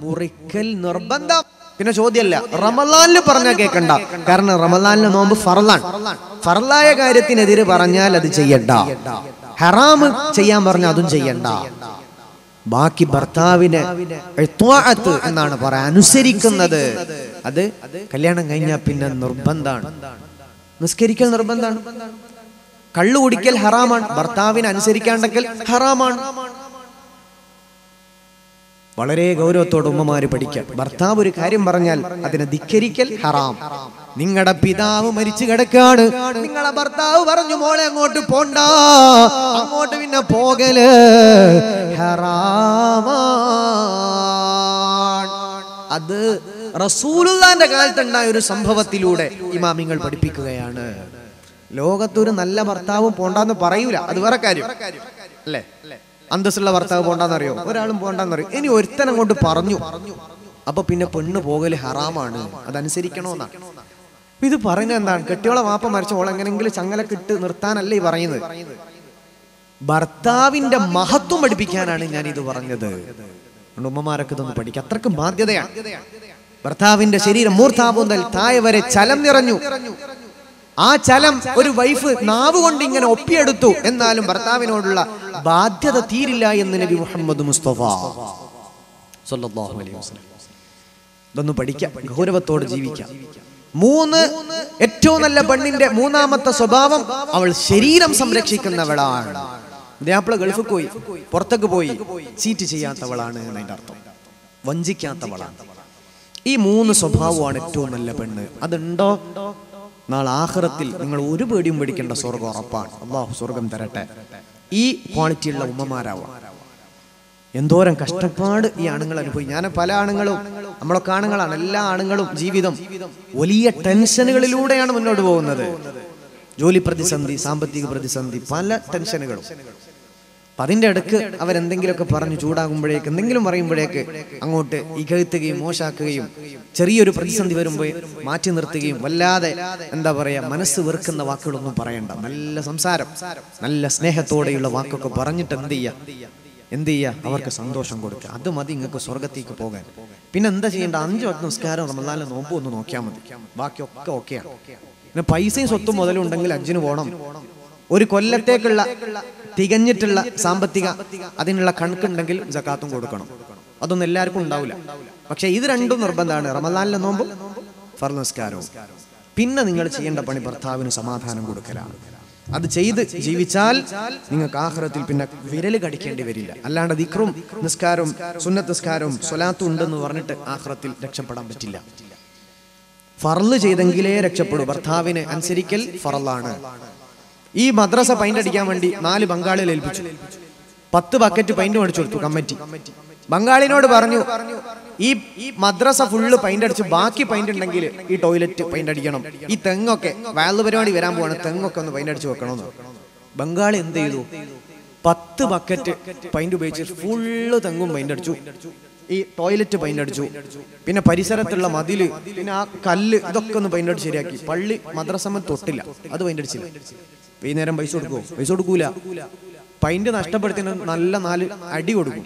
മുറിക്കൽ നിർബന്ധം. പിന്നെ ചോദ്യമല്ല റമലാനിൽ പറഞ്ഞാൽ കേൾക്കണ്ട കാരണം റമലാനിലെ നോമ്പ് ഫറലാണ് ഫറലായ കാര്യത്തിനെതിരെ പറഞ്ഞാൽ അത് ചെയ്യണ്ട. ഹറാമ് ചെയ്യാൻ പറഞ്ഞാൽ അതും ചെയ്യണ്ട. ബാക്കി ഭർത്താവിനെ എന്നാണ് പറയാ അനുസരിക്കുന്നത്. അത് കല്യാണം കഴിഞ്ഞാൽ പിന്നെ നിർബന്ധമാണ് നിസ്കരിക്കൽ നിർബന്ധാണ്. കള്ളു കുടിക്കൽ ഹറാമാണ്. ഭർത്താവിനെ അനുസരിക്കാണ്ടെങ്കിൽ ഹറാമാണ്. വളരെ ഗൗരവത്തോടെ ഉമ്മമാര് പഠിക്കാം ഭർത്താവ് ഒരു കാര്യം പറഞ്ഞാൽ അതിനെ ധിക്കരിക്കൽ ഹറാം. നിങ്ങളുടെ പിതാവ് മരിച്ചു കിടക്കാണ്. നിങ്ങളെ ഭർത്താവ് പറഞ്ഞു മോളെ അങ്ങോട്ട് പോണ്ട. അങ്ങോട്ട് പിന്നെ പോകൽ ഹറാമാണ് അത് റസൂലുള്ളാന്റെ കാലത്തുണ്ടായ ഒരു സംഭവത്തിലൂടെ ഇമാമിങ്ങൾ പഠിപ്പിക്കുകയാണ്. ലോകത്തൊരു നല്ല ഭർത്താവ് പോണ്ടെന്ന് പറയൂല. അത് വേറെ കാര്യം. അല്ലേ? അന്തസ്സുള്ള ഭർത്താവ് പോണ്ടെന്നറിയോ? ഒരാളും പോണ്ടെന്നറിയോ? ഇനി ഒരുത്തൻ അങ്ങോട്ട് പറഞ്ഞു. അപ്പൊ പിന്നെ പെണ്ണ് പോകൽ ഹറാമാണ്. അതനുസരിക്കണോന്നാണ് ഇത് പറയുന്നത് എന്താണ്? കെട്ടിയോളെ വാപ്പ മരിച്ച എങ്ങനെങ്കിലും ചങ്ങലക്കിട്ട് നിർത്താനല്ല ഈ പറയുന്നത്? ഭർത്താവിന്റെ മഹത്വം പഠിപ്പിക്കാനാണ് ഞാൻ ഇത് പറഞ്ഞത് ഉമ്മമാരൊക്കെ ഇതൊന്ന് പഠിക്കുക അത്രക്കും ബാധ്യതയാണ് ഭർത്താവിന്റെ ശരീരം മൂർത്താപൂന്തൽ തായ വരെ ചലം നിറഞ്ഞു. ആ ചലം ഒരു വൈഫ് നാവ് കൊണ്ട് ഇങ്ങനെ ഒപ്പിയെടുത്തു. എന്നാലും ഭർത്താവിനോടുള്ള ബാധ്യത തീരില്ല എന്ന് നബി മുഹമ്മദ് മുസ്തഫ ഇതൊന്ന് പഠിക്കാം ഗൗരവത്തോടെ ജീവിക്കാം. മൂന്ന് ഏറ്റവും നല്ല പെണ്ണിന്റെ മൂന്നാമത്തെ സ്വഭാവം അവൾ ശരീരം സംരക്ഷിക്കുന്നവളാണ്. ദ്യാപ്പിള ഗൾഫിൽ പോയി പുറത്തേക്ക് പോയി ചീറ്റ് ചെയ്യാത്തവളാണ് എന്നതിന്റെ അർത്ഥം. വഞ്ചിക്കാത്തവളാണ്. ഈ മൂന്ന് സ്വഭാവമാണ് ഏറ്റവും നല്ല പെണ്ണ്. അതുണ്ടോ? നാളെ ആഹ്റത്തിൽ നിങ്ങൾ ഒരു പേടിയും പേടിക്കേണ്ട സ്വർഗം ഉറപ്പാണ്. അള്ളാഹു സ്വർഗം തരട്ടെ. ഈ ക്വാളിറ്റിയുള്ള ഉമ്മമാരാവാം. എന്തോരം കഷ്ടപ്പാട് ഈ ആണുങ്ങൾ അനുഭവിക്കും. ഞാൻ പല ആണുങ്ങളും നമ്മളൊക്കെ ആണുങ്ങളാണ് എല്ലാ ആണുങ്ങളും ജീവിതം വലിയ ടെൻഷനുകളിലൂടെയാണ് മുന്നോട്ട് പോകുന്നത്. ജോലി പ്രതിസന്ധി സാമ്പത്തിക പ്രതിസന്ധി പല ടെൻഷനുകളും. അപ്പൊ അതിന്റെ അടുക്ക് അവരെന്തെങ്കിലുമൊക്കെ പറഞ്ഞു ചൂടാകുമ്പോഴേക്ക് എന്തെങ്കിലും പറയുമ്പോഴേക്ക് അങ്ങോട്ട് ഇകഴ്ത്തുകയും മോശാക്കുകയും ചെറിയൊരു പ്രതിസന്ധി വരുമ്പോൾ മാറ്റി നിർത്തുകയും വല്ലാതെ എന്താ പറയാ മനസ്സ് വെറുക്കുന്ന വാക്കുകളൊന്നും പറയണ്ട. നല്ല സംസാരം നല്ല സ്നേഹത്തോടെയുള്ള വാക്കൊക്കെ പറഞ്ഞിട്ട് എന്ത് ചെയ്യാ? എന്ത് ചെയ്യുക അവർക്ക് സന്തോഷം കൊടുക്കുക. അത് മതി നിങ്ങൾക്ക് സ്വർഗത്തേക്ക് പോകാൻ. പിന്നെ എന്താ ചെയ്യേണ്ട? അഞ്ച് വട്ടം നിസ്കാരം റമദാനിലെ നോമ്പ് ഒന്ന് നോക്കിയാൽ മതി. ബാക്കിയൊക്കെ ഓക്കെയാണ് പിന്നെ പൈസയും സ്വത്തും മുതലുണ്ടെങ്കിൽ അഞ്ചിന് പോകണം ഒരു കൊല്ലത്തേക്കുള്ള തികഞ്ഞിട്ടുള്ള സാമ്പത്തിക അതിനുള്ള കണക്കുണ്ടെങ്കിൽ ജക്കാത്തും കൊടുക്കണം. അതൊന്നും എല്ലാവർക്കും ഉണ്ടാവില്ല. പക്ഷെ ഇത് രണ്ടും നിർബന്ധമാണ്. റമദാനിലെ നോമ്പും ഫർദ് നിസ്കാരവും. പിന്നെ നിങ്ങൾ ചെയ്യേണ്ട പണി ഭർത്താവിന് സമാധാനം കൊടുക്കലാണ്. അത് ചെയ്ത് ജീവിച്ചാൽ നിങ്ങൾക്ക് ആഹ്റത്തിൽ പിന്നെ വിരൽ കടിക്കേണ്ടി വരില്ല. അല്ലാണ്ട് ദിക്റും നിസ്കാരവും സുന്നത്ത് നിസ്കാരവും സ്വലാത്തും ഉണ്ടെന്ന് പറഞ്ഞിട്ട് ആഹ്റത്തിൽ രക്ഷപ്പെടാൻ പറ്റില്ല. ഫറൽ ചെയ്തെങ്കിലേ രക്ഷപ്പെടൂ. ഭർത്താവിനെ അനുസരിക്കൽ ഫറലാണ് ഈ മദ്രസ പൈന്റ് അടിക്കാൻ വേണ്ടി നാല് ബംഗാളികൾ ഏൽപ്പിച്ചു. പത്ത് ബക്കറ്റ് പൈന്റ് മേടിച്ചു കൊടുത്തു കമ്മിറ്റി. ബംഗാളിനോട് പറഞ്ഞു ഈ മദ്രസ ഫുള്ള് പൈന്റ് അടിച്ച് ബാക്കി പൈന്റ് ഉണ്ടെങ്കിൽ ഈ ടോയ്ലറ്റ് പൈന്റ് അടിക്കണം. ഈ തെങ്ങൊക്കെ വയലു പരിപാടി വരാൻ പോവാണ് തെങ്ങൊക്കെ ഒന്ന് പൈന്റ് അടിച്ച് വെക്കണമെന്ന്. ബംഗാളി എന്ത് ചെയ്തു? പത്ത് ബക്കറ്റ് പൈന്റ് ഉപയോഗിച്ച് ഫുള്ള് തെങ്ങും പൈന്റ് അടിച്ചു. ഈ ടോയ്ലറ്റ് പെയിന്റ് അടിച്ചു. പിന്നെ പരിസരത്തുള്ള മതിൽ പിന്നെ ആ കല്ല് ഇതൊക്കെ ഒന്ന് പെയിന്റ് അടിച്ച് ശരിയാക്കി. പള്ളി മദ്രസമ്മ തൊട്ടില്ല. അത് പെയിന്റ് അടിച്ചില്ല. വൈകുന്നേരം പൈസ കൊടുക്കുമോ പൈസ കൊടുക്കൂല. പൈന്റ് നഷ്ടപ്പെടുത്തിന് നല്ല നാല് അടി കൊടുക്കും.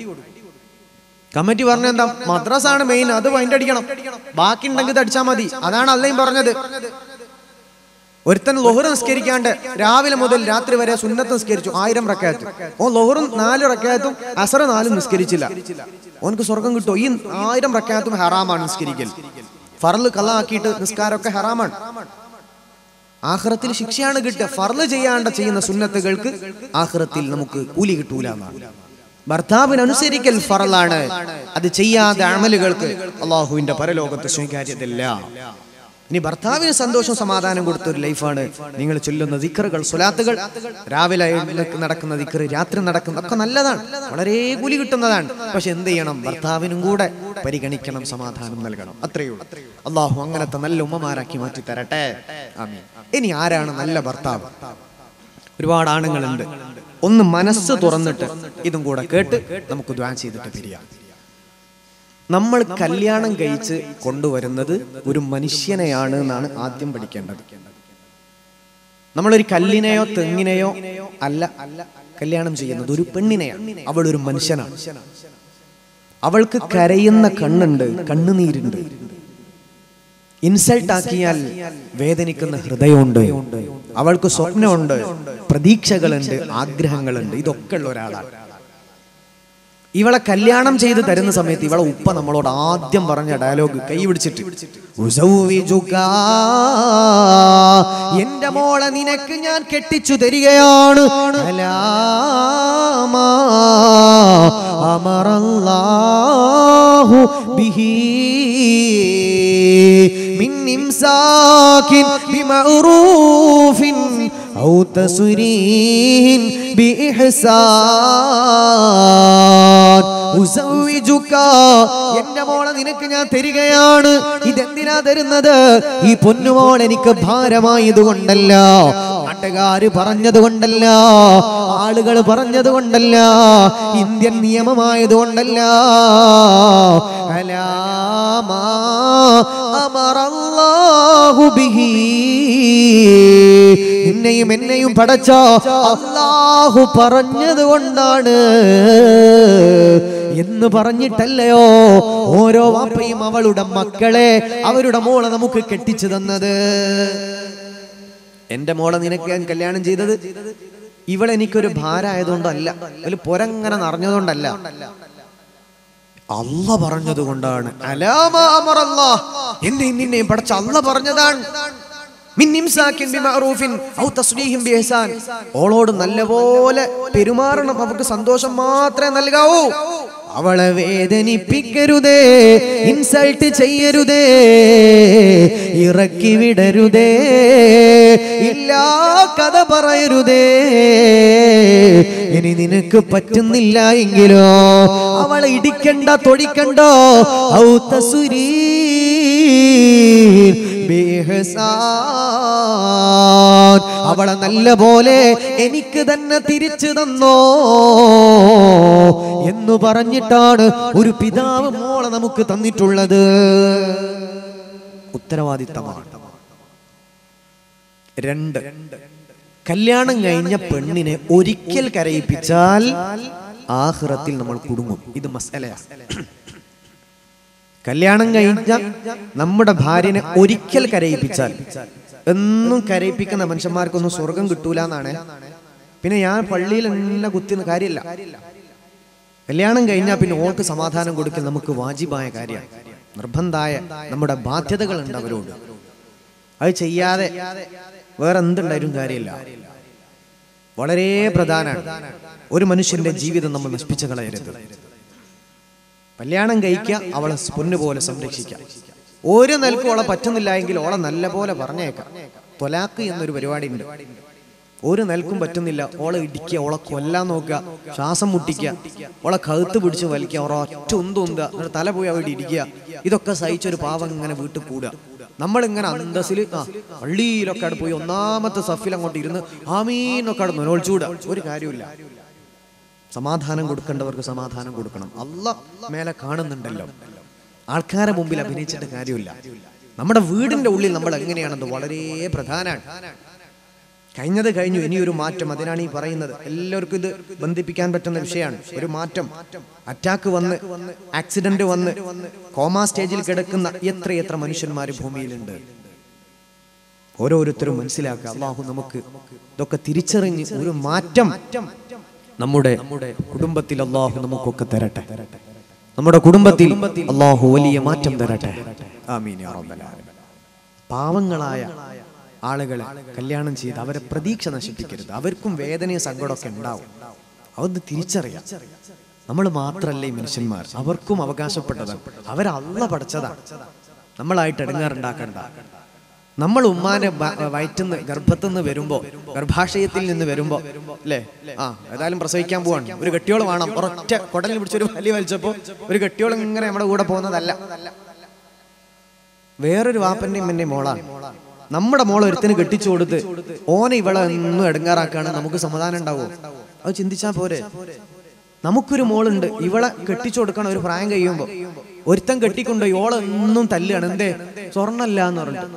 കമ്മിറ്റി പറഞ്ഞ എന്താ? മദ്രസ ആണ് മെയിൻ അത് പൈന്റ് അടിക്കണം. ബാക്കി ഉണ്ടെങ്കിൽ അടിച്ചാൽ മതി. അതാണ് അല്ലയും പറഞ്ഞത്. ഒരുത്തൻ ലൊഹർ നിസ്കരിക്കാണ്ട് രാവിലെ മുതൽ രാത്രി വരെ സുന്നത്ത് നിസ്കരിച്ചു. ആയിരം റക്കായത്തു. ഓ ലൊഹറും നാല് റക്കായത്തും അസറ നാലും നിസ്കരിച്ചില്ല. ഓനക്ക് സ്വർഗം കിട്ടുമോ ഈ ആയിരം റക്കായത്തും ഹറാമാണ് നിസ്കരിക്കൽ. ഫറൽ കള്ളാക്കിയിട്ട് നിസ്കാരമൊക്കെ ഹറാമാണ്. ആഹ്റത്തിൽ ശിക്ഷയാണ് കിട്ടുക ഫർൾ ചെയ്യാണ്ട് ചെയ്യുന്ന സുന്നത്തുകൾക്ക് ആഹ്റത്തിൽ നമുക്ക് കൂലി കിട്ടൂല എന്നാണ് ഭർത്താവിന് അനുസരിക്കൽ ഫറലാണ് അത് ചെയ്യാതെ അമലുകൾക്ക് അള്ളാഹുവിന്റെ പരലോകത്ത് സ്വീകാര്യതയില്ല. ഇനി ഭർത്താവിന് സന്തോഷം സമാധാനം കൊടുത്ത ഒരു ലൈഫാണ് നിങ്ങൾ ചൊല്ലുന്ന ദിക്കറുകൾ സ്വലാത്തുകൾ. രാവിലെ നടക്കുന്ന ദിക്കറ് രാത്രി നടക്കുന്ന ഒക്കെ നല്ലതാണ്. വളരെ കൂലി കിട്ടുന്നതാണ്. പക്ഷെ എന്ത് ചെയ്യണം? ഭർത്താവിനും കൂടെ പരിഗണിക്കണം സമാധാനം നൽകണം. അത്രയേ ഉള്ളൂ. അള്ളാഹു അങ്ങനത്തെ നല്ല ഉമ്മമാരാക്കി മാറ്റി തരട്ടെ. ആമീൻ. ഇനി ആരാണ് നല്ല ഭർത്താവ്? ഒരുപാട് ആണുങ്ങളുണ്ട്. ഒന്ന് മനസ്സ് തുറന്നിട്ട് ഇതും കൂടെ കേട്ട് നമുക്ക് ദ്വാൻ ചെയ്തിട്ട് പിരിയാം. നമ്മൾ കല്യാണം കഴിച്ച് കൊണ്ടുവരുന്നത് ഒരു മനുഷ്യനെയാണ് എന്നാണ് ആദ്യം പഠിക്കേണ്ടത്. നമ്മളൊരു കല്ലിനെയോ തെങ്ങിനെയോ അല്ല കല്യാണം ചെയ്യുന്നത് ഒരു പെണ്ണിനെയാണ്. അവൾ ഒരു മനുഷ്യനാണ്. അവൾക്ക് കരയുന്ന കണ്ണുണ്ട് കണ്ണുനീരുണ്ട്. ഇൻസൾട്ട് ആക്കിയാൽ വേദനിക്കുന്ന ഹൃദയമുണ്ട്. അവൾക്ക് സ്വപ്നമുണ്ട് പ്രതീക്ഷകളുണ്ട് ആഗ്രഹങ്ങളുണ്ട്. ഇതൊക്കെ ഉള്ള ഒരാളാണ്. ഇവളെ കല്യാണം ചെയ്ത് തരുന്ന സമയത്ത് ഇവളെ ഉപ്പ നമ്മളോട് ആദ്യം പറഞ്ഞ ഡയലോഗ് കൈ പിടിച്ചിട്ട് എന്റെ മോളെ നിനക്ക് ഞാൻ കെട്ടിച്ചു തരികയാണ്. അമറല്ലാഹു ബിഹീ മിൻ ഇംസാക്കിൻ أو تسريه بإحسان ഉസൗവിജുക. എന്റെ മോളെ നിനക്ക് ഞാൻ തരികയാണ് ഇതെന്തിനാ തരുന്നത് ഈ പൊന്നുമോൾ എനിക്ക് ഭാരമായത് കൊണ്ടല്ല നാട്ടുകാര് പറഞ്ഞതുകൊണ്ടല്ല ആളുകൾ പറഞ്ഞത് കൊണ്ടല്ല ഇന്ത്യൻ നിയമമായതുകൊണ്ടല്ല. അലാമാ അമറല്ലാഹു ബിഹി. നിന്നെയും എന്നെയും പടച്ച അല്ലാഹു പറഞ്ഞത് കൊണ്ടാണ് എന്ന് പറഞ്ഞിട്ടല്ലയോ ഓരോ വാപ്പയും അവളുടെ മക്കളെ അവരുടെ മോളെ നമുക്ക് കെട്ടിച്ചു തന്നത്. എന്റെ മോളെ നിനക്ക് ഞാൻ കല്യാണം ചെയ്തത്? ഇവളെനിക്കൊരു ഭാരമായതുകൊണ്ടല്ല ഒരു പൊരങ്ങനെ നിറഞ്ഞതുകൊണ്ടല്ല. അല്ല പറഞ്ഞത് കൊണ്ടാണ് നിന്നെയും പഠിച്ച അല്ല പറഞ്ഞതാണ്. ഓളോട് നല്ലപോലെ പെരുമാറണം. അവർക്ക് സന്തോഷം മാത്രമേ നൽകാവൂ. അവളെ വേദനിപ്പിക്കരുതേ ഇൻസൾട്ട് ചെയ്യരുതേ ഇറക്കി വിടരുതേ ഇല്ലാ കഥ പറയരുതേ ഇനി നിനക്ക് പറ്റുന്നില്ല എങ്കിലോ അവളെ ഇടിക്കണ്ട തൊടിക്കണ്ടോ ഔ തസുരീ ബിഹ്സാൻ. അവളെ നല്ല പോലെ എനിക്ക് തന്നെ തിരിച്ചു തന്നോ എന്ന് പറഞ്ഞിട്ടാണ് ഒരു പിതാവ് മോളെ നമുക്ക് തന്നിട്ടുള്ളത്. ഉത്തരവാദിത്തമാണ്. രണ്ട് കല്യാണം കഴിഞ്ഞ പെണ്ണിനെ ഒരിക്കൽ കരയിപ്പിച്ചാൽ ആഹ്റത്തിൽ നമ്മൾ കുടുങ്ങും. ഇത് മസലയാണ്. കല്യാണം കഴിഞ്ഞ നമ്മുടെ ഭാര്യനെ ഒരിക്കൽ കരയിപ്പിച്ചാൽ. എന്നും കരയിപ്പിക്കുന്ന മനുഷ്യന്മാർക്കൊന്നും സ്വർഗം കിട്ടൂല എന്നാണ് പിന്നെ ഞാൻ പള്ളിയിൽ എല്ലാം കുത്തിന്ന് കാര്യമില്ല. കല്യാണം കഴിഞ്ഞാൽ പിന്നെ ഓൾക്ക് സമാധാനം കൊടുക്കൽ നമുക്ക് വാജിബായ കാര്യം നിർബന്ധമായ നമ്മുടെ ബാധ്യതകൾ ഉണ്ട് അവരോട്. അത് ചെയ്യാതെ വേറെ എന്തുണ്ടായാലും കാര്യമില്ല. വളരെ പ്രധാനമാണ്. ഒരു മനുഷ്യന്റെ ജീവിതം നമ്മൾ നശിപ്പിച്ചു കളയരുത്. കല്യാണം കഴിക്കുക അവളെ പൊന്നു പോലെ സംരക്ഷിക്കാം ഒരു നിലക്കും അവളെ പറ്റുന്നില്ല എങ്കിൽ ഓളെ നല്ല പോലെ പറഞ്ഞേക്കാം. തൊലാക്ക് എന്നൊരു പരിപാടി ഉണ്ട് ഒരു നിലക്കും പറ്റുന്നില്ല. ഓളെ ഇടിക്കുക ഓളെ കൊല്ലാൻ നോക്കുക ശ്വാസം മുട്ടിക്കുക ഓളെ കഴുത്ത് പിടിച്ച് വലിക്കുക ഓളെ ഒറ്റ ഉന്തുന്തുക എന്നിട്ട് തല പോയി അവിടെ ഇടിക്കുക. ഇതൊക്കെ സഹിച്ചൊരു പാവം ഇങ്ങനെ വീട്ടിൽ കൂടുക. നമ്മളിങ്ങനെ അന്തസ്സിൽ ആ പള്ളിയിലൊക്കെ അവിടെ പോയി ഒന്നാമത്തെ സഫിൽ അങ്ങോട്ട് ഇരുന്ന് ആമീനൊക്കെ അവിടെ നൊനോളിച്ചൂടുക ഒരു കാര്യമില്ല സമാധാനം കൊടുക്കേണ്ടവർക്ക് സമാധാനം കൊടുക്കണം. അല്ല മേലെ കാണുന്നുണ്ടല്ലോ. ആൾക്കാരെ മുമ്പിൽ അഭിനയിച്ചിട്ട് കാര്യമില്ല. നമ്മുടെ വീടിന്റെ ഉള്ളിൽ നമ്മൾ എങ്ങനെയാണെന്ന് വളരെ പ്രധാനമാണ്. കഴിഞ്ഞത് കഴിഞ്ഞു ഇനി ഒരു മാറ്റം. അതിനാണ് ഈ പറയുന്നത്. എല്ലാവർക്കും ഇത് ബന്ധിപ്പിക്കാൻ പറ്റുന്ന വിഷയമാണ്. ഒരു മാറ്റം. അറ്റാക്ക് വന്ന് ആക്സിഡന്റ് വന്ന് കോമാ സ്റ്റേജിൽ കിടക്കുന്ന എത്രയെത്ര എത്ര മനുഷ്യന്മാർ ഭൂമിയിലുണ്ട്. ഓരോരുത്തരും മനസ്സിലാക്കുക അള്ളാഹു നമുക്ക് ഇതൊക്കെ തിരിച്ചറിഞ്ഞ് ഒരു മാറ്റം നമ്മുടെ കുടുംബത്തിൽ അള്ളാഹു നമുക്കൊക്കെ തരട്ടെ. നമ്മുടെ കുടുംബത്തിൽ അള്ളാഹു വലിയ മാറ്റം തരട്ടെ. പാവങ്ങളായ ആളുകളെ കല്യാണം ചെയ്ത് അവരെ പ്രതീക്ഷ നശിപ്പിക്കരുത്. അവർക്കും വേദനയും സങ്കടമൊക്കെ ഉണ്ടാവും. അവർക്ക് തിരിച്ചറിയാം. നമ്മൾ മാത്രമല്ല ഈ മനുഷ്യന്മാർ. അവർക്കും അവകാശപ്പെട്ടതാണ് അവരല്ല പഠിച്ചതാണ് നമ്മളായിട്ട് എടുങ്ങാറുണ്ടാക്കണ്ട നമ്മൾ ഉമ്മാനെ വയറ്റുന്ന ഗർഭത്തു നിന്ന് വരുമ്പോ ഗർഭാശയത്തിൽ നിന്ന് വരുമ്പോ അല്ലേ ആ ഏതായാലും പ്രസവിക്കാൻ പോവാണ്. ഒരു കെട്ടിയോളം വേണം. ഒരൊറ്റ കുടലിൽ പിടിച്ചൊരു വലിയ വലിച്ചപ്പോ ഒരു കെട്ടിയോളം ഇങ്ങനെ നമ്മുടെ കൂടെ പോകുന്നതല്ല. വേറൊരു വാപ്പന്റെയും പിന്നെ മോളാണ് നമ്മുടെ മോളെ ഒരുത്തിന് കെട്ടിച്ചു കൊടുത്ത് ഓനെ ഇവളെ എന്നും എടുങ്ങാറാക്കാണ്. നമുക്ക് സമാധാനം ഉണ്ടാവോ? അത് ചിന്തിച്ചാ പോരെ. നമുക്കൊരു മോളുണ്ട്. ഇവളെ കെട്ടിച്ചു കൊടുക്കണം ഒരു പ്രായം കഴിയുമ്പോ ഒരുത്തൻ കെട്ടിക്കൊണ്ട് ഇവളെ എന്നും തല്ലുകയാണ്. എന്തേ? സ്വർണല്ല എന്ന് പറഞ്ഞിട്ട്.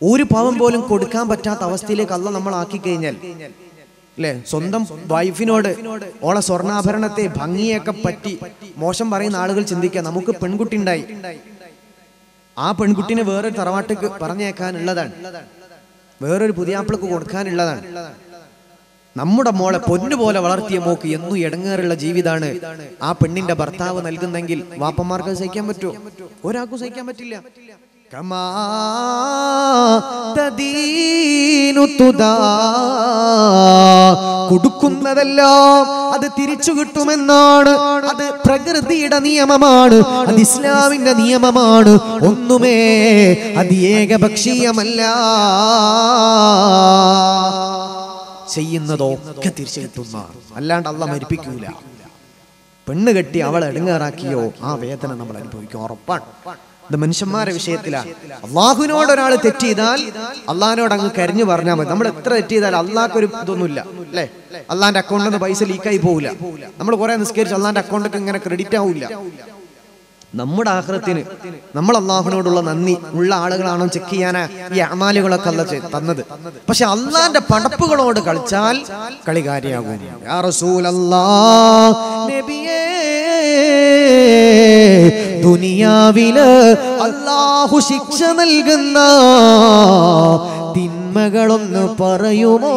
ഒരു പാവം പോലും കൊടുക്കാൻ പറ്റാത്ത അവസ്ഥയിലേക്ക് അല്ല നമ്മൾ ആക്കി കഴിഞ്ഞാൽ അല്ലേ? സ്വന്തം വൈഫിനോട് ഓളെ സ്വർണാഭരണത്തെ ഭംഗിയൊക്കെ പറ്റി മോശം പറയുന്ന ആളുകൾ ചിന്തിക്കുക നമുക്ക് പെൺകുട്ടി ഉണ്ടായി. ആ പെൺകുട്ടിനെ വേറൊരു തറവാട്ടിക്ക് പറഞ്ഞേക്കാനുള്ളതാണ് വേറൊരു പുതിയാപ്പിളക്ക് കൊടുക്കാനുള്ളതാണ്. നമ്മുടെ മോളെ പൊന്നുപോലെ വളർത്തിയ മോക്ക് എന്നും ഇടങ്ങേറുള്ള ജീവിതാണ് ആ പെണ്ണിന്റെ ഭർത്താവ് നൽകുന്നെങ്കിൽ വാപ്പന്മാർക്ക് സഹിക്കാൻ പറ്റുമോ? ഒരാൾക്കും സഹിക്കാൻ പറ്റില്ല. കമാ തദീനു തുദാ. കൊടുക്കുന്നതെല്ലാം അത് തിരിച്ചു കിട്ടുമെന്നാണ്. അത് പ്രകൃതിയുടെ നിയമമാണ്. അത് ഇസ്ലാമിന്റെ നിയമമാണ്. ഒന്നുമേ അത് ഏകപക്ഷീയമല്ല. ചെയ്യുന്നതൊക്കെ തിരിച്ചു കിട്ടുന്ന. അല്ലാണ്ട് അല്ല മരിപ്പിക്കൂല. പെണ്ണ് കെട്ടി അവളെ എടുങ്ങാറാക്കിയോ? ആ വേദന നമ്മൾ അനുഭവിക്കും. ഉറപ്പാണ്. ഇത് മനുഷ്യന്മാരെ വിഷയത്തിലാണ് അള്ളാഹുവിനോട് ഒരാൾ തെറ്റ് ചെയ്താൽ അള്ളാഹിനോട് അങ്ങ് കരിഞ്ഞു പറഞ്ഞാൽ മതി. നമ്മൾ എത്ര തെറ്റ് ചെയ്താൽ അള്ളാഹ്ക്കൊരു ഇതൊന്നുമില്ല. അല്ലേ? അള്ളാഹിന്റെ അക്കൗണ്ടിൽ നിന്ന് പൈസ ലീക്കായി പോകില്ല നമ്മൾ കുറെ നിസ്കരിച്ച് അള്ളാഹിന്റെ അക്കൗണ്ടൊക്കെ ഇങ്ങനെ ക്രെഡിറ്റ് ആവില്ല. നമ്മുടെ ആഹ്റത്തിന് നമ്മൾ അള്ളാഹുവിനോടുള്ള നന്ദി. ഉള്ള ആളുകളാണോ ചെക്ക് ചെയ്യാനാ ഈ അമാലുകളൊക്കെ അല്ല തന്നത്. പക്ഷെ അള്ളാന്റെ പടപ്പുകളോട് കളിച്ചാൽ കളി കാര്യമാകും യാ റസൂലല്ലാ, നബിയേ, ദുനിയാവിൽ അള്ളാഹു ശിക്ഷ നൽകുന്ന തിന്മകളൊന്ന് പറയുമോ?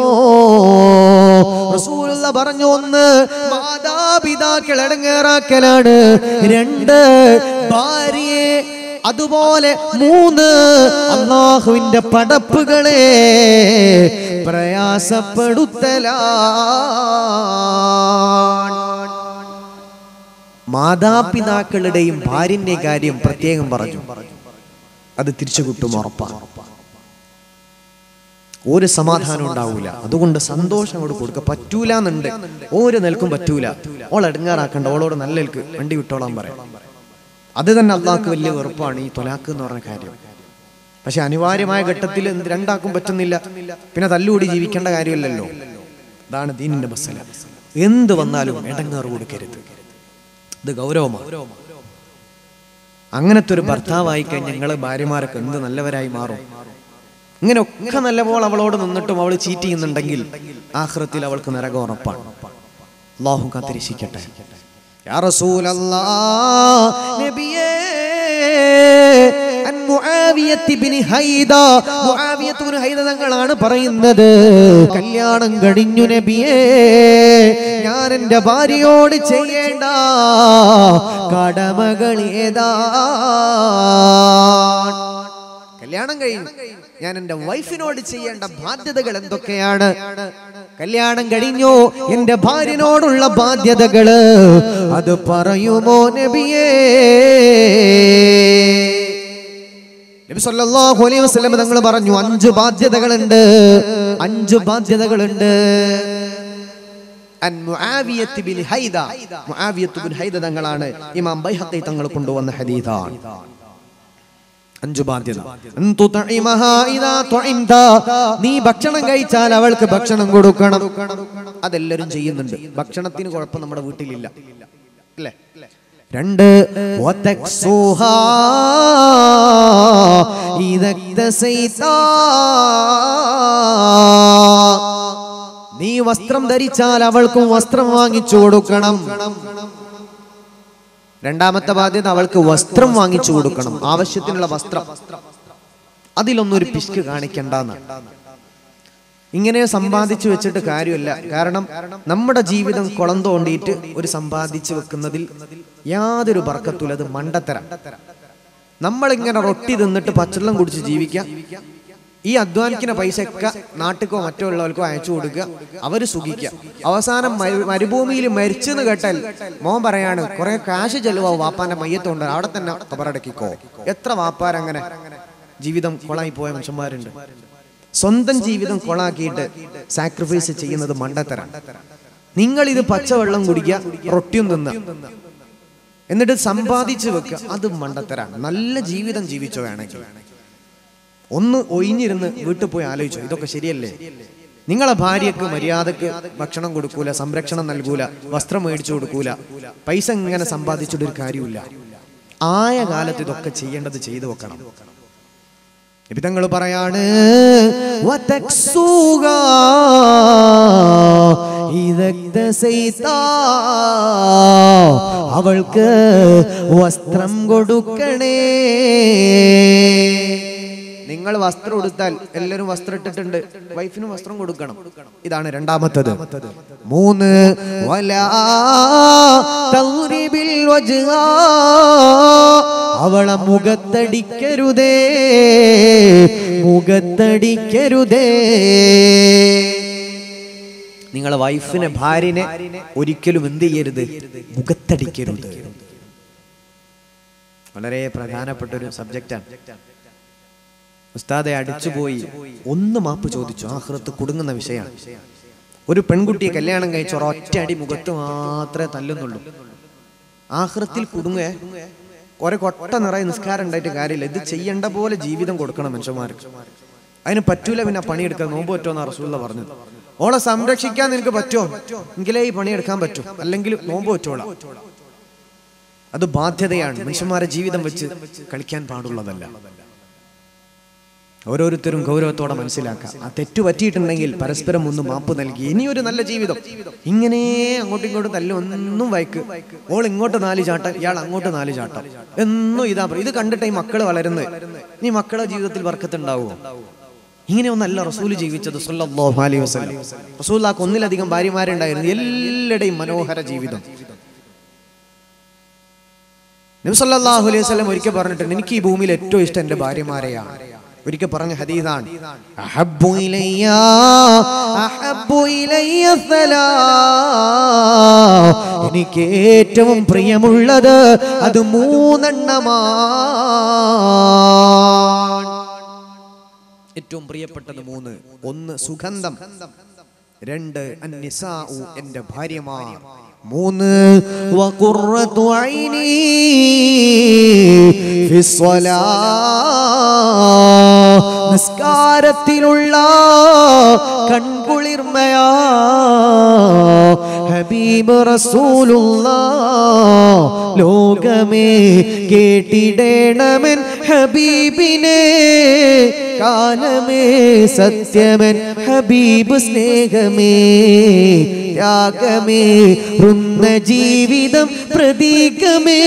റസൂലുള്ള പറഞ്ഞു ഒന്ന് മാതാപിതാക്കൾ ഇടങ്ങേറാക്കലാണ്. രണ്ട് ഭാര്യയെ അതുപോലെ. മൂന്ന് അള്ളാഹുവിന്റെ പടപ്പുകളെ പ്രയാസപ്പെടുത്തലാണ്. മാതാപിതാക്കളുടെയും ഭാര്യന്റെ കാര്യം പ്രത്യേകം പറഞ്ഞു. അത് തിരിച്ചു കിട്ടും ഉറപ്പാണ്. ഒരു സമാധാനം ഉണ്ടാവൂല. അതുകൊണ്ട് സന്തോഷം അവിടെ കൊടുക്കുക പറ്റൂല എന്നുണ്ട് ഓര് നിൽക്കും പറ്റൂല. ഓൾ എടുങ്ങാറാക്കണ്ട. ഓളോട് നല്ല നിൽക്ക്. വണ്ടി വിട്ടോളാൻ പറയാം. അത് തന്നെ അള്ളാഹ്ക്ക് വലിയ വെറുപ്പാണ് ഈ തൊലാക്ക് എന്ന് പറഞ്ഞ കാര്യം. പക്ഷെ അനിവാര്യമായ ഘട്ടത്തിൽ രണ്ടാക്കും പറ്റുന്നില്ല. പിന്നെ തല്ലുകൂടി ജീവിക്കേണ്ട കാര്യമില്ലല്ലോ. അതാണ് ദീനിന്റെ മസല. എന്ത് വന്നാലും ഇടങ്ങാറ് കൊടുക്കരുത്. ഇത് ഗൗരവമാണ്. അങ്ങനത്തെ ഒരു ഭർത്താവായി കഴിഞ്ഞാൽ ഞങ്ങളെ ഭാര്യമാരൊക്കെ എന്ത് നല്ലവരായി മാറും. ഇങ്ങനെ ഒക്കെ പോലെ അവളോട് നിന്നിട്ടും അവൾ ചീറ്റ് ചെയ്യുന്നുണ്ടെങ്കിൽ ആഹ്റത്തിൽ അവൾക്ക് നരകം ഉറപ്പാണ്. അള്ളാഹു കാത്തിരിക്കട്ടെ. ാണ് പറയുന്നത്. കല്യാണം കഴിഞ്ഞു നബിയേ ഞാൻ എന്റെ ഭാര്യയോട് ചെയ്യേണ്ട കടമകൾ ഏതാ? കല്യാണം കഴിഞ്ഞു. ഞാൻ എന്റെ വൈഫിനോട് ചെയ്യേണ്ട ബാധ്യതകൾ എന്തൊക്കെയാണ്? കല്യാണം കഴിഞ്ഞു? എന്റെ ഭാര്യനോടുള്ള ബാധ്യതകൾ അത് പറയുമോ നബിയേ? അലൈഹി തങ്ങൾ പറഞ്ഞു അഞ്ച് ബാധ്യതകളുണ്ട്. അഞ്ച് ബാധ്യതകളുണ്ട്. തങ്ങളാണ് ഇമാം ബൈഹത്തെ തങ്ങൾ കൊണ്ടുവന്ന ഹദീസാണ്. അഞ്ചു ബാധ്യത. നീ ഭക്ഷണം കഴിച്ചാൽ അവൾക്ക് ഭക്ഷണം കൊടുക്കണം. അതെല്ലാരും ചെയ്യുന്നുണ്ട്. ഭക്ഷണത്തിന് കുഴപ്പം നമ്മുടെ വീട്ടിലില്ല. അല്ലേ? രണ്ട്. നീ വസ്ത്രം ധരിച്ചാൽ അവൾക്കും വസ്ത്രം വാങ്ങിച്ചു കൊടുക്കണം. രണ്ടാമത്തെ ബാധ്യത അവൾക്ക് വസ്ത്രം വാങ്ങിച്ചു കൊടുക്കണം. ആവശ്യത്തിനുള്ള വസ്ത്രം. അതിലൊന്നും ഒരു പിശുക്ക് കാണിക്കണ്ടെന്ന്. ഇങ്ങനെ സമ്പാദിച്ചു വെച്ചിട്ട് കാര്യമല്ല. കാരണം നമ്മുടെ ജീവിതം കുളം തോണ്ടിയിട്ട് ഒരു സമ്പാദിച്ചു വെക്കുന്നതിൽ യാതൊരു ബർക്കത്തുള്ളത് മണ്ടത്തരം. നമ്മളിങ്ങനെ റൊട്ടി തിന്നിട്ട് പച്ചവെള്ളം കുടിച്ച് ജീവിക്കാം. ഈ അധ്വാനിക്കുന്ന പൈസയൊക്കെ നാട്ടിക്കോ മറ്റുള്ളവർക്കോ അയച്ചു കൊടുക്കുക. അവർ സുഖിക്കുക. അവസാനം മരുഭൂമിയിൽ മരിച്ചെന്ന് കേട്ടാൽ മോൻ പറയാണ് കുറെ കാശ് ചെലവാവും വാപ്പാന്റെ മയ്യത്തുണ്ട് അവിടെ തന്നെ കബറടക്കിക്കോ. എത്ര വാപ്പാരങ്ങനെ ജീവിതം കൊളായി പോയ മനുഷ്യന്മാരുണ്ട്. സ്വന്തം ജീവിതം കൊളാക്കിയിട്ട് സാക്രിഫൈസ് ചെയ്യുന്നത് മണ്ടത്തരം നിങ്ങൾ ഇത് പച്ചവെള്ളം കുടിക്കുക റൊട്ടിയും തിന്ന. എന്നിട്ട് സമ്പാദിച്ചു വെക്കുക അത് മണ്ടത്തരാണ്. നല്ല ജീവിതം ജീവിച്ചോ വേണമെങ്കിൽ ഒന്ന് ഒഴിഞ്ഞിരുന്ന് വീട്ടിൽ പോയി ആലോചിച്ചു ഇതൊക്കെ ശരിയല്ലേ? നിങ്ങളെ ഭാര്യക്ക് മര്യാദയ്ക്ക് ഭക്ഷണം കൊടുക്കൂല സംരക്ഷണം നൽകൂല വസ്ത്രം മേടിച്ചു കൊടുക്കൂല പൈസ ഇങ്ങനെ സമ്പാദിച്ചിട്ട് ഒരു കാര്യമില്ല ആയ കാലത്ത് ഇതൊക്കെ ചെയ്യേണ്ടത് ചെയ്തു വെക്കണം. ഇപ്പിതങ്ങൾ പറയാണ്. അവൾക്ക് വസ്ത്രം കൊടുക്കണേ. നിങ്ങൾ വസ്ത്രം ഉടുത്താൽ എല്ലാവരും വസ്ത്രം ഇട്ടിട്ടുണ്ട്. വൈഫിനും വസ്ത്രം കൊടുക്കണം. ഇതാണ് രണ്ടാമത്തത്. മൂന്ന്. അവളെ മുഖത്തടിക്കരുതേ മുഖത്തടിക്കരുതേ. നിങ്ങളെ വൈഫിനെ ഭാര്യനെ ഒരിക്കലും എന്ത് ചെയ്യരുത്? മുഖത്തടിക്കരുത്. വളരെ പ്രധാനപ്പെട്ട ഒരു സബ്ജക്റ്റാണ്. ഉസ്താദെ അടിച്ചുപോയി ഒന്ന് മാപ്പ് ചോദിച്ചു. ആഹ്റത്ത് കുടുങ്ങുന്ന വിഷയമാണ് ഒരു പെൺകുട്ടിയെ കല്യാണം കഴിച്ച ഒരൊറ്റ അടി മുഖത്ത് മാത്രമേ തല്ലുന്നുള്ളൂ. ആഹ്റത്തിൽ കുടുങ്ങേ കുറെ കൊട്ട നിറയെ നിസ്കാരം ഉണ്ടായിട്ട് കാര്യമില്ല. ഇത് ചെയ്യേണ്ട പോലെ ജീവിതം കൊടുക്കണം മനുഷ്യന്മാർക്ക്. അതിന് പറ്റൂല പിന്നെ പണിയെടുക്കാൻ. നോമ്പ് പറ്റുമെന്ന് റസൂള്ള പറഞ്ഞു ഓളെ സംരക്ഷിക്കാൻ നിനക്ക് പറ്റുമോ? എങ്കിലേ ഈ പണിയെടുക്കാൻ പറ്റും. അല്ലെങ്കിൽ നോമ്പ് പറ്റോളാം അത് ബാധ്യതയാണ്. മനുഷ്യന്മാരെ ജീവിതം വെച്ച് കളിക്കാൻ പാടുള്ളതല്ല. ഓരോരുത്തരും ഗൗരവത്തോടെ മനസ്സിലാക്കുക. ആ തെറ്റു പറ്റിയിട്ടുണ്ടെങ്കിൽ പരസ്പരം ഒന്ന് മാപ്പ് നൽകി. ഇനിയൊരു നല്ല ജീവിതം. ഇങ്ങനെ അങ്ങോട്ടും ഇങ്ങോട്ടും തല്ല ഒന്നും വയ്ക്ക് ഓൾ ഇങ്ങോട്ട് നാല് ചാട്ടം ഇയാൾ അങ്ങോട്ട് നാല് ചാട്ടം. എന്നും ഇതാ ഇത് കണ്ടിട്ട് ഈ മക്കൾ വളരുന്നത്. നീ മക്കളെ ജീവിതത്തിൽ വർക്കത്തുണ്ടാവുമോ ഇങ്ങനെയൊന്നല്ല റസൂൽ ജീവിച്ചത് സല്ലല്ലാഹു അലൈഹി വസല്ലം. റസൂലാക്ക് ഒന്നിലധികം ഭാര്യമാരുണ്ടായിരുന്നു. എല്ലാവരുടെയും മനോഹര ജീവിതം. നബി സല്ലല്ലാഹു അലൈഹി വസല്ലം ഒരിക്കൽ പറഞ്ഞിട്ടുണ്ട് എനിക്ക് ഈ ഭൂമിയിൽ ഏറ്റവും ഇഷ്ടം എന്റെ ഭാര്യമാരെയാണ്. ഒരിക്കൽ പറഞ്ഞ ഹദീദാണ് അഹബ്ബു ഇലയ്യ അഹബ്ബു ഇലയ്യ. എനിക്ക് ഏറ്റവും പ്രിയമുള്ളത് അത് മൂന്നെണ്ണമാണ്. ഏറ്റവും പ്രിയപ്പെട്ടത് മൂന്ന്. ഒന്ന് സുഗന്ധം രണ്ട് അന്നിസാഉ എന്റെ ഭാര്യമാർ മൂന്ന് വഖുറത്തു ഐനി ഫിസ്സലാ നിസ്കാരത്തിലുള്ള കൺകുളിർമയാ. ഹബീബ് റസൂലുള്ള ലോകമേ കേട്ടിടേണമൻ ഹബീബിനെ. കാലമേ സത്യമൻ ഹബീബ് സ്നേഹമേ. ത്യാഗമേ വൃന്ന ജീവിതം പ്രതീകമേ.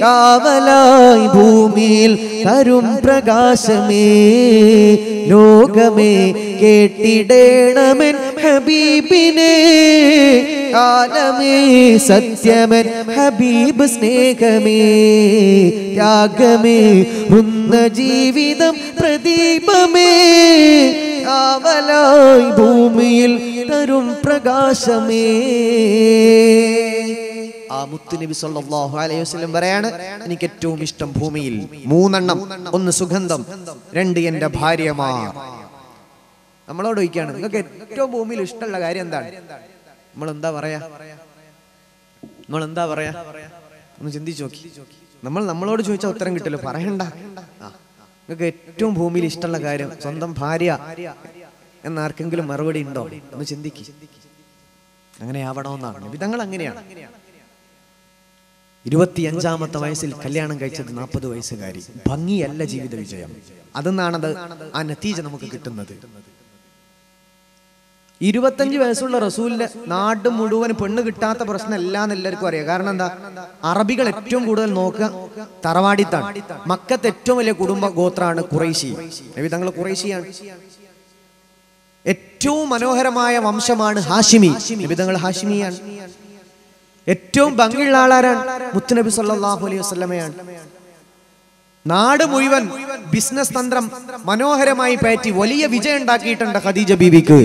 കാവലായി ഭൂമിയിൽ തരും പ്രകാശമേ ലോകമേ കേട്ടിടേണമൻ ഹബീബിനെ. കാലമേ സത്യമൻ ഹബീബ് സ്നേഹമേ. ത്യാഗമേ ഉന്ന ജീവിതം പ്രദീപമേ. കാവലായി ഭൂമിയിൽ തരും പ്രകാശമേ. ആ മുത്തുനബി സല്ലല്ലാഹു അലൈഹി വസല്ലം പറയാണ് എനിക്ക് ഏറ്റവും ഇഷ്ടം ഭൂമിയിൽ മൂന്നെണ്ണം. ഒന്ന് സുഗന്ധം രണ്ട് എന്റെ ഭാര്യമാർ നമ്മളോട് ചോദിക്കുകയാണ് നിങ്ങൾക്ക് ഏറ്റവും ഭൂമിയിൽ ഇഷ്ടമുള്ള കാര്യം എന്താണ്? നമ്മൾ എന്താ പറയാ? നമ്മൾ എന്താ പറയാ? ഒന്ന് ചിന്തിച്ചു നോക്കി. നമ്മൾ നമ്മളോട് ചോദിച്ചാൽ ഉത്തരം കിട്ടില്ല പറയണ്ട. നിങ്ങൾക്ക് ഏറ്റവും ഭൂമിയിൽ ഇഷ്ടമുള്ള കാര്യം സ്വന്തം ഭാര്യ എന്നാർക്കെങ്കിലും മറുപടി ഉണ്ടോ? ഒന്ന് ചിന്തിക്ക്. അങ്ങനെ ആവണമെന്നാണ് വിധങ്ങൾ അങ്ങനെയാണ്. ഇരുപത്തിയഞ്ചാമത്തെ വയസ്സിൽ കല്യാണം കഴിച്ചത് നാൽപ്പത് വയസ്സുകാരി. ഭംഗിയല്ല ജീവിത വിജയം. അതെന്നാണത് ആ നത്തീജ നമുക്ക് കിട്ടുന്നത്. ഇരുപത്തഞ്ച് വയസ്സുള്ള റസൂലിന്റെ നാട് മുഴുവൻ പെണ്ണ് കിട്ടാത്ത പ്രശ്നം എല്ലാം എല്ലാവർക്കും അറിയാം. കാരണം എന്താ? അറബികൾ ഏറ്റവും കൂടുതൽ നോക്കുക തറവാടിത്താണ്. മക്കത്ത് ഏറ്റവും വലിയ കുടുംബ ഗോത്രാണ് കുറേശി നബി തങ്ങൾ കുറേശിയാണ് ഏറ്റവും മനോഹരമായ വംശമാണ് ഹാഷിമി. നബി തങ്ങൾ ഹാഷിമിയാണ്. ഏറ്റവും ഭംഗിയുള്ള ആളാരാണ്? മുത്തുനബി സല്ലല്ലാഹു അലൈഹി വസ്ലമയാണ് നാട് മുഴുവൻ ബിസിനസ് തന്ത്രം മനോഹരമായി പയറ്റി വലിയ വിജയം ഉണ്ടാക്കിയിട്ടുണ്ട് ഖദീജ ബീവിക്ക്.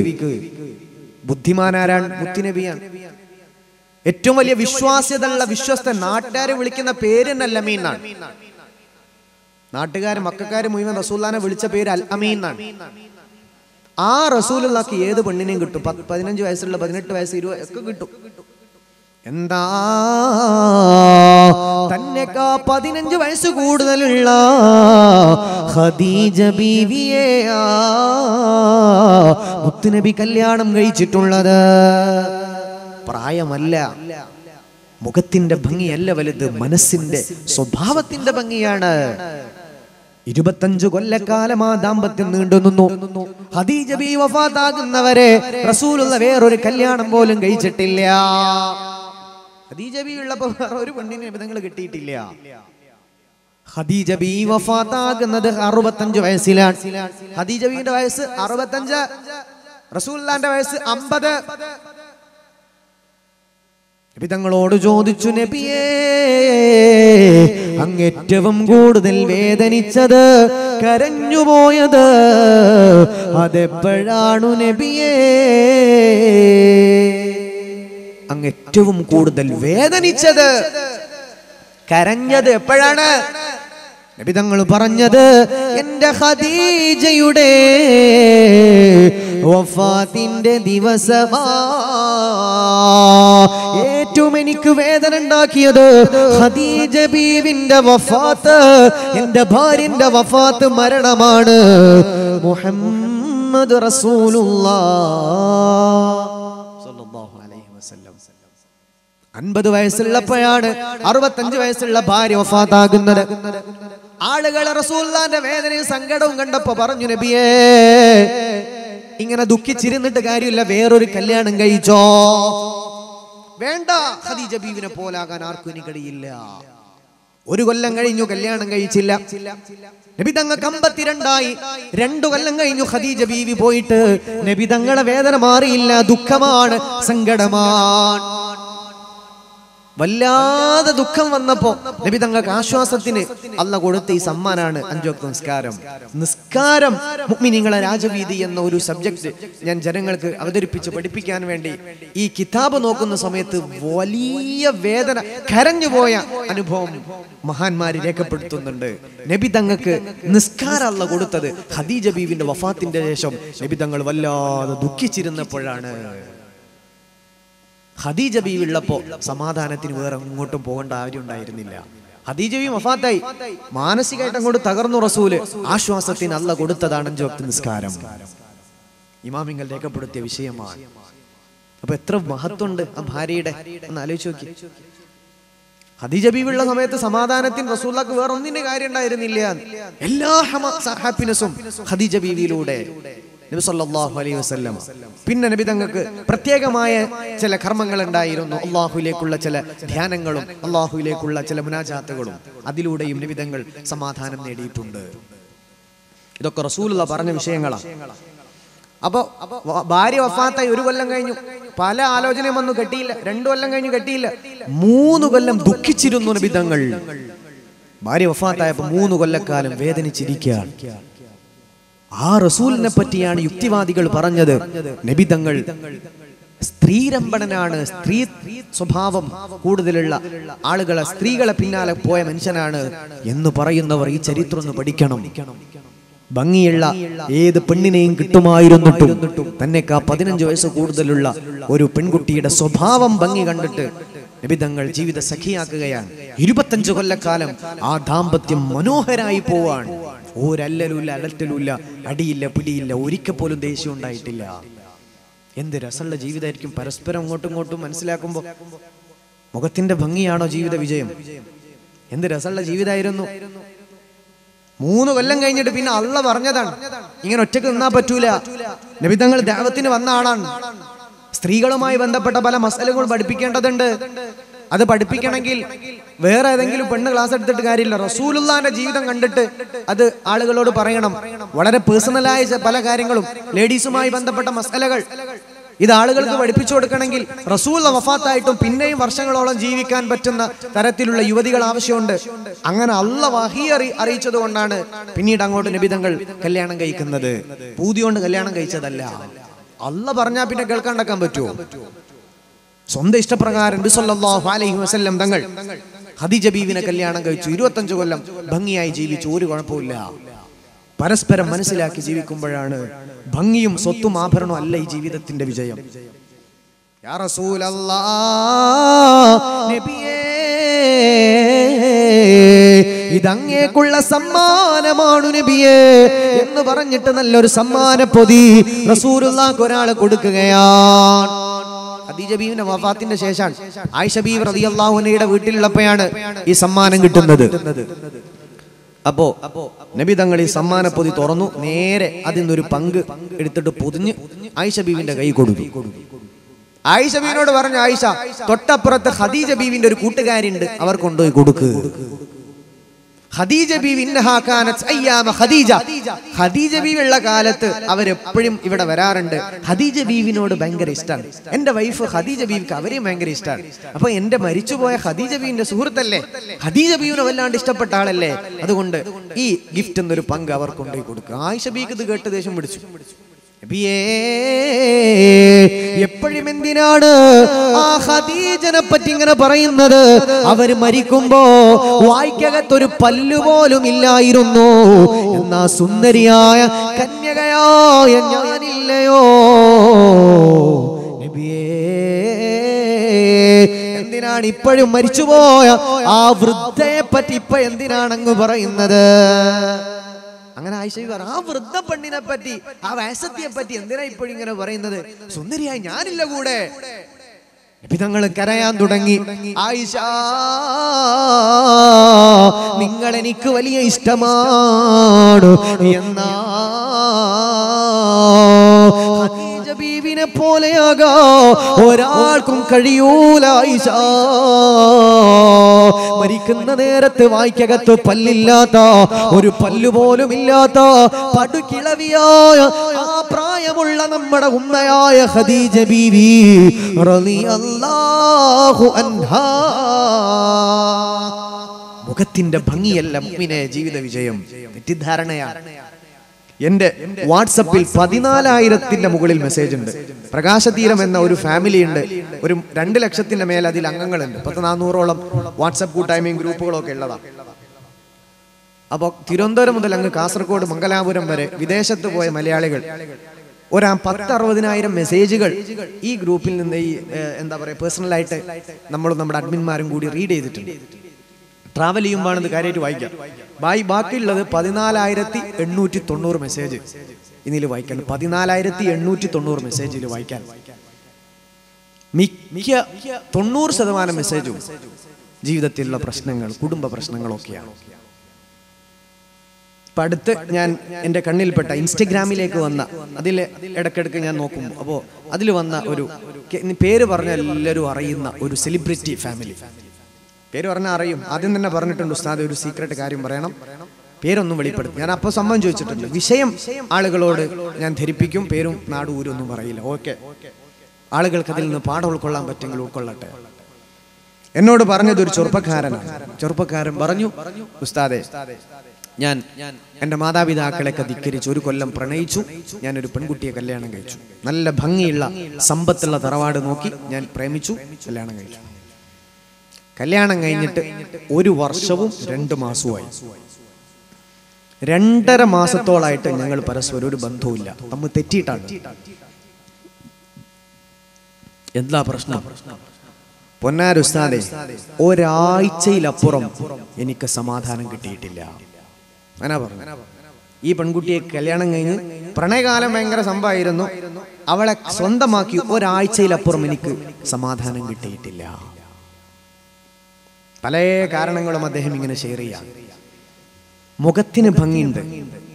ബുദ്ധിമാനാരാണ്? മുത്തുനബിയാണ്. ഏറ്റവും വലിയ വിശ്വാസ്യത ഉള്ള വിശ്വസ്ത നാട്ടുകാരെ വിളിക്കുന്ന പേര് തന്നെ അൽ അമീൻ എന്നാണ്. നാട്ടുകാർ മക്കാര് മുഴുവൻ റസൂല്ലാനെ വിളിച്ച പേര് അൽ അമീൻ എന്നാണ്. ആ റസൂലുള്ളാക്ക് ഏത് പെണ്ണിനെയും കിട്ടും? പതിനഞ്ച് വയസ്സുള്ള പതിനെട്ട് വയസ്സ് ഇരുപത് ഒക്കെ കിട്ടും. എന്താ? തന്നെക്കാ പതിനഞ്ച് വയസ്സ് കൂടുതലുള്ള ഖദീജ ബീവിയെ മുത്തുനബി കല്യാണം കഴിച്ചിട്ടുള്ളത്. പ്രായമല്ല. മുഖത്തിന്റെ ഭംഗിയല്ല വലുത് മനസ്സിന്റെ സ്വഭാവത്തിന്റെ ഭംഗിയാണ്. ഇരുപത്തഞ്ചു കൊല്ലക്കാലം ആ ദാമ്പത്യം നീണ്ടു നിന്നു ഹദീജ ബി വഫാത്താകുന്നവരെ റസൂലുള്ള വേറൊരു കല്യാണം പോലും കഴിച്ചിട്ടില്ല. ഖദീജ ബി ഉള്ളപ്പോ വേറെ ഒരു പെണ്ണിന് നിങ്ങൾ കിട്ടിയിട്ടില്ല. ഖദീജ ബി വഫാത്താകുന്നത് അറുപത്തഞ്ച് വയസ്സിലാണ്. ഖദീജ ബിയുടെ വയസ്സ് അറുപത്തഞ്ച് റസൂല്ലാന്റെ വയസ്സ് അമ്പത്. നബി ചോദിച്ചു നബിയേ അങ്ങേറ്റവും കൂടുതൽ വേദനിച്ചത് കരഞ്ഞുപോയത് അതെപ്പോഴാണു നബിയേ? അങ്ങേറ്റവും കൂടുതൽ വേദനിച്ചത്. കരഞ്ഞത് എപ്പോഴാണ്? നബി തങ്ങൾ പറഞ്ഞത് എന്റെ ഖദീജയുടെ വഫാത്തിന്റെ ദിവസമാ. ഏറ്റവും എനിക്ക് വേദന ഉണ്ടാക്കിയത് ഖദീജ ബീവിന്റെ വഫാത്ത് എന്റെ ഭാര്യന്റെ വഫാത്ത് മരണമാണ് മുഹമ്മദ് റസൂലുള്ളാഹ് അൻപത് വയസ്സുള്ളപ്പോഴാണ് അറുപത്തഞ്ച് വയസ്സുള്ള ഭാര്യ വഫാത്താകുന്നത്. ആളുകൾ റസൂല്ലാന്റെ വേദനയും സങ്കടവും കണ്ടപ്പോ പറഞ്ഞു നബിയേ ഇങ്ങനെ ദുഃഖിച്ചിരുന്നിട്ട് കാര്യമില്ല വേറൊരു കല്യാണം കഴിച്ചോ. വേണ്ട ഖദീജ ബീവിനെ പോലാകാൻ ആർക്കും ഇനി കഴിയില്ല. ഒരു കൊല്ലം കഴിഞ്ഞു കല്യാണം കഴിച്ചില്ല. നബി തങ്ങൾക്ക് അമ്പത്തിരണ്ടായി. രണ്ടു കൊല്ലം കഴിഞ്ഞു ഖദീജ ബീവി പോയിട്ട്. നബി തങ്ങളെ വേദന മാറിയില്ല ദുഃഖമാണ് സങ്കടമാണ്. വല്ലാതെ ദുഃഖം വന്നപ്പോ നബി തങ്ങൾക്ക് ആശ്വാസത്തിന് അല്ല കൊടുത്ത ഈ സമ്മാനാണ് അഞ്ചോക്ത നിസ്കാരം. നിസ്കാരം മുക്മിനിങ്ങളെ രാജവീതി എന്ന ഒരു സബ്ജക്ട് ഞാൻ ജനങ്ങൾക്ക് അവതരിപ്പിച്ച് പഠിപ്പിക്കാൻ വേണ്ടി ഈ കിതാബ് നോക്കുന്ന സമയത്ത് വലിയ വേദന കരഞ്ഞുപോയ അനുഭവം മഹാന്മാര് രേഖപ്പെടുത്തുന്നുണ്ട്. നബി തങ്ങൾക്ക് നിസ്കാരം അല്ല കൊടുത്തത് ഖദീജ ബീവിന്റെ വഫാത്തിന്റെ ശേഷം. നബി തങ്ങൾ വല്ലാതെ ദുഃഖിച്ചിരുന്നപ്പോഴാണ്. ഖദീജ ഉള്ളപ്പോ സമാധാനത്തിന് വേറെ എങ്ങോട്ടും പോകേണ്ട ആരും ഉണ്ടായിരുന്നില്ല. ഖദീജ മഫാത്തായി മാനസികമായിട്ട് അങ്ങോട്ട് തകർന്നു റസൂൽ. ആശ്വാസത്തിന് അല്ല കൊടുത്തതാണ് അഞ്ചു നിസ്കാരം. ഇമാമിങ്ങൾ രേഖപ്പെടുത്തിയ വിഷയമാണ്. അപ്പൊ എത്ര മഹത്വമുണ്ട് ആ ഭാര്യയുടെ? ഒന്ന് ആലോചിച്ച് നോക്കി. ഖദീജ ബീവി ഉള്ള സമയത്ത് സമാധാനത്തിന് റസൂല്ലാക്ക് വേറെ ഒന്നിന്റെ കാര്യം ഉണ്ടായിരുന്നില്ല. എല്ലാ ഹാപ്പിനെസ്സും ഖദീജ ബീവിയിലൂടെ നബി സല്ലാഹു അലൈഹി വസ്ലം പിന്നെ നബി തങ്ങൾക്ക് പ്രത്യേകമായ ചില കർമ്മങ്ങൾ ഉണ്ടായിരുന്നു അള്ളാഹുയിലേക്കുള്ള ചില ധ്യാനങ്ങളും അള്ളാഹുയിലേക്കുള്ള ചില മുനാജാത്തുകളും അതിലൂടെയും നബി തങ്ങൾ സമാധാനം നേടിയിട്ടുണ്ട്. ഇതൊക്കെ റസൂലുള്ള പറഞ്ഞ വിഷയങ്ങളാണ് അപ്പൊ ഭാര്യ വഫാത്തായി ഒരു കൊല്ലം കഴിഞ്ഞു. പല ആലോചനയും വന്നു കെട്ടിയില്ല. രണ്ടു കൊല്ലം കഴിഞ്ഞു കെട്ടിയില്ല. മൂന്ന് കൊല്ലം ദുഃഖിച്ചിരുന്നു നബി തങ്ങൾ. ഭാര്യ വഫാത്തായപ്പോ മൂന്ന് കൊല്ലക്കാലം വേദനിച്ചിരിക്കുകയാണ്. ആ റസൂലിനെ പറ്റിയാണ് യുക്തിവാദികൾ പറഞ്ഞത്. നബി തങ്ങൾ സ്ത്രീരംഭണനാണ് സ്ത്രീ സ്വഭാവം കൂടുതലുള്ള ആളുകളെ സ്ത്രീകളെ പിന്നാലെ പോയ മനുഷ്യനാണ് എന്ന് പറയുന്നവർ ഈ ചരിത്രം ഒന്ന് പഠിക്കണം. ഭംഗിയുള്ള ഏത് പെണ്ണിനെയും കിട്ടുമായിരുന്നിട്ടും തന്നെക്കാ പതിനഞ്ച് വയസ്സ് കൂടുതലുള്ള ഒരു പെൺകുട്ടിയുടെ സ്വഭാവം ഭംഗി കണ്ടിട്ട് നബിതങ്ങൾ ജീവിത സഖിയാക്കുകയാണ്. ഇരുപത്തഞ്ച് കൊല്ലക്കാലം ആ ദാമ്പത്യം മനോഹരായി പോവാണ്. ഒരല്ലലുമില്ല അലറ്റലുമില്ല അടിയില്ല പിടിയില്ല ഒരിക്കൽ പോലും ദേഷ്യം ഉണ്ടായിട്ടില്ല. എന്ത് രസമുള്ള ജീവിതമായിരിക്കും പരസ്പരം അങ്ങോട്ടും ഇങ്ങോട്ടും മനസ്സിലാക്കുമ്പോൾ മുഖത്തിന്റെ ഭംഗിയാണോ ജീവിത വിജയം? എന്ത് രസമുള്ള ജീവിതമായിരുന്നു? മൂന്ന് കൊല്ലം കഴിഞ്ഞിട്ട് പിന്നെ അള്ള പറഞ്ഞതാണ് ഇങ്ങനെ ഒറ്റയ്ക്ക് നിന്നാ പറ്റൂല. നബിതങ്ങൾ ദേവത്തിന് വന്ന ആളാണ്. സ്ത്രീകളുമായി ബന്ധപ്പെട്ട പല മസലുകൾ പഠിപ്പിക്കേണ്ടതുണ്ട്. അത് പഠിപ്പിക്കണമെങ്കിൽ വേറെ ഏതെങ്കിലും പെണ്ണ് ക്ലാസ് എടുത്തിട്ട് കാര്യമില്ല. റസൂലുള്ളാന്റെ ജീവിതം കണ്ടിട്ട് അത് ആളുകളോട് പറയണം. വളരെ പേഴ്സണലായ പല കാര്യങ്ങളും ലേഡീസുമായി ബന്ധപ്പെട്ട മസലകൾ. ഇത് ആളുകൾക്ക് പഠിപ്പിച്ചു കൊടുക്കണമെങ്കിൽ റസൂൽ വഫാത്തായിട്ടും പിന്നെയും വർഷങ്ങളോളം ജീവിക്കാൻ പറ്റുന്ന തരത്തിലുള്ള യുവതികൾ ആവശ്യമുണ്ട്. അങ്ങനെ അല്ല വഹി അറി അറിയിച്ചത് കൊണ്ടാണ് പിന്നീട് അങ്ങോട്ട് നിബിതങ്ങൾ കല്യാണം കഴിക്കുന്നത്. പൂതിയോണ്ട് കല്യാണം കഴിച്ചതല്ല. അല്ല പറഞ്ഞാൽ പിന്നെ കേൾക്കാണ്ടാക്കാൻ പറ്റുമോ സ്വന്തം ഇഷ്ടപ്രകാരം നബി അലൈഹി വസല്ലം തങ്ങൾ ഖദീജ ബീവിനെ കല്യാണം കഴിച്ചു. ഇരുപത്തഞ്ച് കൊല്ലം ഭംഗിയായി ജീവിച്ചു. ഒരു കുഴപ്പമില്ല പരസ്പരം മനസ്സിലാക്കി ജീവിക്കുമ്പോഴാണ് ഭംഗിയും സ്വത്തും ആഭരണവും അല്ല ഈ ജീവിതത്തിന്റെ വിജയം. ഇതങ്ങേക്കുള്ള സമ്മാനമാണു നബിയേ എന്ന് പറഞ്ഞിട്ട് നല്ലൊരു സമ്മാന പൊതി റസൂലുള്ളാക്ക് ഒരാൾ കൊടുക്കുകയാണ്. ഖദീജ ബീവിന്റെ വഫാത്തിന്റെ ശേഷമാണ് ആയിഷ ബീവ് റളിയല്ലാഹു അൻഹയുടെ വീട്ടിലുള്ളപ്പോഴാണ് ഈ സമ്മാനം കിട്ടുന്നത്. അപ്പോ നബി തങ്ങൾ ഈ സമ്മാന പൊതി തുറന്നു. നേരെ അതിൽ നിന്നൊരു പങ്ക് എടുത്തിട്ട് പൊതിഞ്ഞ് ആയിഷ ബീവിന്റെ കൈ കൊടുത്തു. ആയിഷ ബീവിനോട് പറഞ്ഞു ആയിഷ തൊട്ടപ്പുറത്ത് ഖദീജ ബീവിന്റെ ഒരു കൂട്ടുകാരുണ്ട് അവർ കൊണ്ടുപോയി കൊടുക്ക്. ഖദീജ ബീവി ഖദീജ ഖദീജ. ബീവി ഉള്ള കാലത്ത് അവരെപ്പോഴും ഇവിടെ വരാറുണ്ട്. ഖദീജ ബീവിനോട് ഭയങ്കര ഇഷ്ടമാണ് എന്റെ വൈഫ് ഖദീജ ബീവിക്ക് അവരെയും ഭയങ്കര ഇഷ്ടമാണ് അപ്പൊ എന്റെ മരിച്ചുപോയ ഖദീജ ബീവിന്റെ സുഹൃത്തല്ലേ? ഖദീജ ബീവിനെ വല്ലാണ്ട് ഇഷ്ടപ്പെട്ട ആളല്ലേ അതുകൊണ്ട് ഈ ഗിഫ്റ്റ് എന്നൊരു പങ്ക് അവർ കൊണ്ടുപോയി കൊടുക്കുക. ആയിഷ ബീക്ക് ഇത് കേട്ട് ദേഷ്യം പിടിച്ചു. എപ്പോഴും എന്തിനാണ് ആ ഹദീജനെ പറ്റി ഇങ്ങനെ പറയുന്നത്? അവർ മരിക്കുമ്പോ വായിക്കകത്തൊരു പല്ലുപോലും ഇല്ലായിരുന്നു. എന്നാ സുന്ദരിയായ കന്യകയായ ഞാനില്ലയോ? എന്തിനാണ് ഇപ്പോഴും മരിച്ചുപോയ ആ വൃദ്ധയെ പറ്റി ഇപ്പൊ എന്തിനാണങ്ങ് പറയുന്നത്? അങ്ങനെ ആയിഷയ്ക്ക് പറഞ്ഞു, ആ വൃദ്ധ പെണ്ണിനെ പറ്റി ആ വേസത്തിയെ പറ്റി എന്തിനാ ഇപ്പോഴും ഇങ്ങനെ പറയുന്നത്? സുന്ദരിയായി ഞാനില്ല കൂടെ. തങ്ങൾ കരയാൻ തുടങ്ങി ആയിഷ നിങ്ങൾ എനിക്ക് വലിയ ഇഷ്ടമാണ്. എന്നാ ഖദീജ ബീവിനെ പോലെയാകാ. ഒരാൾക്കും കഴിയൂല ആയിഷ. മരിക്കുന്ന നേരത്ത് വായിക്കകത്ത് പല്ലില്ലാത്ത ഒരു പല്ലു പോലും ഇല്ലാത്ത പടുകിളവിയായ ആ പ്രായമുള്ള നമ്മുടെ ഉമ്മയായ ഖദീജ ബീവി റളിയല്ലാഹു അൻഹാ. മുഖത്തിന്റെ ഭംഗിയല്ല മുഅ്മിനെ ജീവിത വിജയം. തെറ്റിദ്ധാരണയാണ് എന്റെ വാട്സപ്പിൽ പതിനാലായിരത്തിന്റെ മുകളിൽ മെസ്സേജ് ഉണ്ട് പ്രകാശതീരം എന്ന ഒരു ഫാമിലി ഉണ്ട് ഒരു രണ്ട് ലക്ഷത്തിന്റെ മേലെ അതിൽ അംഗങ്ങളുണ്ട്. പത്ത് നാനൂറോളം വാട്സപ്പ് കൂട്ടായ്മയും ഗ്രൂപ്പുകളൊക്കെ ഉള്ളതാണ് അപ്പോൾ തിരുവനന്തപുരം മുതൽ അങ്ങ് കാസർഗോഡ് മംഗലാപുരം വരെ വിദേശത്ത് പോയ മലയാളികൾ ഒരാ പത്ത് അറുപതിനായിരം മെസ്സേജുകൾ ഈ ഗ്രൂപ്പിൽ നിന്ന് ഈ എന്താ പറയുക പേഴ്സണലായിട്ട് നമ്മളും നമ്മുടെ അഡ്മിന്മാരും കൂടി റീഡ് ചെയ്തിട്ടുണ്ട്. ട്രാവൽ ചെയ്യുമ്പോഴാണ് ഇത് കാര്യമായിട്ട് വായിക്കാം. ബായി ബാക്കിയുള്ളത് പതിനാലായിരത്തി എണ്ണൂറ്റി തൊണ്ണൂറ് മെസ്സേജ് ഇതിൽ വായിക്കാൻ പതിനാലായിരത്തി എണ്ണൂറ്റി തൊണ്ണൂറ് മെസ്സേജിൽ വായിക്കാൻ. മിക്ക തൊണ്ണൂറ് ശതമാനം മെസ്സേജും ജീവിതത്തിലുള്ള പ്രശ്നങ്ങൾ കുടുംബ പ്രശ്നങ്ങളൊക്കെയാണ്. ഇപ്പൊ അടുത്ത് ഞാൻ എന്റെ കണ്ണിൽപ്പെട്ട ഇൻസ്റ്റഗ്രാമിലേക്ക് വന്ന അതിൽ ഇടയ്ക്കിടയ്ക്ക് ഞാൻ നോക്കും അപ്പോൾ അതിൽ വന്ന ഒരു പേര് പറഞ്ഞ എല്ലാവരും അറിയുന്ന ഒരു സെലിബ്രിറ്റി ഫാമിലി പേര് പറഞ്ഞാൽ അറിയും ആദ്യം തന്നെ പറഞ്ഞിട്ടുണ്ട് ഉസ്താദ് ഒരു സീക്രട്ട് കാര്യം പറയണം. പേരൊന്നും വെളിപ്പെടുത്തും. ഞാൻ അപ്പോൾ സംഭവം ചോദിച്ചിട്ടുണ്ട്. വിഷയം ആളുകളോട് ഞാൻ ധരിപ്പിക്കും പേരും നാടും ഊരും ഒന്നും പറയില്ല. ഓക്കെ. ആളുകൾക്ക് അതിൽ നിന്ന് പാഠം ഉൾക്കൊള്ളാൻ പറ്റുമെങ്കിൽ ഉൾക്കൊള്ളട്ടെ. എന്നോട് പറഞ്ഞത് ഒരു ചെറുപ്പക്കാരനാണ്. ചെറുപ്പക്കാരൻ പറഞ്ഞു ഉസ്താദെ ഞാൻ എന്റെ മാതാപിതാക്കളെയൊക്കെ ധിക്കരിച്ചു ഒരു കൊല്ലം പ്രണയിച്ചു. ഞാൻ ഒരു പെൺകുട്ടിയെ കല്യാണം കഴിച്ചു. നല്ല ഭംഗിയുള്ള സമ്പത്തുള്ള തറവാട് നോക്കി ഞാൻ പ്രേമിച്ചു കല്യാണം കഴിച്ചു. കല്യാണം കഴിഞ്ഞിട്ട് ഒരു വർഷവും രണ്ട് മാസവുമായി. രണ്ടര മാസത്തോളായിട്ട് ഞങ്ങൾ പരസ്പരം ഒരു ബന്ധവുമില്ല. നമ്മൾ തെറ്റിയിട്ടാണ്. എന്താ പ്രശ്നം? പൊന്നാരുസ്താദെ ഒരാഴ്ചയിലപ്പുറം എനിക്ക് സമാധാനം കിട്ടിയിട്ടില്ല. അങ്ങനെ പറഞ്ഞു. ഈ പെൺകുട്ടിയെ കല്യാണം കഴിഞ്ഞ് പ്രണയകാലം ഭയങ്കര സംഭവമായിരുന്നു. അവളെ സ്വന്തമാക്കി ഒരാഴ്ചയിലപ്പുറം എനിക്ക് സമാധാനം കിട്ടിയിട്ടില്ല. പല കാരണങ്ങളും അദ്ദേഹം ഇങ്ങനെ ഷെയർ ചെയ്യാം. മുഖത്തിന് ഭംഗിയുണ്ട്.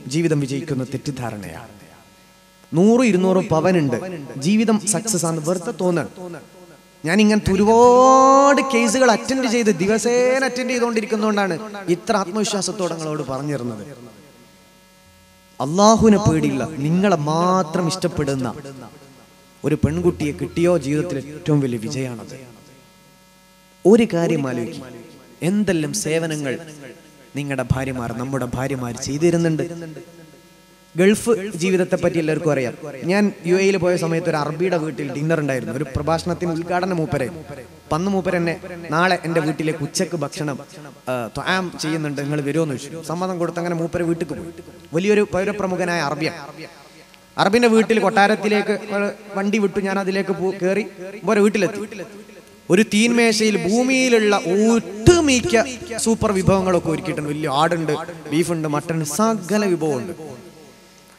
ജീവിതം വിജയിക്കുന്ന തെറ്റിദ്ധാരണയാണ് നൂറ് ഇരുന്നൂറ് പവനുണ്ട്. ജീവിതം സക്സസ് ആണ് വെറുതെ തോന്നണം ഞാൻ ഇങ്ങനത്തെ ഒരുപാട് കേസുകൾ അറ്റൻഡ് ചെയ്ത് ദിവസേന അറ്റൻഡ് ചെയ്തുകൊണ്ടിരിക്കുന്നതുകൊണ്ടാണ് ഇത്ര ആത്മവിശ്വാസത്തോടെ നിങ്ങളോട് പറഞ്ഞിരുന്നത് അള്ളാഹുവിനെ പേടിയില്ല. നിങ്ങളെ മാത്രം ഇഷ്ടപ്പെടുന്ന ഒരു പെൺകുട്ടിയെ കിട്ടിയോ ജീവിതത്തിൽ ഏറ്റവും വലിയ വിജയമാണത്. ഒരു കാര്യം ആലോചിക്കും. എന്തെല്ലാം സേവനങ്ങൾ നിങ്ങളുടെ ഭാര്യമാർ നമ്മുടെ ഭാര്യമാർ ചെയ്തിരുന്നുണ്ട്? ഗൾഫ് ജീവിതത്തെ പറ്റി എല്ലാവർക്കും അറിയാം. ഞാൻ യു എയിൽ പോയ സമയത്ത് ഒരു അറബിയുടെ വീട്ടിൽ ഡിന്നർ ഉണ്ടായിരുന്നു. ഒരു പ്രഭാഷണത്തിന് ഉദ്ഘാടന മൂപ്പരെ. പന്ന് മൂപ്പർ എന്നെ നാളെ എന്റെ വീട്ടിലേക്ക് ഉച്ചയ്ക്ക് ഭക്ഷണം ത്വാം ചെയ്യുന്നുണ്ട്. നിങ്ങൾ വരുമെന്ന് ചോദിച്ചു. സമ്മതം കൊടുത്ത് അങ്ങനെ മൂപ്പരെ വീട്ടിൽ പോയി. വലിയൊരു പൗരപ്രമുഖനായ അറബിയ. അറബിന്റെ വീട്ടിൽ കൊട്ടാരത്തിലേക്ക് വണ്ടി വിട്ടു. ഞാൻ അതിലേക്ക് കയറി വീട്ടിലെത്തി. ഒരു തീൻമേശയിൽ ഭൂമിയിലുള്ള ഒട്ടുമിക്ക സൂപ്പർ വിഭവങ്ങളൊക്കെ ഒരുക്കിയിട്ടുണ്ട്. വലിയ ആടുണ്ട് ബീഫുണ്ട് മട്ടൺ സകല വിഭവമുണ്ട്.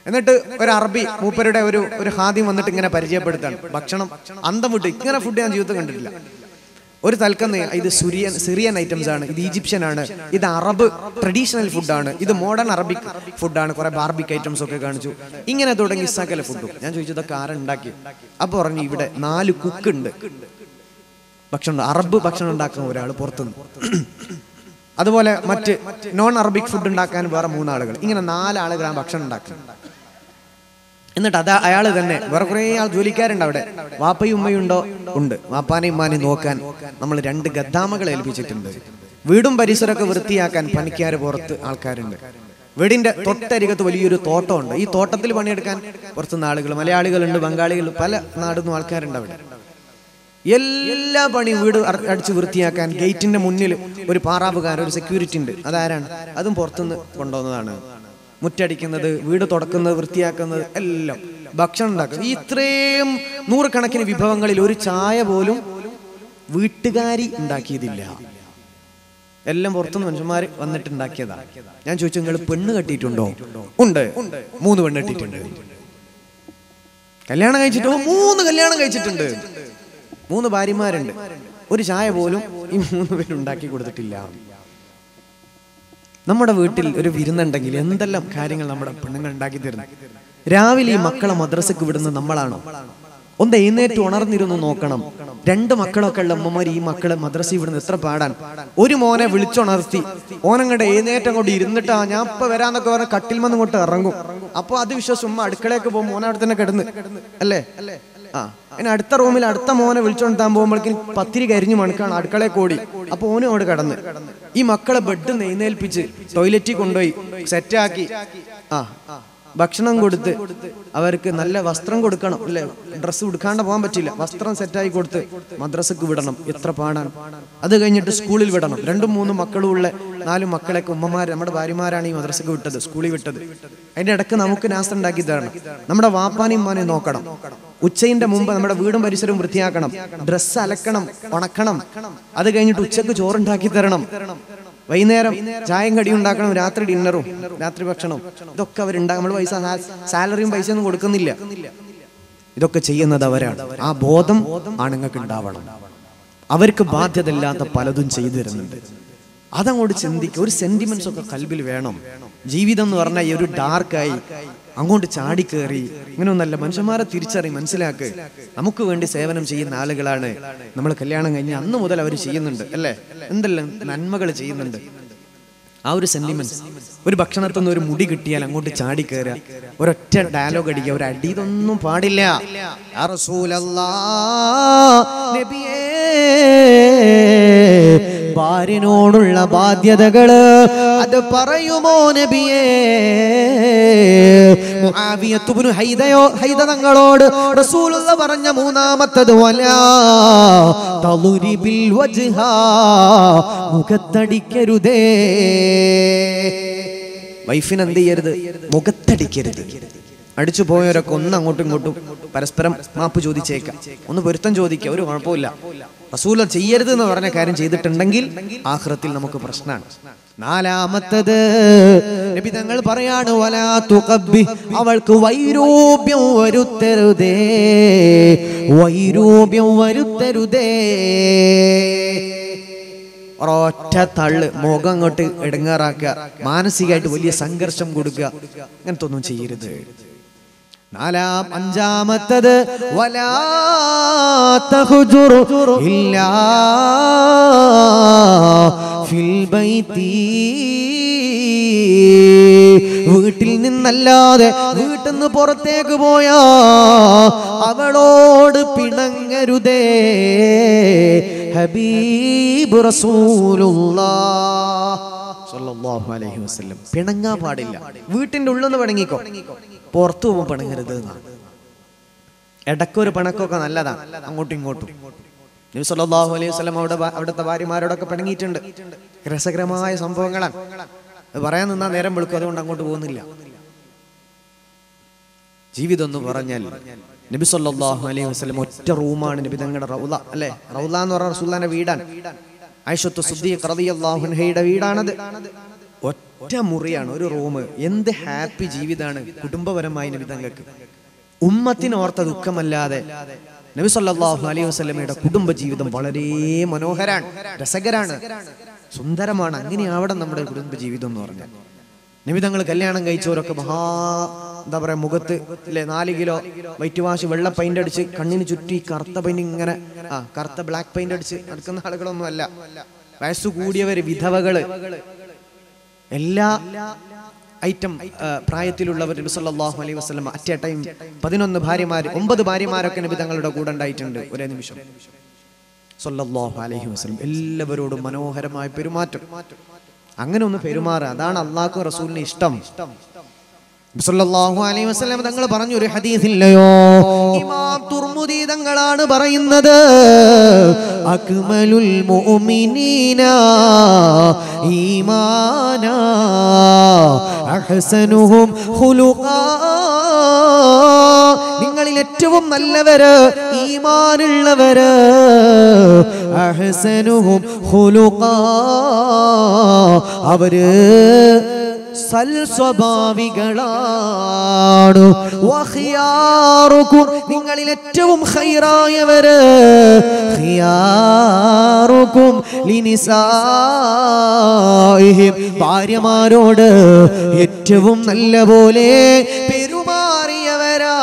എന്നിട്ട് ഒരു അറബി മൂപ്പരുടെ ഒരു ഒരു ഹാദ്യം വന്നിട്ട് ഇങ്ങനെ പരിചയപ്പെടുത്താണ്. ഭക്ഷണം അന്തം വിട്ട് ഇങ്ങനെ ഫുഡ് ഞാൻ ജീവിതത്തിൽ കണ്ടിട്ടില്ല. ഒരു തൽക്കന്ന് ഇത് സുരിയൻ സിറിയൻ ഐറ്റംസ് ആണ് ഇത് ഈജിപ്ഷ്യൻ ആണ് ഇത് അറബ് ട്രഡീഷണൽ ഫുഡാണ് ഇത് മോഡേൺ അറബിക് ഫുഡാണ് കുറെ ബാർബിക് ഐറ്റംസ് ഒക്കെ കാണിച്ചു. ഇങ്ങനെ തുടങ്ങി സകല ഫുഡും ഞാൻ ചോദിച്ചതൊക്കെ ആരുണ്ടാക്കി അപ്പൊ പറഞ്ഞു ഇവിടെ നാല് കുക്ക് ഉണ്ട്. ഭക്ഷണം അറബ് ഭക്ഷണം ഉണ്ടാക്കുന്ന ഒരാൾ പുറത്തുനിന്ന്. അതുപോലെ മറ്റ് നോൺ അറബിക് ഫുഡ് ഉണ്ടാക്കാൻ വേറെ മൂന്നാളുകൾ. ഇങ്ങനെ നാലാളുകളാണ് ഭക്ഷണം ഉണ്ടാക്കുന്നത്. എന്നിട്ട് അതാ അയാൾ തന്നെ വേറെ കുറേ ആൾ ജോലിക്കാരുണ്ട് അവിടെ. വാപ്പയും ഉമ്മയും ഉണ്ടോ? ഉണ്ട്. വാപ്പാനെയും ഉമ്മാനെയും നോക്കാൻ നമ്മൾ രണ്ട് ഗദ്ദാമകളെ ഏൽപ്പിച്ചിട്ടുണ്ട്. വീടും പരിസരമൊക്കെ വൃത്തിയാക്കാൻ പണിക്കാർ പുറത്ത് ആൾക്കാരുണ്ട്. വീടിന്റെ തൊട്ടരികത്ത് വലിയൊരു തോട്ടമുണ്ട്. ഈ തോട്ടത്തിൽ പണിയെടുക്കാൻ കുറച്ച് നാളുകൾ മലയാളികളുണ്ട് ബംഗാളികൾ പല നാടുന്നും ആൾക്കാരുണ്ട് അവിടെ. എല്ലാ പണി വീട് അടിച്ചു വൃത്തിയാക്കാൻ ഗേറ്റിന്റെ മുന്നിൽ ഒരു പാറാവുകാരൻ ഒരു സെക്യൂരിറ്റി ഉണ്ട്. അതാരാണ്? അതും പുറത്തുനിന്ന് കൊണ്ടുവന്നതാണ്. മുറ്റടിക്കുന്നത് വീട് തുടക്കുന്നത് വൃത്തിയാക്കുന്നത് എല്ലാം ഭക്ഷണം ഉണ്ടാക്കുന്നത്. ഈ ഇത്രയും നൂറുകണക്കിന് വിഭവങ്ങളിൽ ഒരു ചായ പോലും വീട്ടുകാരി ഉണ്ടാക്കിയതില്ല. എല്ലാം പുറത്തുനിന്ന് മനുഷ്യന്മാർ വന്നിട്ട് ഉണ്ടാക്കിയതാണ് ഞാൻ ചോദിച്ചു നിങ്ങൾ പെണ്ണ് കെട്ടിയിട്ടുണ്ടോ? ഉണ്ട്. മൂന്ന് പെണ്ണ് കെട്ടിയിട്ടുണ്ട്. കല്യാണം കഴിച്ചിട്ടോ? മൂന്ന് കല്യാണം കഴിച്ചിട്ടുണ്ട്. മൂന്ന് ഭാര്യമാരുണ്ട്. ഒരു ചായ പോലും ഈ മൂന്ന് പേര് ഉണ്ടാക്കി കൊടുത്തിട്ടില്ല. നമ്മുടെ വീട്ടിൽ ഒരു വിരുന്നുണ്ടെങ്കിൽ എന്തെല്ലാം കാര്യങ്ങൾ നമ്മുടെ പെണ്ണുങ്ങൾ ഉണ്ടാക്കി തരുന്നു? രാവിലെ ഈ മക്കളെ മദ്രസക്ക് വിടുന്നത് നമ്മളാണോ? ഒന്ന് എഴുന്നേറ്റ് ഉണർന്നിരുന്നു നോക്കണം. രണ്ട് മക്കളൊക്കെ ഉള്ള അമ്മമാർ ഈ മക്കളെ മദ്രസ ഇവിടുന്ന് എത്ര പാടാൻ ഒരു മോനെ വിളിച്ചുണർത്തി ഓനങ്ങടെ എഴുന്നേറ്റം കൊണ്ട് ഇരുന്നിട്ടാ ഞാൻ ഇപ്പൊ വരാന്നൊക്കെ പറഞ്ഞ കട്ടിൽ ഇങ്ങോട്ട് ഇറങ്ങും. അപ്പൊ അത് വിശ്വാസം അടുക്കളയൊക്കെ പോകും മോനെ അവിടെ തന്നെ കിടന്ന്. അല്ലേ? ആ. ഇനി അടുത്ത റൂമിൽ അടുത്ത മോനെ വിളിച്ചോണ്ടാൻ പോകുമ്പോഴേക്കും പത്തിരി കരിഞ്ഞു മണക്കാണ് അടുക്കളയെ കൂടി. അപ്പൊ ഓനും അവിടെ കടന്ന്. ഈ മക്കളെ ബെഡ് നെയ്ന്നേൽപ്പിച്ച് ടോയ്ലറ്റിൽ കൊണ്ടുപോയി സെറ്റാക്കി ആ. ഭക്ഷണം കൊടുത്ത് അവർക്ക് നല്ല വസ്ത്രം കൊടുക്കണം അല്ലെ ഡ്രസ്സ് കൊടുക്കാണ്ട് പോകാൻ പറ്റില്ല വസ്ത്രം സെറ്റായി കൊടുത്ത് മദ്രസക്ക് വിടണം. എത്ര പാടാണ്. അത് കഴിഞ്ഞിട്ട് സ്കൂളിൽ വിടണം. രണ്ടും മൂന്നും മക്കളും ഉള്ള നാല് മക്കളൊക്കെ ഉമ്മമാർ നമ്മുടെ ഭാര്യമാരാണ് ഈ മദ്രസക്ക് വിട്ടത് സ്കൂളിൽ വിട്ടത്. അതിന്റെ ഇടയ്ക്ക് നമുക്ക് നാസ്ത ഉണ്ടാക്കി തരണം. നമ്മുടെ വാപ്പാനെയും ഉമ്മാനെയും നോക്കണം. ഉച്ചയിന്റെ മുമ്പ് നമ്മുടെ വീടും പരിസരവും വൃത്തിയാക്കണം. ഡ്രസ്സ് അലക്കണം ഉണക്കണം. അത് കഴിഞ്ഞിട്ട് ഉച്ചയ്ക്ക് ചോറുണ്ടാക്കി തരണം. വൈകുന്നേരം ചായയും കടിയും ഉണ്ടാക്കണം രാത്രി ഡിന്നറും രാത്രി ഭക്ഷണവും. ഇതൊക്കെ അവരുണ്ടാകും നമ്മൾ പൈസ സാലറിയും പൈസ ഒന്നും കൊടുക്കുന്നില്ല. ഇതൊക്കെ ചെയ്യുന്നത് അവരാണ്. ആ ബോധം ആണുങ്ങൾക്ക് ഉണ്ടാവണം. അവർക്ക് ബാധ്യതയില്ലാത്ത പലതും ചെയ്തു തരുന്നുണ്ട്. അതങ്ങോട്ട് ചിന്തിക്കുക. ഒരു സെന്റിമെന്റ്സ് ഒക്കെ കൽബിൽ വേണം. ജീവിതം എന്ന് പറഞ്ഞാൽ ഒരു ഡാർക്കായി അങ്ങോട്ട് ചാടിക്കേറി ഇങ്ങനെയൊന്നല്ല മനുഷ്യന്മാരെ തിരിച്ചറി മനസ്സിലാക്ക്. നമുക്ക് വേണ്ടി സേവനം ചെയ്യുന്ന ആളുകളാണ്. നമ്മൾ കല്യാണം കഴിഞ്ഞ് അന്ന് മുതൽ അവർ ചെയ്യുന്നുണ്ട് അല്ലേ? എന്തെല്ലാം നന്മകൾ ചെയ്യുന്നുണ്ട്. ആ ഒരു സെന്റിമെന്റ് ഒരു ഭക്ഷണത്തിൽ നിന്ന് ഒരു മുടി കിട്ടിയാൽ അങ്ങോട്ട് ചാടി കയറുക ഒരൊറ്റ ഡയലോഗ് അടിക്കുക ഒരു അടി ഇതൊന്നും പാടില്ല. ഭാര്യനോടുള്ള ബാധ്യതകൾ അത് പറയുമോ നബിയേ? ഹൈദയോ റസൂലുള്ള പറഞ്ഞ മൂന്നാമത്തത് മുഖത്തടിക്കരുതേ. വൈഫിന് ചെയ്യരുത് മുഖത്തടിക്കരുത്. അടിച്ചു പോയവരൊക്കെ ഒന്ന് അങ്ങോട്ടും ഇങ്ങോട്ടും പരസ്പരം മാപ്പ് ചോദിച്ചേക്കാം. ഒന്ന് പൊരുത്തം ചോദിക്കുക ഒരു കുഴപ്പമില്ല റസൂല ചെയ്യരുത് എന്ന് പറഞ്ഞ കാര്യം ചെയ്തിട്ടുണ്ടെങ്കിൽ ആഹ്റത്തിൽ നമുക്ക് പ്രശ്നമാണ്. നാലാമത്തത് നബി തങ്ങൾ പറയാണ് വലാ അവൾക്ക് വൈരൂപ്യം വരുത്തരുതേ വൈരൂപ്യം വരുത്തരുതേ. ഒരൊറ്റ തള്ള് മുഖം അങ്ങോട്ട് ഇടങ്ങാറാക്കുക മാനസികമായിട്ട് വലിയ സംഘർഷം കൊടുക്കുക അങ്ങനത്തെ ഒന്നും ചെയ്യരുത്. നാലാം അഞ്ചാമത്തത് വലാ ഇല്ല വീട്ടിൽ നിന്നല്ലാതെ വീട്ടിൽ നിന്ന് പുറത്തേക്ക് പോയാ അവളോട് പിണങ്ങരുതേ. ഹബീബ് വസല്ലം. പിണങ്ങാൻ പാടില്ല. വീട്ടിന്റെ ഉള്ളിൽ നിന്ന് പിണങ്ങിക്കോ. പുറത്തു പോകുമ്പോൾ പിണങ്ങരുത് എന്നാണ് ഇടയ്ക്കൊരു നല്ലതാണ് അങ്ങോട്ടും ഇങ്ങോട്ടും. നബി സല്ലല്ലാഹു അലൈഹി വസല്ലം അവിടെ അവിടുത്തെ ഭാര്യമാരോടൊക്കെ പിണങ്ങിയിട്ടുണ്ട്. രസകരമായ സംഭവങ്ങളാണ്. പറയാൻ നിന്നാ നേരം വിളിക്കും അതുകൊണ്ട് അങ്ങോട്ട് പോകുന്നില്ല. ജീവിതം എന്ന് പറഞ്ഞാൽ നബി സല്ലല്ലാഹു അലൈഹി വസ്ലം ഒറ്റ റൂമാണ് നബി തങ്ങളുടെ റൗല അല്ലെ? റൗള എന്ന് പറഞ്ഞ റസൂല്ലാന്റെ വീടാണ്. ഐഷത്ത് സുദ്ദീഖ് റളിയല്ലാഹു അൻഹയുടെ വീടാണത്. ഒറ്റ മുറിയാണ് ഒരു റൂം. എന്ത് ഹാപ്പി ജീവിതമാണ് കുടുംബപരമായി നബി തങ്ങൾക്ക്. ഉമ്മത്തിന് ഓർത്ത ദുഃഖമല്ലാതെ നബി സല്ലാഹു അലൈഹി വസ്ലമയുടെ കുടുംബ ജീവിതം വളരെ മനോഹരാണ് രസകരാണ് സുന്ദരമാണ്. അങ്ങനെയാവണം നമ്മുടെ കുടുംബ ജീവിതം എന്ന് പറഞ്ഞാൽ. നബി തങ്ങൾ കല്യാണം കഴിച്ചവരൊക്കെ മഹാ എന്താ പറയാ മുഖത്ത് അല്ലെ നാല് കിലോ വൈറ്റ് വാഷ് വെള്ള പെയിന്റ് അടിച്ച് കണ്ണിന് ചുറ്റി കറുത്ത പെയിന്റ് ഇങ്ങനെ ആ കറുത്ത ബ്ലാക്ക് പെയിന്റ് അടിച്ച് നടക്കുന്ന ആളുകളൊന്നും അല്ല വയസ്സു കൂടിയവര് വിധവകൾ. എല്ലാ ഐറ്റം പ്രായത്തിലുള്ളവർ നബി സല്ലല്ലാഹു അലൈഹി വസല്ലം അറ്റ് എ ടൈം പതിനൊന്ന് ഭാര്യമാർ ഒമ്പത് ഭാര്യമാരൊക്കെ നബി തങ്ങളുടെ കൂടെ ഉണ്ടായിട്ടുണ്ട് ഒരേ നിമിഷം. സല്ലല്ലാഹു അലൈഹി വസ്ലം എല്ലാവരോടും മനോഹരമായ പെരുമാറ്റം. അങ്ങനെ ഒന്ന് പെരുമാറുക. അതാണ് അള്ളാഹു റസൂലിന് ഇഷ്ടം നബി സല്ലല്ലാഹു അലൈഹി വസല്ലം തങ്ങൾ പറഞ്ഞു ഒരു ഹദീസില്ലയോ? ഇമാം തുർമുദി തങ്ങളാണ് പറയുന്നത് അക്മലുൽ മുഅ്മിനീന ഈമാനാ അഹ്സനുഹും ഖുലുഖാ. നിങ്ങളിൽ ഏറ്റവും നല്ലവര് ഈമാനുള്ളവര് അഹ്സനുഹും ഖുലുഖാ. അവർ സൽ സ്വഭാവികളാണ് നിങ്ങളിൽ ഏറ്റവും ലിനിസായിഹിം ഭാര്യമാരോട് ഏറ്റവും നല്ല പോലെ പെരുമാറിയവരാ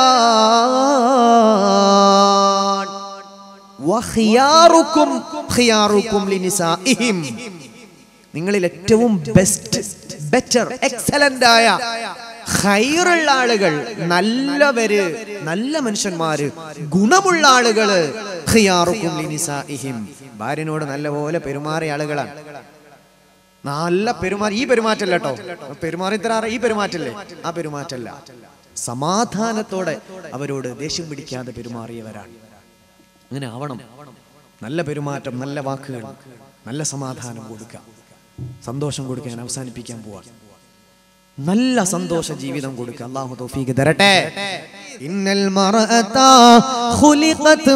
നിങ്ങളിൽ ഏറ്റവും ബെസ്റ്റ് ബെറ്റർ എക്സലന്റ് ആയ ഹൈറുള്ള ആളുകൾ നല്ലവര് നല്ല മനുഷ്യന്മാര് ഗുണമുള്ള ആളുകൾ ഭാര്യനോട് നല്ലപോലെ പെരുമാറിയ ആളുകളാണ്. നല്ല പെരുമാറി ഈ പെരുമാറ്റല്ല കേട്ടോ പെരുമാറി തരാറ് ഈ പെരുമാറ്റല്ലേ? ആ പെരുമാറ്റല്ല. സമാധാനത്തോടെ അവരോട് ദേഷ്യം പിടിക്കാതെ പെരുമാറിയവരാണ്. അങ്ങനെ ആവണം. നല്ല പെരുമാറ്റം നല്ല വാക്കുകൾ നല്ല സമാധാനം കൊടുക്കുക സന്തോഷം കൊടുക്കാൻ അവസാനിപ്പിക്കാൻ പോവാ. നല്ല സന്തോഷ ജീവിതം കൊടുക്കുക അള്ളാഹു തൗഫീഖ് തരട്ടെ. ഇന്നൽ ഖുലിഖത്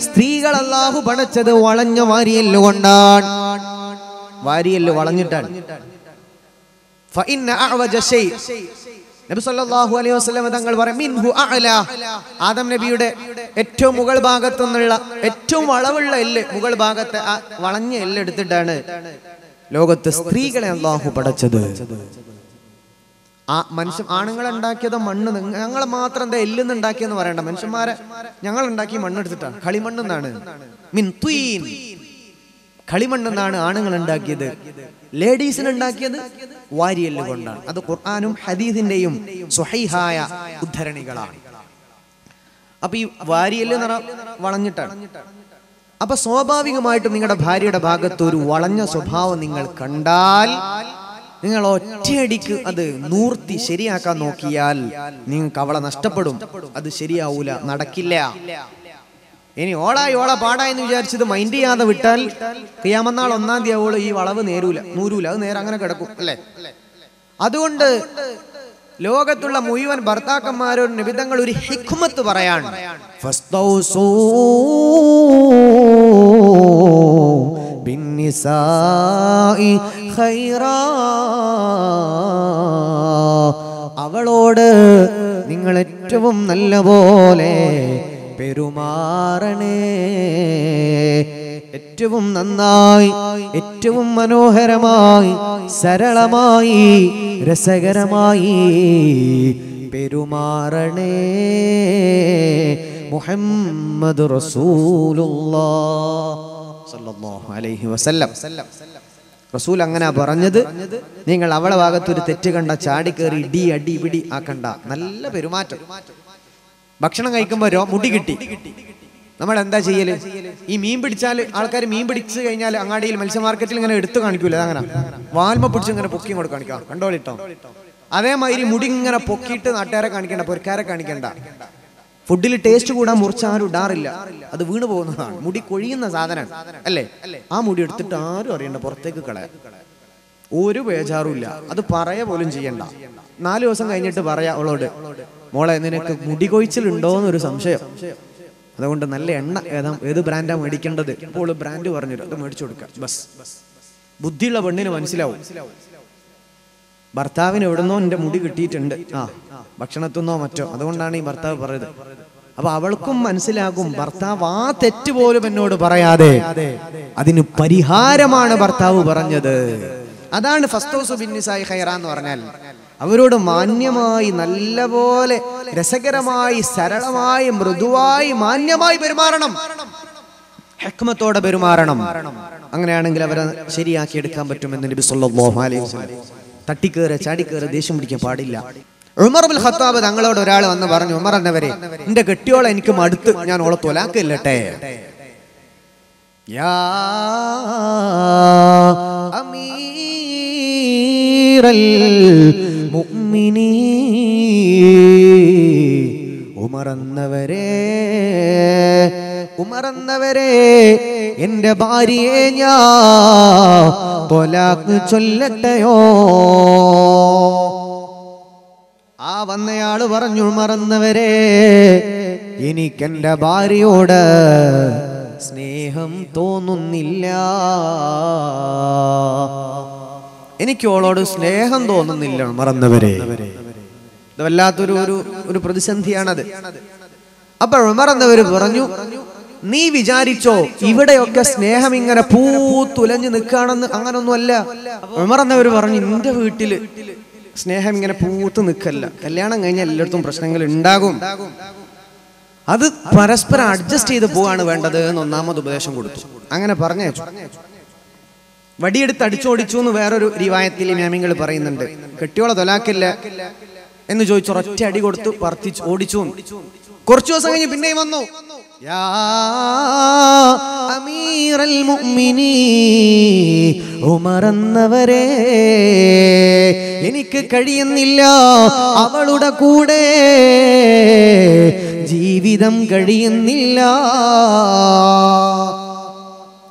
സ്ത്രീകൾ അള്ളാഹു പടച്ചത് വളഞ്ഞ വാരിയല്ല് കൊണ്ടാണ്. വാരിയല്ല് വളഞ്ഞിട്ടാണ്. നബി സല്ലല്ലാഹു അലൈഹി വസല്ലം തങ്ങൾ പറയും മിൻഹു അഅല. ആദം നബിയുടെ ഏറ്റവും മുകൾ ഭാഗത്തു നിന്നുള്ള ഏറ്റവും വളവുള്ള എല്ല് മുകൾ ഭാഗത്തെ ആ വളഞ്ഞ എല്ല് എടുത്തിട്ടാണ് ലോകത്ത് സ്ത്രീകളെ അള്ളാഹു പടച്ചത്. ആ മനുഷ്യൻ ആണുങ്ങളെ ഉണ്ടാക്കിയത് മണ്ണ് ഞങ്ങൾ മാത്രം എന്താ എല്ലിന്ന് ഉണ്ടാക്കിയെന്ന് പറയണ്ട. മനുഷ്യന്മാരെ ഞങ്ങൾ മണ്ണ് എടുത്തിട്ടാണ് കളിമണ്ണെന്നാണ്. മിൻ കളിമണ്ണെന്നാണ് ആണുങ്ങൾ ഉണ്ടാക്കിയത് ലേഡീസിന് ഉണ്ടാക്കിയത് വാരിയല്ല് കൊണ്ടാണ് അത് ഖുർആാനും ഹദീസിന്റെയും സുഹൈഹായ ഉദ്ധരണികളാണ്. അപ്പൊ ഈ വാരിയല്ല് പറഞ്ഞാൽ വളഞ്ഞിട്ടാണ്. അപ്പൊ സ്വാഭാവികമായിട്ടും നിങ്ങളുടെ ഭാര്യയുടെ ഭാഗത്ത് ഒരു വളഞ്ഞ സ്വഭാവം നിങ്ങൾ കണ്ടാൽ നിങ്ങൾ ഒറ്റയടിക്ക് അത് നൂർത്തി ശരിയാക്കാൻ നോക്കിയാൽ നിങ്ങൾക്ക് അവളെ നഷ്ടപ്പെടും. അത് ശരിയാവൂല നടക്കില്ല. ഇനി ഓളായി ഓള പാടാ എന്ന് വിചാരിച്ചത് മൈൻഡ് ചെയ്യാതെ വിട്ടാൽ ക്രിയാമന്നാൾ ഒന്നാം തീയതി അവൾ ഈ വളവ് നേരൂല നൂരൂല അത് നേരെ അങ്ങനെ കിടക്കും അല്ലേ അതുകൊണ്ട് ലോകത്തുള്ള മുഴുവൻ ഭർത്താക്കന്മാരോട് നിബിധങ്ങൾ ഒരു ഹിക്മത്ത് പറയാണ്. അവളോട് നിങ്ങൾ ഏറ്റവും നല്ല പോലെ പെരുമാറണേ. ഏറ്റവും നന്നായി ഏറ്റവും മനോഹരമായി സരളമായി രസകരമായി പെരുമാറണേ. മുഹമ്മദ് അലൈഹി വസല്ലം. റസൂൽ അങ്ങനെ പറഞ്ഞത് നിങ്ങൾ അവളെ ഭാഗത്ത് ഒരു തെറ്റ് കണ്ട ചാടിക്കേറി ഇടി അടി പിടി ആക്കണ്ട. നല്ല പെരുമാറ്റം. ഭക്ഷണം കഴിക്കുമ്പോ രോ- മുടി കിട്ടി. നമ്മൾ എന്താ ചെയ്യൽ? ഈ മീൻ പിടിച്ചാൽ ആൾക്കാർ മീൻ പിടിച്ചു കഴിഞ്ഞാൽ അങ്ങാടിയിൽ മത്സ്യ മാർക്കറ്റിൽ ഇങ്ങനെ എടുത്തു കാണിക്കൂല. അങ്ങനെ വാൽമ പിടിച്ച് ഇങ്ങനെ പൊക്കി കൊണ്ട് കാണിക്കാം. കണ്ടോളിട്ടോ അതേമാതിരി മുടി ഇങ്ങനെ പൊക്കിയിട്ട് നാട്ടുകാരെ കാണിക്കണ്ട പൊരക്കാരെ കാണിക്കണ്ട. ഫുഡിൽ ടേസ്റ്റ് കൂടാൻ മുറിച്ച് ആരും ഇടാറില്ല. അത് വീണ് പോകുന്നതാണ്. മുടി കൊഴിയുന്ന സാധനമാണ് അല്ലേ? ആ മുടി എടുത്തിട്ട് ആരും അറിയണ്ട പുറത്തേക്ക് കളയാം ഒരു ബേജാറുമില്ല അത് പറയ പോലും ചെയ്യണ്ട. നാല് ദിവസം കഴിഞ്ഞിട്ട് പറയാ അവളോട് മോളെ നിനക്ക് മുടി കൊഴിച്ചിലുണ്ടോ എന്നൊരു സംശയം. അതുകൊണ്ട് നല്ല എണ്ണ ഏതാ ഏത് ബ്രാൻഡാ മേടിക്കേണ്ടത്? അപ്പോൾ ബ്രാൻഡ് പറഞ്ഞു അത് മേടിച്ചു കൊടുക്കാം. ബസ്. ബുദ്ധിയുള്ള പെണ്ണിന് മനസ്സിലാവും. ഭർത്താവിന് എവിടുന്നോ എന്റെ മുടി കിട്ടിയിട്ടുണ്ട്. ആ ഭക്ഷണത്തുനിന്നോ മറ്റോ. അതുകൊണ്ടാണ് ഈ ഭർത്താവ് പറയുന്നത്. അപ്പൊ അവൾക്കും മനസ്സിലാകും ഭർത്താവ് ആ തെറ്റ് പോലും എന്നോട് പറയാതെ അതിന് പരിഹാരമാണ് ഭർത്താവ് പറഞ്ഞത്. അതാണ് ഫസ്റ്റ് ഹൗസ് ബിന്നിസായി ഹൈറ എന്ന് പറഞ്ഞാൽ. അവരോട് മാന്യമായി നല്ലപോലെ രസകരമായി സരളമായി മൃദുവായി മാന്യമായി പെരുമാറണം. ഹെക്മത്തോടെ പെരുമാറണം. അങ്ങനെയാണെങ്കിൽ അവരെ ശരിയാക്കി എടുക്കാൻ പറ്റുമെന്ന് നബി സല്ലല്ലാഹു അലൈഹി വസല്ലം തട്ടിക്കേറ് ചാടിക്കേറ് ദേഷ്യം പിടിക്കാൻ പാടില്ല. ഉമർ ബിൽ ഖത്താബ് തങ്ങളോട് ഒരാൾ വന്ന് പറഞ്ഞു ഉമർ എന്നവരെ എന്റെ കെട്ടിയോളെ എനിക്ക് മടുത്ത് ഞാൻ ഓളെ തൊലാക്കില്ലട്ടെ? യാ അമീറൽ മുഅ്മിനീ. ഉമറന്നവരെ ഉമറന്നവരെ എന്റെ ഭാര്യയെ ഞാ തൊലാക്ക് ചൊല്ലട്ടെയോ? ആ വന്നയാൾ പറഞ്ഞു മറന്നവരെ എനിക്കെന്റെ ഭാര്യയോട് സ്നേഹം തോന്നുന്നില്ല. എനിക്ക് അവളോട് സ്നേഹം തോന്നുന്നില്ല മറന്നവരെ. വല്ലാത്തൊരു ഒരു ഒരു പ്രതിസന്ധിയാണത്. അപ്പൊ ഉമറന്നവര് പറഞ്ഞു നീ വിചാരിച്ചോ ഇവിടെയൊക്കെ സ്നേഹം ഇങ്ങനെ പൂത്തുലഞ്ഞു നിൽക്കുകയാണെന്ന് അങ്ങനൊന്നുമല്ല. ഉമറന്നവര് പറഞ്ഞു നിന്റെ വീട്ടിൽ സ്നേഹം ഇങ്ങനെ പൂത്ത് നിൽക്കല്ല. കല്യാണം കഴിഞ്ഞാൽ എല്ലായിടത്തും പ്രശ്നങ്ങൾ ഉണ്ടാകും. അത് പരസ്പരം അഡ്ജസ്റ്റ് ചെയ്ത് പോവാണ് വേണ്ടത് എന്ന് ഒന്നാമത് ഉപദേശം കൊടുത്തു. അങ്ങനെ പറഞ്ഞേച്ചു വടിയെടുത്ത് അടിച്ചോടിച്ചു എന്ന് വേറൊരു രീവായത്തിൽ ഇമാമിങ്ങൾ പറയുന്നുണ്ട്. കെട്ടിയോളെ തൊലാക്കില്ല എന്ന് ചോദിച്ചു ഒറ്റ അടി കൊടുത്തു വർത്തിച്ചു ഓടിച്ചു കുറച്ചു ദിവസം കഴിഞ്ഞ് പിന്നെയും വന്നു. അമീറൽ ഉമറന്നവരെ എനിക്ക് കഴിയുന്നില്ല അവളുടെ കൂടെ ജീവിതം കഴിയുന്നില്ല.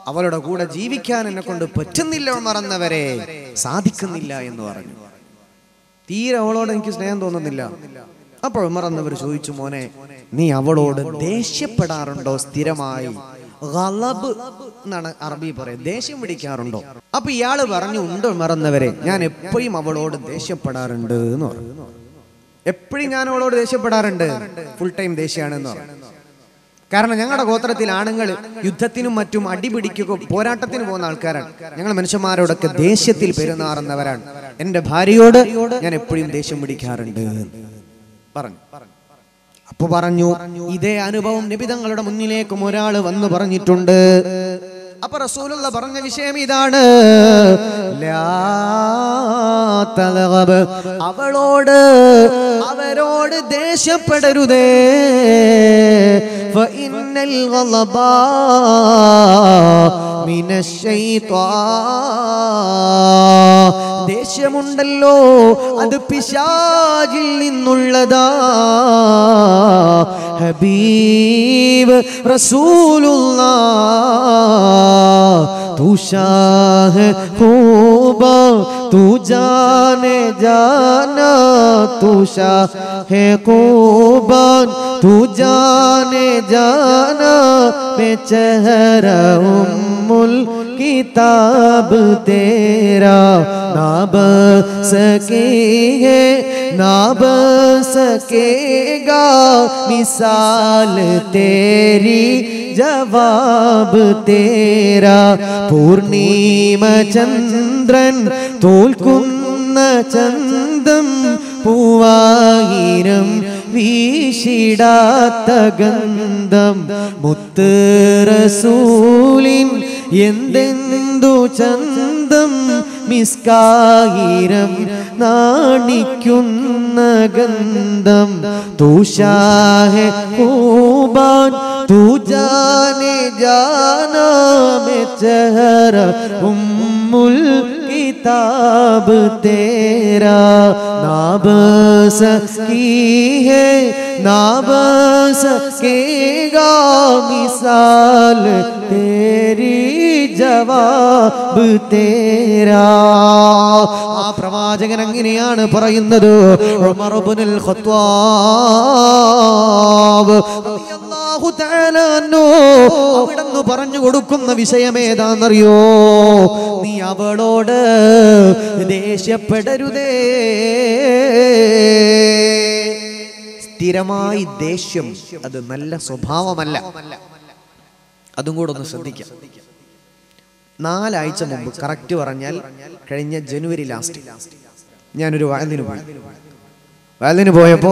അവളുടെ കൂടെ ജീവിക്കാൻ എന്നെ കൊണ്ട് പറ്റുന്നില്ല മറന്നവരെ. സാധിക്കുന്നില്ല എന്ന് പറഞ്ഞു. തീരെ അവളോട് എനിക്ക് സ്നേഹം തോന്നുന്നില്ല. അപ്പോൾ മറന്നവർ ചോദിച്ചു മോനെ നീ അവളോട് ദേഷ്യപ്പെടാറുണ്ടോ? സ്ഥിരമായി. ഗലബ് എന്നാണ് അറബി പറയുന്നത്. ദേഷ്യം പിടിക്കാറുണ്ടോ? അപ്പൊ ഇയാൾ പറഞ്ഞു ഉണ്ട് മറന്നവരെ. ഞാൻ എപ്പോഴും അവളോട് ദേഷ്യപ്പെടാറുണ്ട് എന്ന് പറഞ്ഞു. എപ്പോഴും ഞാൻ അവളോട് ദേഷ്യപ്പെടാറുണ്ട്. ഫുൾ ടൈം ദേഷ്യമാണെന്ന് പറഞ്ഞു. കാരണം ഞങ്ങളുടെ ഗോത്രത്തിൽ ആണുങ്ങൾ യുദ്ധത്തിനും മറ്റും അടിപിടിക്കുക പോരാട്ടത്തിന് പോകുന്ന ആൾക്കാരാണ്. ഞങ്ങൾ മനുഷ്യന്മാരോടൊക്കെ ദേഷ്യത്തിൽ പെരുന്നാറുന്നവരാണ് എന്റെ ഭാര്യയോട് ഞാൻ എപ്പോഴും ദേഷ്യം പിടിക്കാറുണ്ട്. എന്ന് പറഞ്ഞു. അപ്പൊ പറഞ്ഞു ഇതേ അനുഭവം നിബിതങ്ങളുടെ മുന്നിലേക്കും ഒരാൾ വന്നു പറഞ്ഞിട്ടുണ്ട്. അപ്പൊ റസൂലുള്ള പറഞ്ഞ വിഷയം ഇതാണ്. അവളോട് അവരോട് ദേഷ്യപ്പെടരുതേ. മിനശ്ശൈത്വാ ദേഷ്യമുണ്ടല്ലോ അത് പിശാചിൽ നിന്നുള്ളതാ ഹബീബ് റസൂലുള്ള तू शाह खूबा तू जाने जाना तू शाह खूबान तू जाने जाना मैं चेहरा उम्मुल किताब तेरा ना सके है ना सकेगा मिसाल तेरी ജവാബ് തേരാ പൂർണിമ ചന്ദ്രൻ തോൽക്കുന്ന ചന്തം പൂവായിരം വീശിടാത്ത ഗന്ധം മുത്ത് റസൂലിൻ എന്തെന്തു ചന്തം മിസ്കായിരം നാണിക്കുന്ന ഗന്ധം തൂഷാഹെ കൂബാൻ तू जाने जाना में चेहरा उम्मुल किताब तेरा नाब सकी है नाब सकेगा मिसाल तेरी ജവാബ് തേരാ. ആ പ്രവാചകൻ അങ്ങനെയാണ് പറയുന്നത്. അവിടുന്ന് പറഞ്ഞു കൊടുക്കുന്ന വിഷയം ഏതാണെന്നറിയോ നീ അവളോട് ദേഷ്യപ്പെടരുതേ. സ്ഥിരമായി ദേഷ്യം അത് നല്ല സ്വഭാവമല്ല. അതും കൂടെ ഒന്ന് ശ്രദ്ധിക്കാം. നാലാഴ്ച മുമ്പ് കറക്റ്റ് പറഞ്ഞാൽ കഴിഞ്ഞ ജനുവരി ലാസ്റ്റ്. ഞാനൊരു വയലിന് പോയി. വയലിന് പോയപ്പോ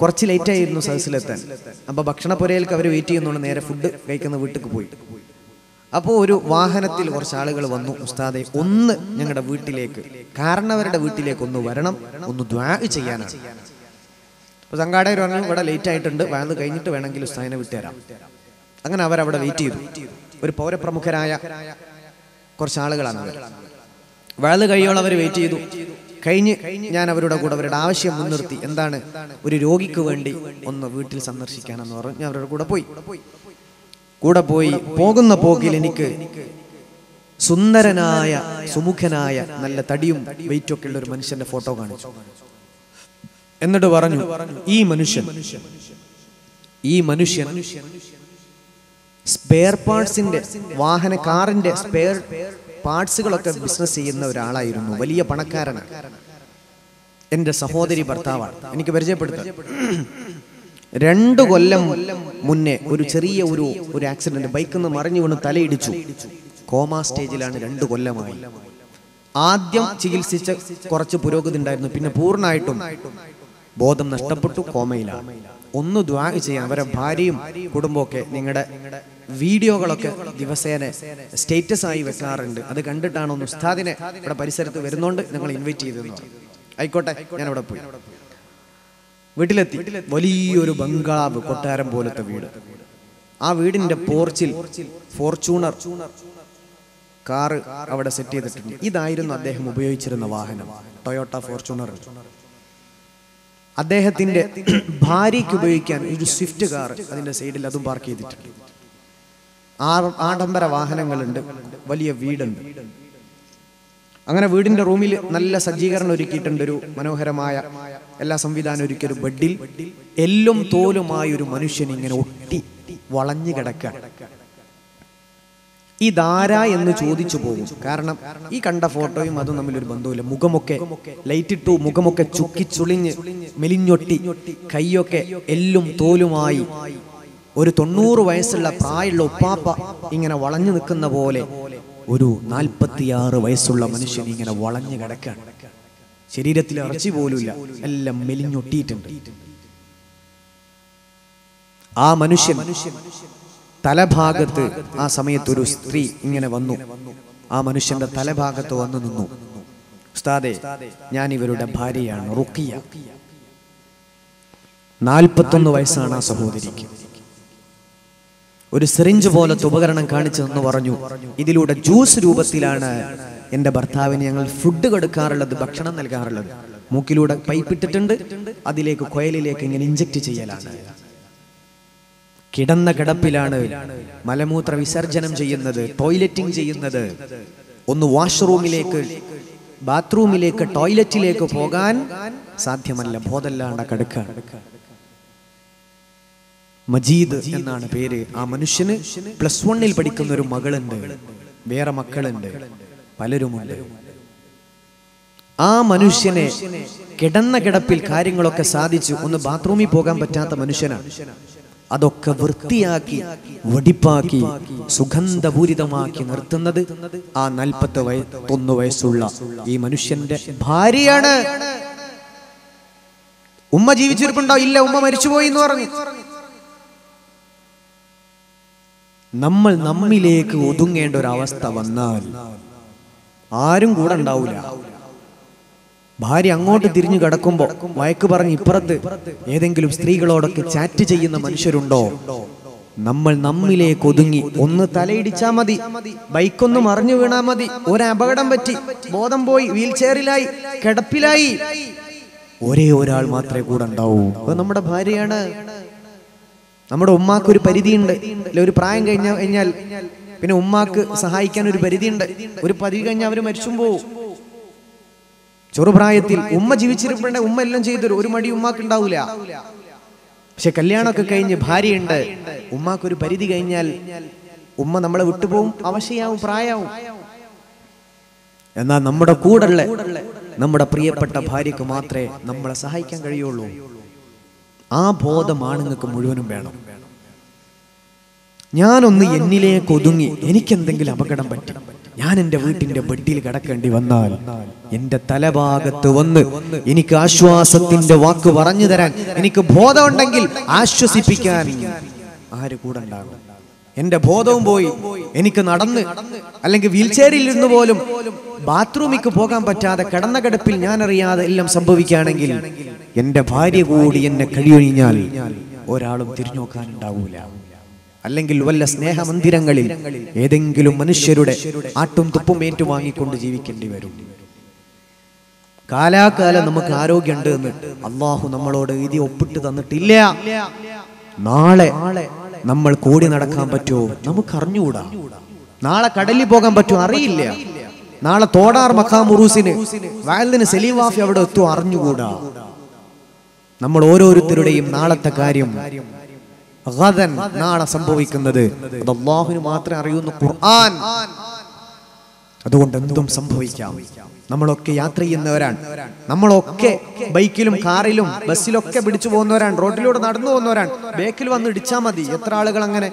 കുറച്ച് ലേറ്റ് ആയിരുന്നു സദസ്സിലെത്താൻ. അപ്പൊ ഭക്ഷണപ്പുരയിലേക്ക് അവർ വെയിറ്റ് ചെയ്യുന്നുണ്ട് നേരെ ഫുഡ് കഴിക്കുന്ന വീട്ടിലേക്ക് പോയി. അപ്പോൾ ഒരു വാഹനത്തിൽ കുറച്ച് ആളുകൾ വന്നു. ഉസ്താദെ ഒന്ന് ഞങ്ങളുടെ വീട്ടിലേക്ക്. കാരണവരുടെ വീട്ടിലേക്ക് ഒന്ന് വരണം ഒന്ന് ദ്വാ ചെയ്യാനാണ്. അപ്പൊ സംഘാടകർ പറഞ്ഞു ഇവിടെ ലേറ്റ് ആയിട്ടുണ്ട്. വയന്ന് കഴിഞ്ഞിട്ട് വേണമെങ്കിൽ ഉസ്താദിനെ വിട്ടുതരാം അങ്ങനെ അവരവിടെ വെയിറ്റ് ചെയ്തു. ഒരു പൗരപ്രമുഖരായ കുറച്ച് ആളുകളാണ് വലത് കൈയോളം അവർ വെയിറ്റ് ചെയ്തു. കഴിഞ്ഞ് ഞാൻ അവരുടെ കൂടെ അവരുടെ ആവശ്യം മുൻനിർത്തി. എന്താണ്? ഒരു രോഗിക്ക് വേണ്ടി ഒന്ന് വീട്ടിൽ സന്ദർശിക്കാനെന്ന് പറഞ്ഞു ഞാൻ അവരുടെ കൂടെ പോയി. കൂടെ പോയി. പോകുന്ന പോക്കിൽ എനിക്ക് സുന്ദരനായ സുമുഖനായ നല്ല തടിയും വെയിറ്റും ഒക്കെ ഉള്ള ഒരു മനുഷ്യന്റെ ഫോട്ടോ കാണിച്ചു. എന്നിട്ട് പറഞ്ഞു ഈ മനുഷ്യൻ ഈ മനുഷ്യൻ സ്പെയർ പാർട്സിന്റെ വാഹന കാറിന്റെ സ്പെയർ പാർട്സുകളൊക്കെ ബിസിനസ് ചെയ്യുന്ന ഒരാളായിരുന്നു. വലിയ പണക്കാരനാണ് എന്റെ സഹോദരി ഭർത്താവാണ്. എനിക്ക് പരിചയപ്പെടുത്താം. രണ്ടു കൊല്ലം മുന്നേ ഒരു ചെറിയ ഒരു ഒരു ആക്സിഡന്റ് ബൈക്കിൽ നിന്ന് മറിഞ്ഞു വീണ് തലയിടിച്ചു. കോമാ സ്റ്റേജിലാണ് രണ്ടു കൊല്ലമായി. ആദ്യം ചികിത്സിച്ച കുറച്ച് പുരോഗതി ഉണ്ടായിരുന്നു. പിന്നെ പൂർണമായിട്ടും ബോധം നഷ്ടപ്പെട്ടു കോമയിലാണ്. ഒന്ന് ദ്വാ ചെയ്യാൻ അവരെ ഭാര്യയും കുടുംബമൊക്കെ നിങ്ങളുടെ വീഡിയോകളൊക്കെ ദിവസേന സ്റ്റേറ്റസ് ആയി വെക്കാറുണ്ട്. അത് കണ്ടിട്ടാണ് ഒന്ന് ഉസ്താദിനെ ഇവിടെ പരിസരത്ത് വരുന്നോണ്ട് നിങ്ങൾ ഇൻവൈറ്റ് പറഞ്ഞു. ആയിക്കോട്ടെ ഞാൻ അവിടെ പോയി. വീട്ടിലെത്തി. വലിയൊരു ബംഗ്ലാവ് കൊട്ടാരം പോലത്തെ വീട്. ആ വീടിന്റെ പോർച്ചിൽ ഫോർച്യൂണർ കാറ് അവിടെ സെറ്റ് ചെയ്തിട്ടുണ്ട്. ഇതായിരുന്നു അദ്ദേഹം ഉപയോഗിച്ചിരുന്ന വാഹനം. Toyota Fortuner. അദ്ദേഹത്തിന്റെ ഭാര്യയ്ക്ക് ഉപയോഗിക്കാൻ ഒരു സ്വിഫ്റ്റ് കാർ അതിന്റെ സൈഡിൽ അതും പാർക്ക് ചെയ്തിട്ടുണ്ട്. ആഡംബര വാഹനങ്ങളുണ്ട്. വലിയ വീടുണ്ട്. അങ്ങനെ വീടിന്റെ റൂമിൽ നല്ല സജ്ജീകരണം ഒരുക്കിയിട്ടുണ്ട് ഒരു മനോഹരമായ എല്ലാ സംവിധാനം ഒരുക്കിയ ഒരു ബെഡിൽ എല്ലും തോലുമായ ഒരു മനുഷ്യൻ ഇങ്ങനെ ഒട്ടി വളഞ്ഞു കിടക്കാൻ ഇതാരാ എന്ന് ചോദിച്ചു പോകും. കാരണം ഈ കണ്ട ഫോട്ടോയും അതും ഒരു ബന്ധവുമില്ല. മുഖമൊക്കെ ലൈറ്റിട്ടു മുഖമൊക്കെ ചുക്കി ചുളിഞ്ഞ് മെലിഞ്ഞൊട്ടി കൈയൊക്കെ എല്ലും തോലുമായി ഒരു തൊണ്ണൂറ് വയസ്സുള്ള പ്രായമുള്ള ഉപ്പാപ്പ ഇങ്ങനെ വളഞ്ഞു നിൽക്കുന്ന പോലെ ഒരു നാൽപ്പത്തിയാറ് വയസ്സുള്ള മനുഷ്യൻ ഇങ്ങനെ വളഞ്ഞു കിടക്കുകയാണ്. ശരീരത്തിൽ ഇറച്ചി പോലുമില്ല. എല്ലാം മെലിഞ്ഞൊട്ടിയിട്ടുണ്ട്. ആ മനുഷ്യൻ തലഭാഗത്ത് ആ സമയത്ത് ഒരു സ്ത്രീ ഇങ്ങനെ വന്നു. ആ മനുഷ്യന്റെ തലഭാഗത്ത് വന്നു നിന്നു. ഉസ്താദെ ഞാൻ ഇവരുടെ ഭാര്യയാണ് റുക്കിയ നാൽപ്പത്തൊന്ന് വയസ്സാണ് ആ സഹോദരിക്ക്. ഒരു സിറിഞ്ച് പോലത്തെ ഉപകരണം കാണിച്ചു എന്ന് പറഞ്ഞു. ഇതിലൂടെ ജ്യൂസ് രൂപത്തിലാണ് എന്റെ ഭർത്താവിന് ഞങ്ങൾ ഫുഡ് കൊടുക്കാറുള്ളത് ഭക്ഷണം നൽകാറുള്ളത്. മൂക്കിലൂടെ പൈപ്പിട്ടിട്ടുണ്ട്. അതിലേക്ക് കൊയലിലേക്ക് ഇങ്ങനെ ഇഞ്ചക്ട് ചെയ്യലാണ്. കിടന്ന കിടപ്പിലാണ് മലമൂത്ര വിസർജനം ചെയ്യുന്നത് ടോയ്ലറ്റിംഗ് ചെയ്യുന്നത്. ഒന്ന് വാഷ്റൂമിലേക്ക് ബാത്റൂമിലേക്ക് ടോയ്ലറ്റിലേക്ക് പോകാൻ സാധ്യമല്ല. ബോധല്ലാണ്ട കിടക്കാണ് മജീദ് എന്നാണ് പേര്. ആ മനുഷ്യന് പ്ലസ് വണ്ണിൽ പഠിക്കുന്ന ഒരു മകളുണ്ട്. വേറെ മക്കളുണ്ട്. പലരുമുണ്ട്. ആ മനുഷ്യനെ കിടന്ന കിടപ്പിൽ കാര്യങ്ങളൊക്കെ സാധിച്ചു. ഒന്ന് ബാത്റൂമിൽ പോകാൻ പറ്റാത്ത മനുഷ്യനാണ്. അതൊക്കെ വൃത്തിയാക്കി വടിപ്പാക്കി സുഗന്ധപൂരിതമാക്കി നിർത്തുന്നത് ആ നാൽപ്പത്തി വയത്തൊന്ന് വയസ്സുള്ള ഈ മനുഷ്യന്റെ ഭാര്യയാണ്. ഉമ്മ ജീവിച്ചിരിപ്പുണ്ടോ? ഇല്ല ഉമ്മ മരിച്ചുപോയി എന്ന് പറഞ്ഞു. നമ്മൾ നമ്മിലേക്ക് ഒതുങ്ങേണ്ട ഒരു അവസ്ഥ വന്നാൽ ആരും കൂടെ ഉണ്ടാവില്ല ഭാര്യ അങ്ങോട്ട് തിരിഞ്ഞു കിടക്കുമ്പോ വയക്ക് പറഞ്ഞ് ഇപ്പുറത്ത് ഏതെങ്കിലും സ്ത്രീകളോടൊക്കെ ചാറ്റ് ചെയ്യുന്ന മനുഷ്യരുണ്ടോ? നമ്മൾ നമ്മിലേക്ക് ഒതുങ്ങി ഒന്ന് തലയിടിച്ചാ മതി. ബൈക്കൊന്ന് മറിഞ്ഞു വീണാ മതി. ഒരു അപകടം പറ്റി. ബോധം പോയി. വീൽ ചെയറിലായി കിടപ്പിലായി. ഒരേ ഒരാൾ മാത്രമേ കൂടെ ഉണ്ടാവൂ. നമ്മുടെ ഭാര്യയാണ് നമ്മുടെ ഉമ്മാക്ക് ഒരു പരിധിയുണ്ട്. അല്ലെ ഒരു പ്രായം കഴിഞ്ഞ കഴിഞ്ഞാൽ പിന്നെ ഉമ്മാക്ക് സഹായിക്കാൻ ഒരു പരിധിയുണ്ട്. ഒരു പതിവ് കഴിഞ്ഞാൽ അവർ മരിച്ചും പോവും. ചെറുപ്രായത്തിൽ ഉമ്മ ജീവിച്ചിരിപ്പുണ്ടെ ഉമ്മ എല്ലാം ചെയ്തൊരു ഒരു മടി ഉമ്മാക്ക് ഉണ്ടാവില്ല പക്ഷെ കല്യാണമൊക്കെ കഴിഞ്ഞ് ഭാര്യയുണ്ട്. ഉമ്മാക്ക് ഒരു പരിധി കഴിഞ്ഞാൽ ഉമ്മ നമ്മളെ വിട്ടുപോകും അവശയാവും പ്രായാവും. എന്നാൽ നമ്മുടെ കൂടെ നമ്മുടെ പ്രിയപ്പെട്ട ഭാര്യക്ക് മാത്രമേ നമ്മളെ സഹായിക്കാൻ കഴിയുള്ളൂ. ആ ബോധമാണ് നിങ്ങൾക്ക് മുഴുവനും വേണം. ഞാനൊന്ന് എന്നിലേക്ക് ഒതുങ്ങി എനിക്കെന്തെങ്കിലും അപകടം പറ്റി. ഞാൻ എന്റെ വീട്ടിന്റെ ബെഡിൽ കിടക്കേണ്ടി വന്നാൽ എന്റെ തലഭാഗത്ത് വന്ന് എനിക്ക് ആശ്വാസത്തിന്റെ വാക്ക് പറഞ്ഞു തരാൻ എനിക്ക് ബോധമുണ്ടെങ്കിൽ ആശ്വസിപ്പിക്കാൻ ആര് കൂടെ ഉണ്ടാകും? എന്റെ ബോധവും പോയി. എനിക്ക് നടന്ന് അല്ലെങ്കിൽ വീൽ ചെയറിൽ ഇരുന്ന് പോലും ബാത്റൂമിക്ക് പോകാൻ പറ്റാതെ കിടന്ന കിടപ്പിൽ ഞാൻ അറിയാതെ എല്ലാം സംഭവിക്കുകയാണെങ്കിൽ എന്റെ ഭാര്യ കൂടി എന്നെ കഴിയൊഴിഞ്ഞാൽ ഒരാളും തിരിഞ്ഞു അല്ലെങ്കിൽ വല്ല സ്നേഹമന്ദിരങ്ങളിൽ ഏതെങ്കിലും മനുഷ്യരുടെ ആട്ടും തുപ്പും ഏറ്റുവാങ്ങിക്കൊണ്ട് ജീവിക്കേണ്ടി വരും. കാലാകാലം നമുക്ക് ആരോഗ്യമുണ്ട് എന്ന് അള്ളാഹു നമ്മളോട് എഴുതി ഒപ്പിട്ട് തന്നിട്ടില്ല. നാളെ നമ്മൾ കൂടി നടക്കാൻ പറ്റുമോ? നമുക്ക് അറിഞ്ഞുകൂടാ നാളെ കടലിൽ പോകാൻ പറ്റുമോ? അറിയില്ല. നാളെ തോടാർ മഖാമുറൂസിന് വയലിന് സെലീവാഫി അവിടെ എത്തുമോ? അറിഞ്ഞുകൂടാ. നമ്മൾ ഓരോരുത്തരുടെയും നാളത്തെ കാര്യം നാളെ സംഭവിക്കുന്നത്. അത് അള്ളാഹുവിന് മാത്രമേ അറിയുന്ന ഖുർആൻ. അതുകൊണ്ട് എന്തും സംഭവിക്കാം. നമ്മളൊക്കെ യാത്ര ചെയ്യുന്നവരാണ്. നമ്മളൊക്കെ ബൈക്കിലും കാറിലും ബസ്സിലൊക്കെ പിടിച്ചു പോകുന്നവരാണ്. റോഡിലൂടെ നടന്നു പോകുന്നവരാണ്. ബേക്കിൽ വന്ന് ഇടിച്ചാൽ മതി. എത്ര ആളുകൾ അങ്ങനെ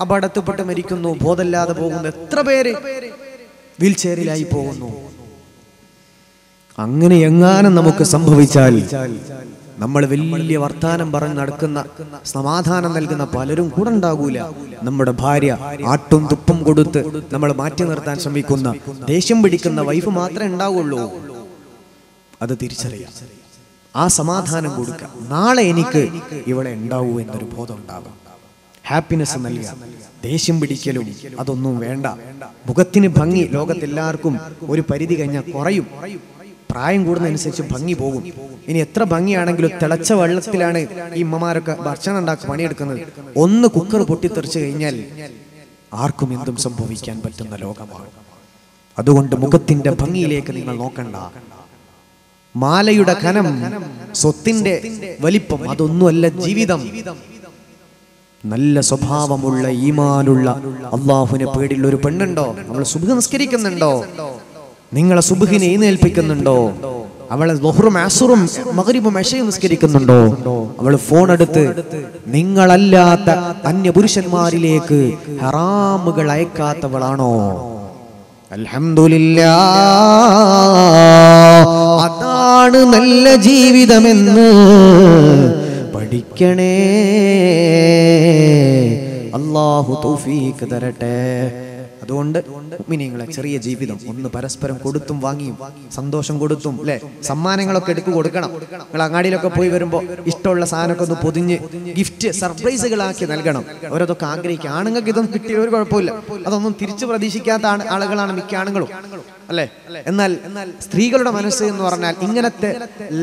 അപകടത്തിൽപ്പെട്ട് മരിക്കുന്നു ബോധമില്ലാതെ പോകുന്നു. എത്ര പേര് വീൽ ചെയറിലായി പോകുന്നു. അങ്ങനെ എങ്ങാനും നമുക്ക് സംഭവിച്ചാൽ നമ്മൾ വലിയ വർത്താനം പറഞ്ഞ് നടക്കുന്ന സമാധാനം നൽകുന്ന പലരും കൂടെ ഉണ്ടാകൂല. നമ്മുടെ ഭാര്യ ആട്ടും തുപ്പും കൊടുത്ത് നമ്മൾ മാറ്റി നിർത്താൻ ശ്രമിക്കുന്ന ദേഷ്യം പിടിക്കുന്ന വൈഫ് മാത്രമേ ഉണ്ടാവുള്ളൂ. അത് തിരിച്ചറിയാം. ആ സമാധാനം കൊടുക്ക നാളെ എനിക്ക് ഇവിടെ ഉണ്ടാവൂ എന്നൊരു ബോധം ഉണ്ടാകും ഹാപ്പിനെസ് നൽകുക. ദേഷ്യം പിടിക്കലും അതൊന്നും വേണ്ട. മുഖത്തിന് ഭംഗി ലോകത്തെല്ലാവർക്കും ഒരു പരിധി കഴിഞ്ഞാൽ കുറയും. പ്രായം കൂടുന്നതനുസരിച്ച് ഭംഗി പോകും. ഇനി എത്ര ഭംഗിയാണെങ്കിലും തിളച്ച വെള്ളത്തിലാണ് ഈ ഉമ്മമാരൊക്കെ ഭക്ഷണം ഉണ്ടാക്കി പണിയെടുക്കുന്നത്. ഒന്ന് കുക്കർ പൊട്ടിത്തെറിച്ച് കഴിഞ്ഞാൽ ആർക്കും എന്തും സംഭവിക്കാൻ പറ്റുന്ന ലോകമാണ്. അതുകൊണ്ട് മുഖത്തിന്റെ ഭംഗിയിലേക്ക് നിങ്ങൾ നോക്കണ്ട. മാലയുടെ ഖനം സ്വത്തിന്റെ വലിപ്പം അതൊന്നുമല്ല ജീവിതം. നല്ല സ്വഭാവമുള്ള ഈമാനുള്ള അള്ളാഹുവിനെ പേടിയുള്ള ഒരു പെണ്ണുണ്ടോ? നമ്മൾ സുഖ നിസ്കരിക്കുന്നുണ്ടോ? നിങ്ങളെ സുബുഹിനെ എഴുന്നേൽപ്പിക്കുന്നുണ്ടോ അവളെ ലൊഹറും അസുറും മകരിബും മെഷയും നിസ്കരിക്കുന്നുണ്ടോ? അവൾ ഫോൺ എടുത്ത് നിങ്ങളല്ലാത്ത അന്യ പുരുഷന്മാരിലേക്ക് ഹറാമുകൾ അയക്കാത്തവളാണോ? അൽഹംദുലില്ലാ അതാണ് നല്ല ജീവിതമെന്ന് പഠിക്കണേ. അള്ളാഹു തരട്ടെ. അതുകൊണ്ട് മിനിങ്ങളെ ചെറിയ ജീവിതം ഒന്ന് പരസ്പരം കൊടുത്തും വാങ്ങിയും സന്തോഷം കൊടുത്തും അല്ലെ സമ്മാനങ്ങളൊക്കെ എടുത്ത് കൊടുക്കണം. നിങ്ങൾ അങ്ങാടിയിലൊക്കെ പോയി വരുമ്പോൾ ഇഷ്ടമുള്ള സാധനമൊക്കെ ഒന്ന് പൊതിഞ്ഞ് ഗിഫ്റ്റ് സർപ്രൈസുകളാക്കി നൽകണം. അവരതൊക്കെ ആഗ്രഹിക്കുക. ആണുങ്ങൾക്ക് ഇതൊന്നും കിട്ടിയ ഒരു കുഴപ്പമില്ല. അതൊന്നും തിരിച്ചു പ്രതീക്ഷിക്കാത്ത ആളുകളാണ് മിക്ക ആണുങ്ങളും. അല്ലേ? എന്നാൽ സ്ത്രീകളുടെ മനസ്സ് എന്ന് പറഞ്ഞാൽ ഇങ്ങനത്തെ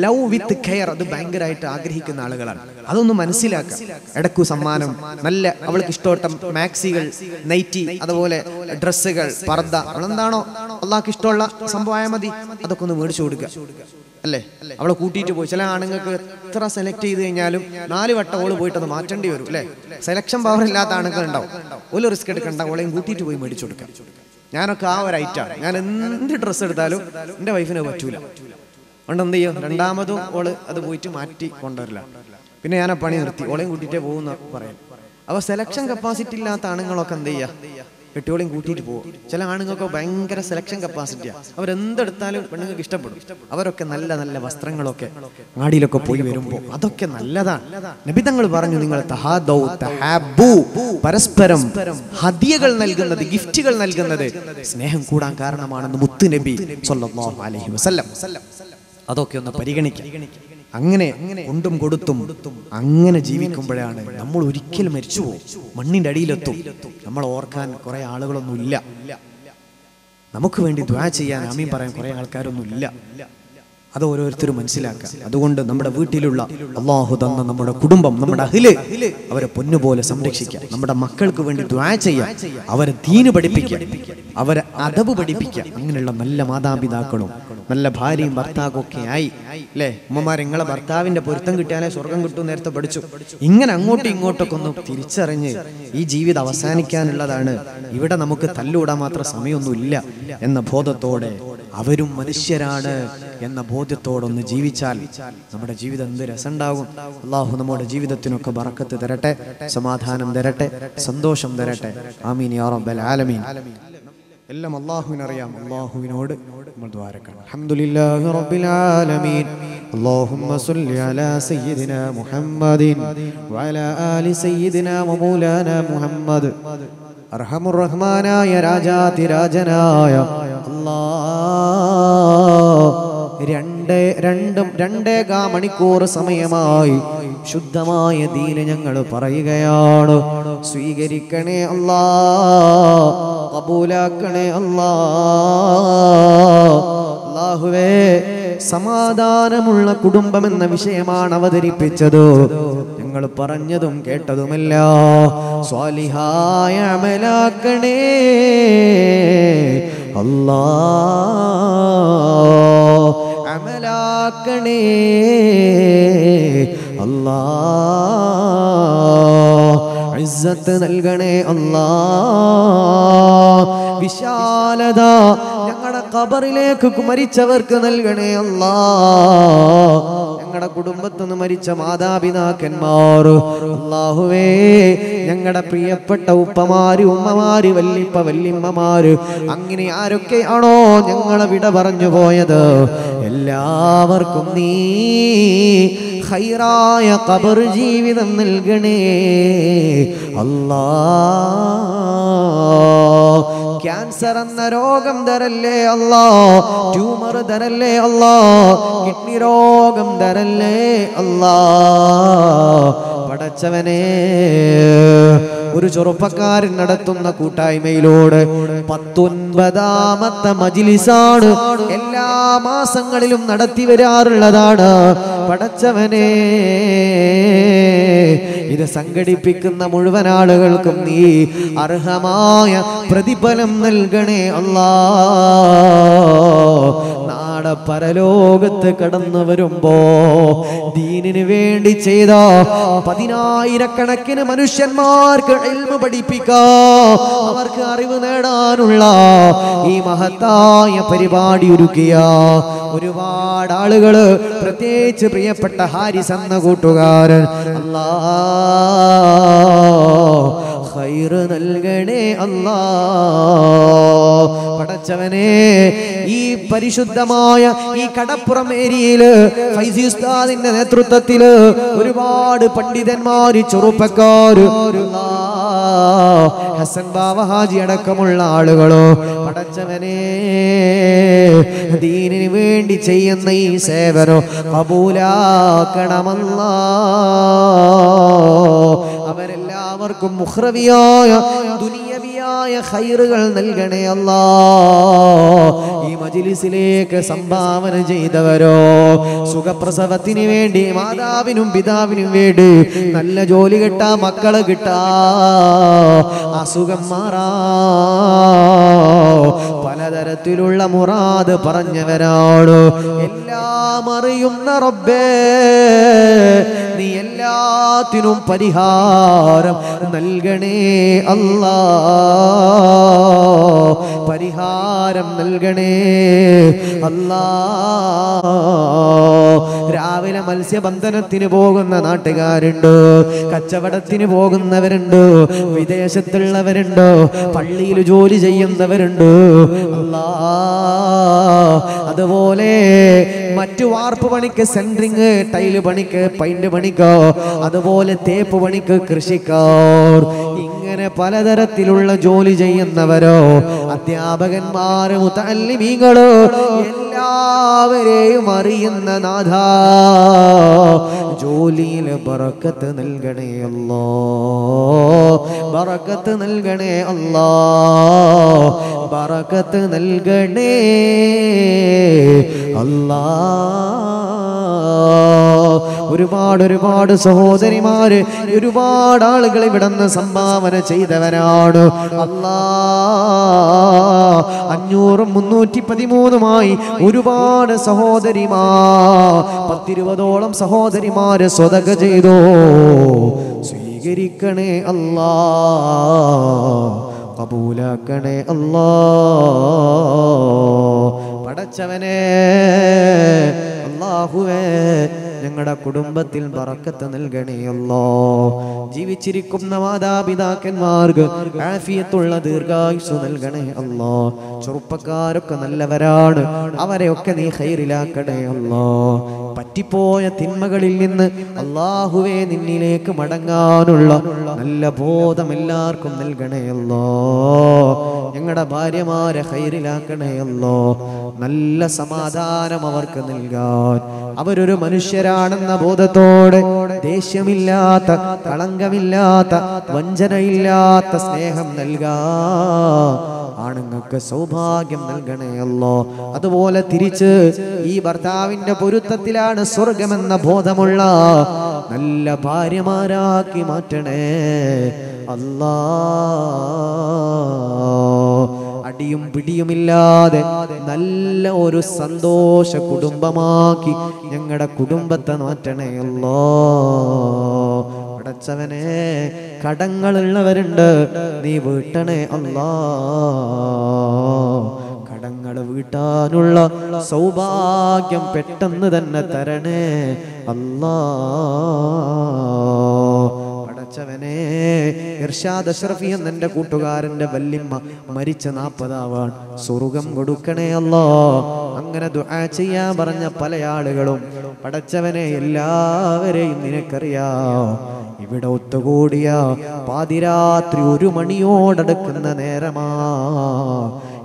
ലവ് വിത്ത് കെയർ അത് ഭയങ്കരമായിട്ട് ആഗ്രഹിക്കുന്ന ആളുകളാണ്. അതൊന്ന് മനസ്സിലാക്കാം. ഇടക്കു സമ്മാനം. നല്ല അവൾക്ക് ഇഷ്ടപ്പെട്ട മാക്സികൾ നൈറ്റി അതുപോലെ ഡ്രസ്സുകൾ പർദ്ദ. അവളെന്താണോ അള്ളാഹ്ക്ക് ഇഷ്ടമുള്ള സംഭവമായാൽ മതി. അതൊക്കെ ഒന്ന് മേടിച്ചു കൊടുക്കുക അല്ലേ? അവളെ കൂട്ടിയിട്ട് പോയി. ചില ആണുങ്ങൾക്ക് എത്ര സെലക്ട് ചെയ്ത് കഴിഞ്ഞാലും നാല് വട്ടം ഓൾ പോയിട്ട് അത് മാറ്റേണ്ടി വരും അല്ലേ? സെലക്ഷൻ പവർ ഇല്ലാത്ത ആണുങ്ങൾ ഉണ്ടാവും ഒരു റിസ്ക് എടുക്കണ്ട. ഓളെയും കൂട്ടിയിട്ട് പോയി മേടിച്ചു കൊടുക്കാം. ഞാനൊക്കെ ആ ഒരു ഐറ്റാണ് ഞാൻ എന്ത് ഡ്രസ്സ് എടുത്താലും എന്റെ വൈഫിന് പറ്റൂല. അതുകൊണ്ട് എന്ത് ചെയ്യും? രണ്ടാമതും ഓൾ അത് പോയിട്ട് മാറ്റി കൊണ്ടുവരില്ല. പിന്നെ ഞാൻ ആ പണി നിർത്തി. ഓളെയും കൂട്ടിയിട്ടേ പോകുന്ന പറയാം അപ്പൊ സെലക്ഷൻ കപ്പാസിറ്റി ഇല്ലാത്ത ആണുങ്ങളൊക്കെ എന്ത് ചെയ്യുക കെട്ടിയോളെയും കൂട്ടിയിട്ട് പോകും ചില ആണുങ്ങൾക്ക് ഭയങ്കര സെലക്ഷൻ കപ്പാസിറ്റിയാണ് അവരെന്തെടുത്താലും പെണ്ണുങ്ങൾക്ക് ഇഷ്ടപ്പെടും. അവരൊക്കെ നല്ല നല്ല വസ്ത്രങ്ങളൊക്കെ ആടിയിലൊക്കെ പോയി വരുമ്പോൾ അതൊക്കെ നല്ലതാണ്. നബിതങ്ങൾ പറഞ്ഞു നിങ്ങൾ പരസ്പരം ഹദിയകൾ നൽകുന്നത് ഗിഫ്റ്റുകൾ നൽകുന്നത് സ്നേഹം കൂടാൻ കാരണമാണെന്ന് മുത്തു നബി സല്ലല്ലാഹു അലൈഹി വസല്ലം. അതൊക്കെ ഒന്ന് പരിഗണിക്കാം. അങ്ങനെ കൊണ്ടും കൊടുത്തും അങ്ങനെ ജീവിക്കുമ്പോഴാണ് നമ്മൾ ഒരിക്കലും മരിച്ചു പോകും. മണ്ണിന്റെ അടിയിലെത്തും. നമ്മൾ ഓർക്കാൻ കുറെ ആളുകളൊന്നും ഇല്ല നമുക്ക് വേണ്ടി ദ്വാ ചെയ്യാൻ ആമീൻ പറയാൻ കുറെ ആൾക്കാരൊന്നും ഇല്ല അത് ഓരോരുത്തരും മനസ്സിലാക്കുക. അതുകൊണ്ട് നമ്മുടെ വീട്ടിലുള്ള അള്ളാഹു തന്ന നമ്മുടെ കുടുംബം നമ്മുടെ അഹിൽ അവരെ പൊന്നുപോലെ സംരക്ഷിക്കുക. നമ്മുടെ മക്കൾക്ക് വേണ്ടി ദ്വാ ചെയ്യാം അവരെ ദീന് പഠിപ്പിക്കുക. അവരെ അതവ് പഠിപ്പിക്കുക. അങ്ങനെയുള്ള നല്ല മാതാപിതാക്കളും നല്ല ഭാര്യയും ഭർത്താവും ഒക്കെ ആയി അല്ലേ? ഉമ്മമാർ നിങ്ങളെ ഭർത്താവിന്റെ പൊരുത്തം കിട്ടിയാലേ സ്വർഗം കിട്ടും നേരത്തെ പഠിച്ചു. ഇങ്ങനെ അങ്ങോട്ടും ഇങ്ങോട്ടൊക്കെ ഒന്ന് തിരിച്ചറിഞ്ഞ് ഈ ജീവിതം അവസാനിക്കാനുള്ളതാണ്. ഇവിടെ നമുക്ക് തല്ലുകൂടാൻ മാത്രം സമയമൊന്നുമില്ല എന്ന ബോധത്തോടെ അവരും മനുഷ്യരാണ് എന്ന ബോധ്യത്തോടൊന്ന് ജീവിച്ചാൽ നമ്മുടെ ജീവിതം എന്ത് രസമുണ്ടാകും അള്ളാഹു നമ്മുടെ ജീവിതത്തിനൊക്കെ ബറക്കത്ത് തരട്ടെ സമാധാനം തരട്ടെ സന്തോഷം തരട്ടെ ആമീൻ യാ റബ്ബൽ ആലമീൻ എല്ലാം അള്ളാഹുവിനറിയാം അള്ളാഹുവിനോട് നമ്മൾ ദ്വാരക്കണം അൽഹംദുലില്ലാഹി റബ്ബിൽ ആലമീൻ اللهم صل على سيدنا محمد وعلى آل سيدنا ومولانا محمد അർഹമുറഹ്മാനായ രാജാതിരാജനായ അല്ലാ രണ്ട് രണ്ടും രണ്ടേകാ മണിക്കൂർ സമയമായി ശുദ്ധമായ ദീന ഞങ്ങൾ പറയുകയാണ്. സ്വീകരിക്കണേ അല്ലാ കബൂലാക്കണേ അല്ലാ അല്ലാഹുവേ സമാധാനമുള്ള കുടുംബം എന്ന വിഷയമാണ് അവതരിപ്പിച്ചത്. ഞങ്ങൾ പറഞ്ഞതും കേട്ടതുമല്ല. സ്വാലിഹായ അമലാക്കണേ അല്ലാ അമലാക്കണേ അല്ലാ ഇസ്സത്ത് നൽകണേ അല്ലാ. വിശാലത ഞങ്ങളുടെ കബറിലേക്ക് മരിച്ചവർക്ക് നൽകണേ അല്ലാ. ഞങ്ങളുടെ കുടുംബത്തുനിന്ന് മരിച്ച മാതാപിതാക്കന്മാർ അള്ളാഹുവേ ഞങ്ങളുടെ പ്രിയപ്പെട്ട ഉപ്പമാര് ഉമ്മമാര് വല്ലിപ്പ വല്ലിമ്മമാര് അങ്ങനെ ആരൊക്കെയാണോ ഞങ്ങളെ വിട പറഞ്ഞു പോയത്? എല്ലാവർക്കും നീ ഹൈറായ കബർ ജീവിതം നൽകണേ അല്ലാ. ക്യാൻസർ എന്ന രോഗം തരല്ലേ അല്ലോ? ട്യൂമർ തരല്ലേ അല്ലോ? കിഡ്നി രോഗം തരല്ലേ അല്ലോ? പടച്ചവനെ ഒരു ചെറുപ്പക്കാരൻ നടത്തുന്ന കൂട്ടായ്മയിലൂടെ പത്തൊൻപതാമത്തെ മജിലിസാണ് എല്ലാ മാസങ്ങളിലും നടത്തി വരാറുള്ളതാണ്. പടച്ചവനെ ഇത് സംഘടിപ്പിക്കുന്ന മുഴുവൻ ആളുകൾക്കും നീ അർഹമായ പ്രതിഫലം നൽകണേ അല്ലാ നാളെ പരലോകത്ത് കടന്നു വരുമ്പോ ദീനിന് വേണ്ടി ചെയ്ത പതിനായിരക്കണക്കിന് മനുഷ്യന്മാർക്ക് ഇൽമ പഠിപ്പിക്കാ. അവർക്ക് അറിവ് നേടാനുള്ള ഈ മഹത്തായ പരിപാടി ഒരുക്കിയ ഒരുപാട് ആളുകൾ പ്രത്യേകിച്ച് പ്രിയപ്പെട്ട ഹാരിസ് എന്ന കൂട്ടുകാരൻ അല്ലാ നൽകണേ അല്ലാ. പടച്ചവനെ ഈ പരിശുദ്ധമായ ഈ കടപ്പുറം ഏരിയയിൽ ഫൈസി ഉസ്താദിന്റെ നേതൃത്വത്തിൽ ഒരുപാട് പണ്ഡിതന്മാര് ചെറുപ്പക്കാര് ഹസൻ ബാബ ഹാജി അടക്കമുള്ള ആളുകളോ പടച്ചവനെ ദീനിന് വേണ്ടി ചെയ്യുന്ന ഈ സേവനോ കബൂലാക്കണമല്ല. അവരെല്ലാവർക്കും മുഹ്രവിയായ ദുനിയവിയായ ഹൈറുകൾ നൽകണേ അല്ലാ. ഈ മജിലിസിലേക്ക് സംഭാവന ചെയ്തവരോ? സുഖപ്രസവത്തിന് വേണ്ടി മാതാവിനും പിതാവിനും വേണ്ടി നല്ല ജോലി കിട്ടാ മക്കൾ കിട്ടാ. അസുഖം മാറാ. പലതരത്തിലുള്ള മുറാദ് പറഞ്ഞവരാണ്. എല്ലാം അറിയുന്ന റബ്ബേ നീ എല്ലാത്തിനും പരിഹാരം നൽകണേ അല്ലാ. പരിഹാരം നൽകണേ. അല്ലാ. രാവിലെ മത്സ്യബന്ധനത്തിന് പോകുന്ന നാട്ടുകാരുണ്ട് കച്ചവടത്തിന് പോകുന്നവരുണ്ട് വിദേശത്തുള്ളവരുണ്ട് പള്ളിയിൽ ജോലി ചെയ്യുന്നവരുണ്ട്. അല്ലാ. അതുപോലെ മറ്റു വാർപ്പ് പണിക്ക് സെൻട്രിങ് ടൈൽ പണിക്ക് പെയിന്റ് പണിക്കോ അതുപോലെ തേപ്പ് പണിക്ക് കൃഷിക്കാർ ഇങ്ങനെ പലതരത്തിലുള്ള ജോലി ചെയ്യുന്നവരോ അധ്യാപകന്മാര് മുത്തല്ലിമീങ്ങളോ എല്ലാവരെയും അറിയുന്ന നാഥ ജോലിയിൽ ബറക്കത്ത് നൽകണേ അല്ലോ ബറക്കത്ത് നൽകണേ അല്ലോ ബറക്കത്ത് നൽകണേ അല്ലാ. ഒരുപാട് ഒരുപാട് സഹോദരിമാര് ഒരുപാട് ആളുകൾ ഇവിടുന്ന് സംഭാവന ചെയ്തവരാണ്. അല്ലാ അഞ്ഞൂറും മുന്നൂറ്റി പതിമൂന്നുമായി ഒരുപാട് സഹോദരിമാ പത്തിരുപതോളം സഹോദരിമാര് സ്വതക ചെയ്തു. സ്വീകരിക്കണേ അല്ലാ കബൂലാക്കണേ അല്ലാ. പടച്ചവനെ അള്ളാഹുവേ ഞങ്ങളുടെ കുടുംബത്തിൽ ബറക്കത്ത് നൽകണേ ജീവിച്ചിരിക്കുന്ന മാതാപിതാക്കന്മാർക്ക് ആഫിയത്തുള്ള ദീർഘായുസ് നൽകണേ അല്ലോ ചെറുപ്പക്കാരൊക്കെ നല്ലവരാണ് അവരെയൊക്കെ നീ ഹൈറിലാക്കണേ അല്ലോ പറ്റിപ്പോയ തിന്മകളിൽ നിന്ന് അള്ളാഹുവെ നിന്നിലേക്ക് മടങ്ങാനുള്ള നല്ല ബോധം എല്ലാവർക്കും നൽകണേ അല്ലോ ഞങ്ങളുടെ ഭാര്യമാരെ ഹൈറിലാക്കണേ അല്ലോ നല്ല സമാധാനം അവർക്ക് നൽകാൻ. അവരൊരു മനുഷ്യരാണെന്ന ബോധത്തോടെ ദേഷ്യമില്ലാത്ത കളങ്കമില്ലാത്ത വഞ്ചനയില്ലാത്ത സ്നേഹം നൽകാ ആണുങ്ങൾക്ക് സൗഭാഗ്യം നൽകണേയല്ലോ അതുപോലെ തിരിച്ച് ഈ ഭർത്താവിന്റെ പൊരുത്തത്തിലാണ് സ്വർഗമെന്ന ബോധമുള്ള നല്ല ഭാര്യമാരാക്കി മാറ്റണേ. അല്ലാ. അടിയും പിടിയുമില്ലാതെ നല്ല ഒരു സന്തോഷ കുടുംബമാക്കി ഞങ്ങളുടെ കുടുംബത്തെ മാറ്റണേ അല്ലോ. അടച്ചവനെ കടങ്ങളുള്ളവരുണ്ട് നീ വീട്ടണേ അല്ലാ. കടങ്ങൾ വീട്ടാനുള്ള സൗഭാഗ്യം പെട്ടെന്ന് തന്നെ തരണേ അല്ലാ. പടച്ചവനെ ഇർഷാദ് അഷ്റഫി എന്ന കൂട്ടുകാരന്റെ വല്യമ്മ മരിച്ച നാൽപ്പതാവാൻ സ്വർഗം കൊടുക്കണേ അല്ലോ. അങ്ങനെ ദുആ ചെയ്യാൻ പറഞ്ഞ പല ആളുകളും പടച്ചവനെ എല്ലാവരെയും നിനക്കറിയാം. ഇവിടെ ഒത്തുകൂടിയ പാതിരാത്രി ഒരു മണിയോടടുക്കുന്ന നേരമാ.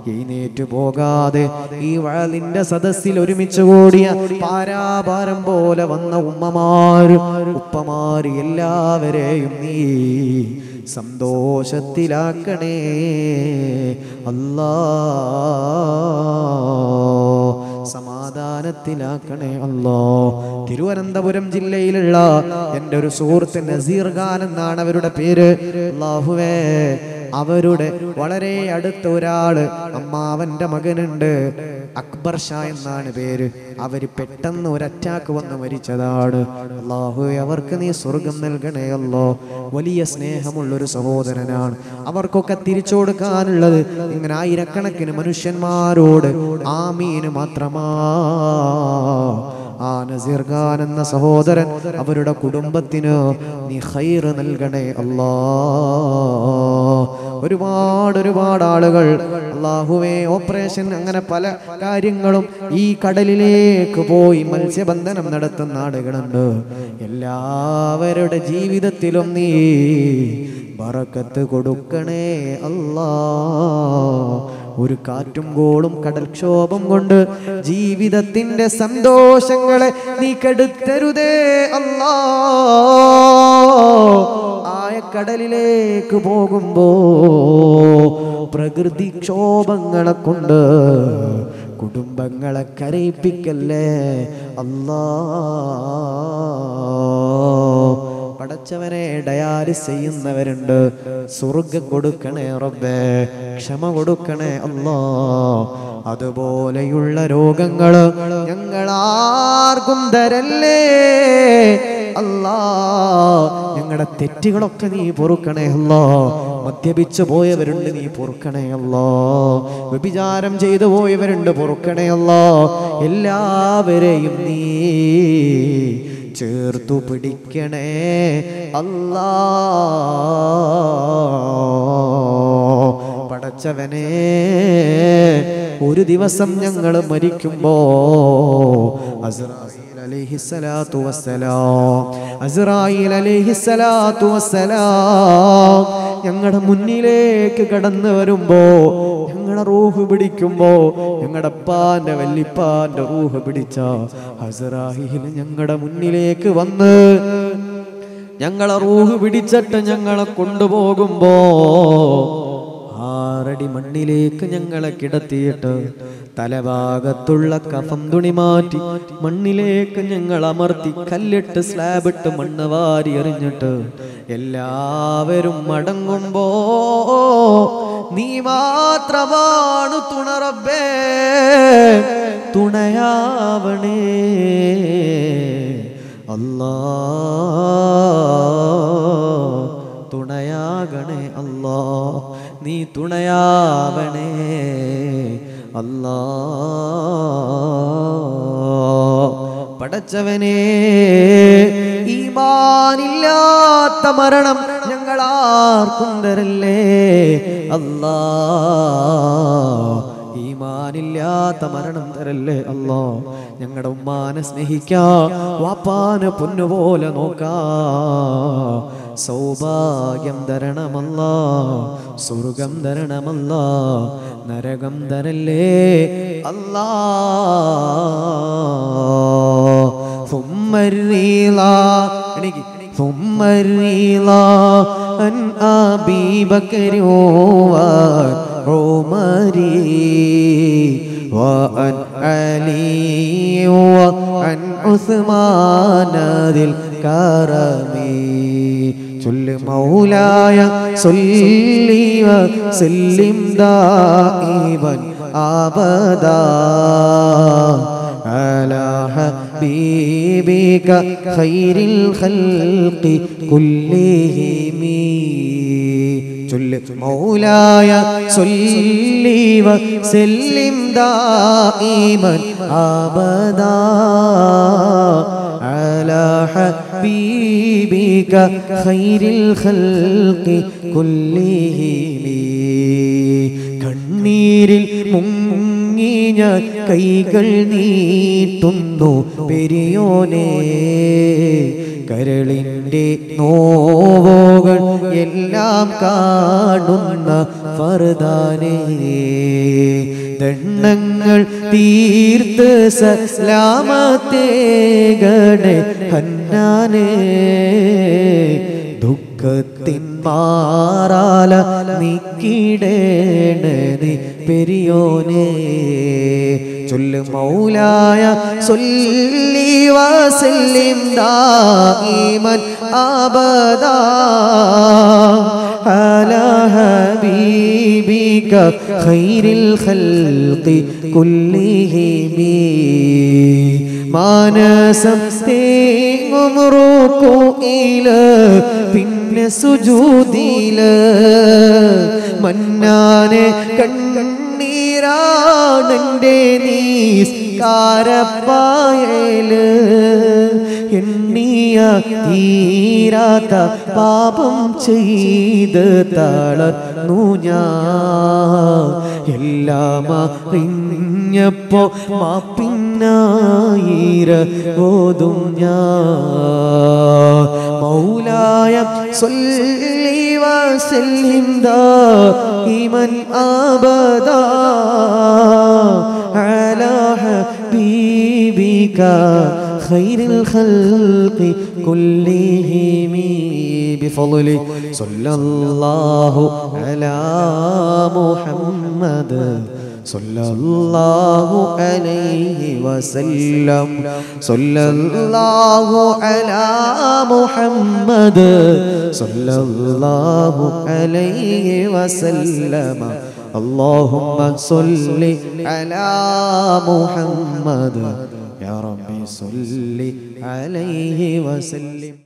എഴുന്നേറ്റു പോകാതെ ഈ വഴലിന്റെ സദസ്സിൽ ഒരുമിച്ച് കൂടിയ പാരാപാരം പോലെ വന്ന ഉമ്മമാരും ഉപ്പമാര് എല്ലാവരെയും നീ സന്തോഷത്തിലാക്കണേ. അല്ലാ സമാധാനത്തിലാക്കണേ അല്ലോ. തിരുവനന്തപുരം ജില്ലയിലുള്ള എന്റെ ഒരു സുഹൃത്ത് നസീർ ഖാൻ എന്നാണ് അവരുടെ പേര്. അള്ളാഹുവേ അവരുടെ വളരെ അടുത്ത ഒരാൾ അമ്മാവന്റെ മകനുണ്ട്. അക്ബർ ഷാ എന്നാണ് പേര്. അവർ പെട്ടെന്ന് ഒരു അറ്റാക്ക് വന്ന് മരിച്ചതാണ്. അള്ളാഹു അവർക്ക് നീ സ്വർഗം നൽകണേ വലിയ സ്നേഹമുള്ള ഒരു സഹോദരനാണ്. അവർക്കൊക്കെ തിരിച്ചു കൊടുക്കാനുള്ളത് ഇങ്ങനെ ആയിരക്കണക്കിന് മനുഷ്യന്മാരോട് ആമീന് മാത്രമാ. ആ നസീർ ഖാൻ എന്ന സഹോദരൻ അവരുടെ കുടുംബത്തിന് നീ ഹൈറ് നൽകണേ അല്ലാ ഒരുപാട് ഒരുപാട് ആളുകൾ അള്ളാഹുവേ ഓപ്പറേഷൻ അങ്ങനെ പല കാര്യങ്ങളും ഈ കടലിലേക്ക് പോയി മത്സ്യബന്ധനം നടത്തുന്ന ആളുകളുണ്ട്. എല്ലാവരുടെ ജീവിതത്തിലും നീ ബറക്കത്ത് കൊടുക്കണേ അല്ലാ. ഒരു കാറ്റും കോളും കടൽക്ഷോഭം കൊണ്ട് ജീവിതത്തിന്റെ സന്തോഷങ്ങളെ നീ കെടുത്തരുതേ അല്ലാ. ആയക്കടലിലേക്ക് പോകുമ്പോ പ്രകൃതിക്ഷോഭങ്ങളെ കൊണ്ട് കുടുംബങ്ങളെ കരയിപ്പിക്കല്ലേ? അല്ലാ. പടച്ചവനെ ഡയാലിസ് ചെയ്യുന്നവരുണ്ട്. സ്വർഗ കൊടുക്കണേ റബ്ബേ ക്ഷമ കൊടുക്കണേ അല്ലാ. അതുപോലെയുള്ള രോഗങ്ങൾ ഞങ്ങൾ ആർക്കും തരല്ലേ? അല്ലാ. ഞങ്ങളുടെ തെറ്റുകളൊക്കെ നീ പൊറുക്കണേ അല്ലോ. മദ്യപിച്ചു പോയവരുണ്ട് നീ പൊറുക്കണേ അല്ലോ. വ്യഭിചാരം ചെയ്തു പോയവരുണ്ട് പൊറുക്കണേ അല്ലോ. എല്ലാവരെയും നീ ചേർത്തു പിടിക്കണേ. അല്ലാ. പടച്ചവനെ ഒരു ദിവസം ഞങ്ങൾ മരിക്കുമ്പോ അസ്രായീൽ അലൈഹിസ്സലാത്തു വസ്സലാം. അസ്രായീൽ അലൈഹിസ്സലാത്തു വസ്സലാം. ഞങ്ങളുടെ മുന്നിലേക്ക് കടന്നു വരുമ്പോ ഞങ്ങളുടെ റൂഹ് പിടിക്കുമ്പോ ഞങ്ങളുടെ അപ്പാന്റെ വല്ലിപ്പാന്റെ റൂഹ് പിടിച്ച ഹസറാഹിൽ ഞങ്ങളുടെ മുന്നിലേക്ക് വന്ന് ഞങ്ങളെ റൂഹ് പിടിച്ചിട്ട് ഞങ്ങളെ കൊണ്ടുപോകുമ്പോ ആറടി മണ്ണിലേക്ക് ഞങ്ങളെ കിടത്തിയിട്ട് തലഭാഗത്തുള്ള കഫം തുണി മാറ്റി മണ്ണിലേക്ക് ഞങ്ങൾ അമർത്തി കല്ലിട്ട് സ്ലാബിട്ട് മണ്ണ് വാരി എറിഞ്ഞിട്ട് എല്ലാവരും മടങ്ങുമ്പോ നീ മാത്രമാണ് തുണറബേ തുണയാവണേ. അല്ലാ തുണയാകണേ അല്ലാ. നീ തുണയാവണേ. അല്ലാ. പടച്ചവനെ ഈമാനില്ലാത്ത മരണം ഞങ്ങൾ ആർക്കും തരല്ലേ. അല്ലാ. ഈമാനില്ലാത്ത മരണം തരല്ലേ അല്ലോ ഞങ്ങളുടെ ഉമ്മാനെ സ്നേഹിക്കാ വാപ്പാനെ പൊന്നുപോലെ നോക്കാ സൗഭാഗ്യം തരണമല്ല സ്വർഗം തരണമല്ല നരകം തരല്ലേ അല്ലാ ثم الرضا എണീക്ക്. ثم الرضا عن أبي بكر وعمر عمري وعن علي وعن عثمان ذي الكرم. صل مولاي صلي وسلم دائما أبدا. على حبيبك خير الخلق كلهم. مولاي صلي وسلم دائما أبدا على حبيبك خير الخلق كلهم കണ്ണീരിൽ മുങ്ങി ഞാൻ കൈകൾ നീട്ടുന്നു. പെരിയോനെ കരളിന്റെ നോവുകൾ എല്ലാം കാണുന്ന ഫർദാനേ ദണ്ണങ്ങൾ തീർത്ത് സലാമത്തേകണേ ഹന്നാനേ ദുഃഖത്തിൻ പാറാല നിക്കിടേണ്ടതി പെരിയോനെ. ചൊല്ല് മൗലായ സൊല്ലി വസല്ലിം ദായിമൻ അബദാ അല ഹബീബിക ഖൈരിൽ ഖൽഖി മാനസം തേങ്ങും റൂക്കുയിൽ പിന്നെ സുജൂതിയിൽ. മന്നാനെ കണ്ണീരാണെന്റെ നീസ്കാരപ്പായൽ എണ്ണിയ തീരാത്ത പാപം ചെയ്ത് തളർന്നു ഞാൻ. എല്ലാം അറിഞ്ഞപ്പോ മാപ്പിന്നായിര ഓതും ഞാൻ മൗലായ സൊല്ലി വസല്ലിം ദായിമൻ അബദാ على حبيبك خير الخلق كلهم بفضل صلى الله على محمد صلى الله عليه وسلم. صلى الله على محمد. صلى الله عليه وسلم. اللهم صل على محمد. يا ربي صل عليه وسلم.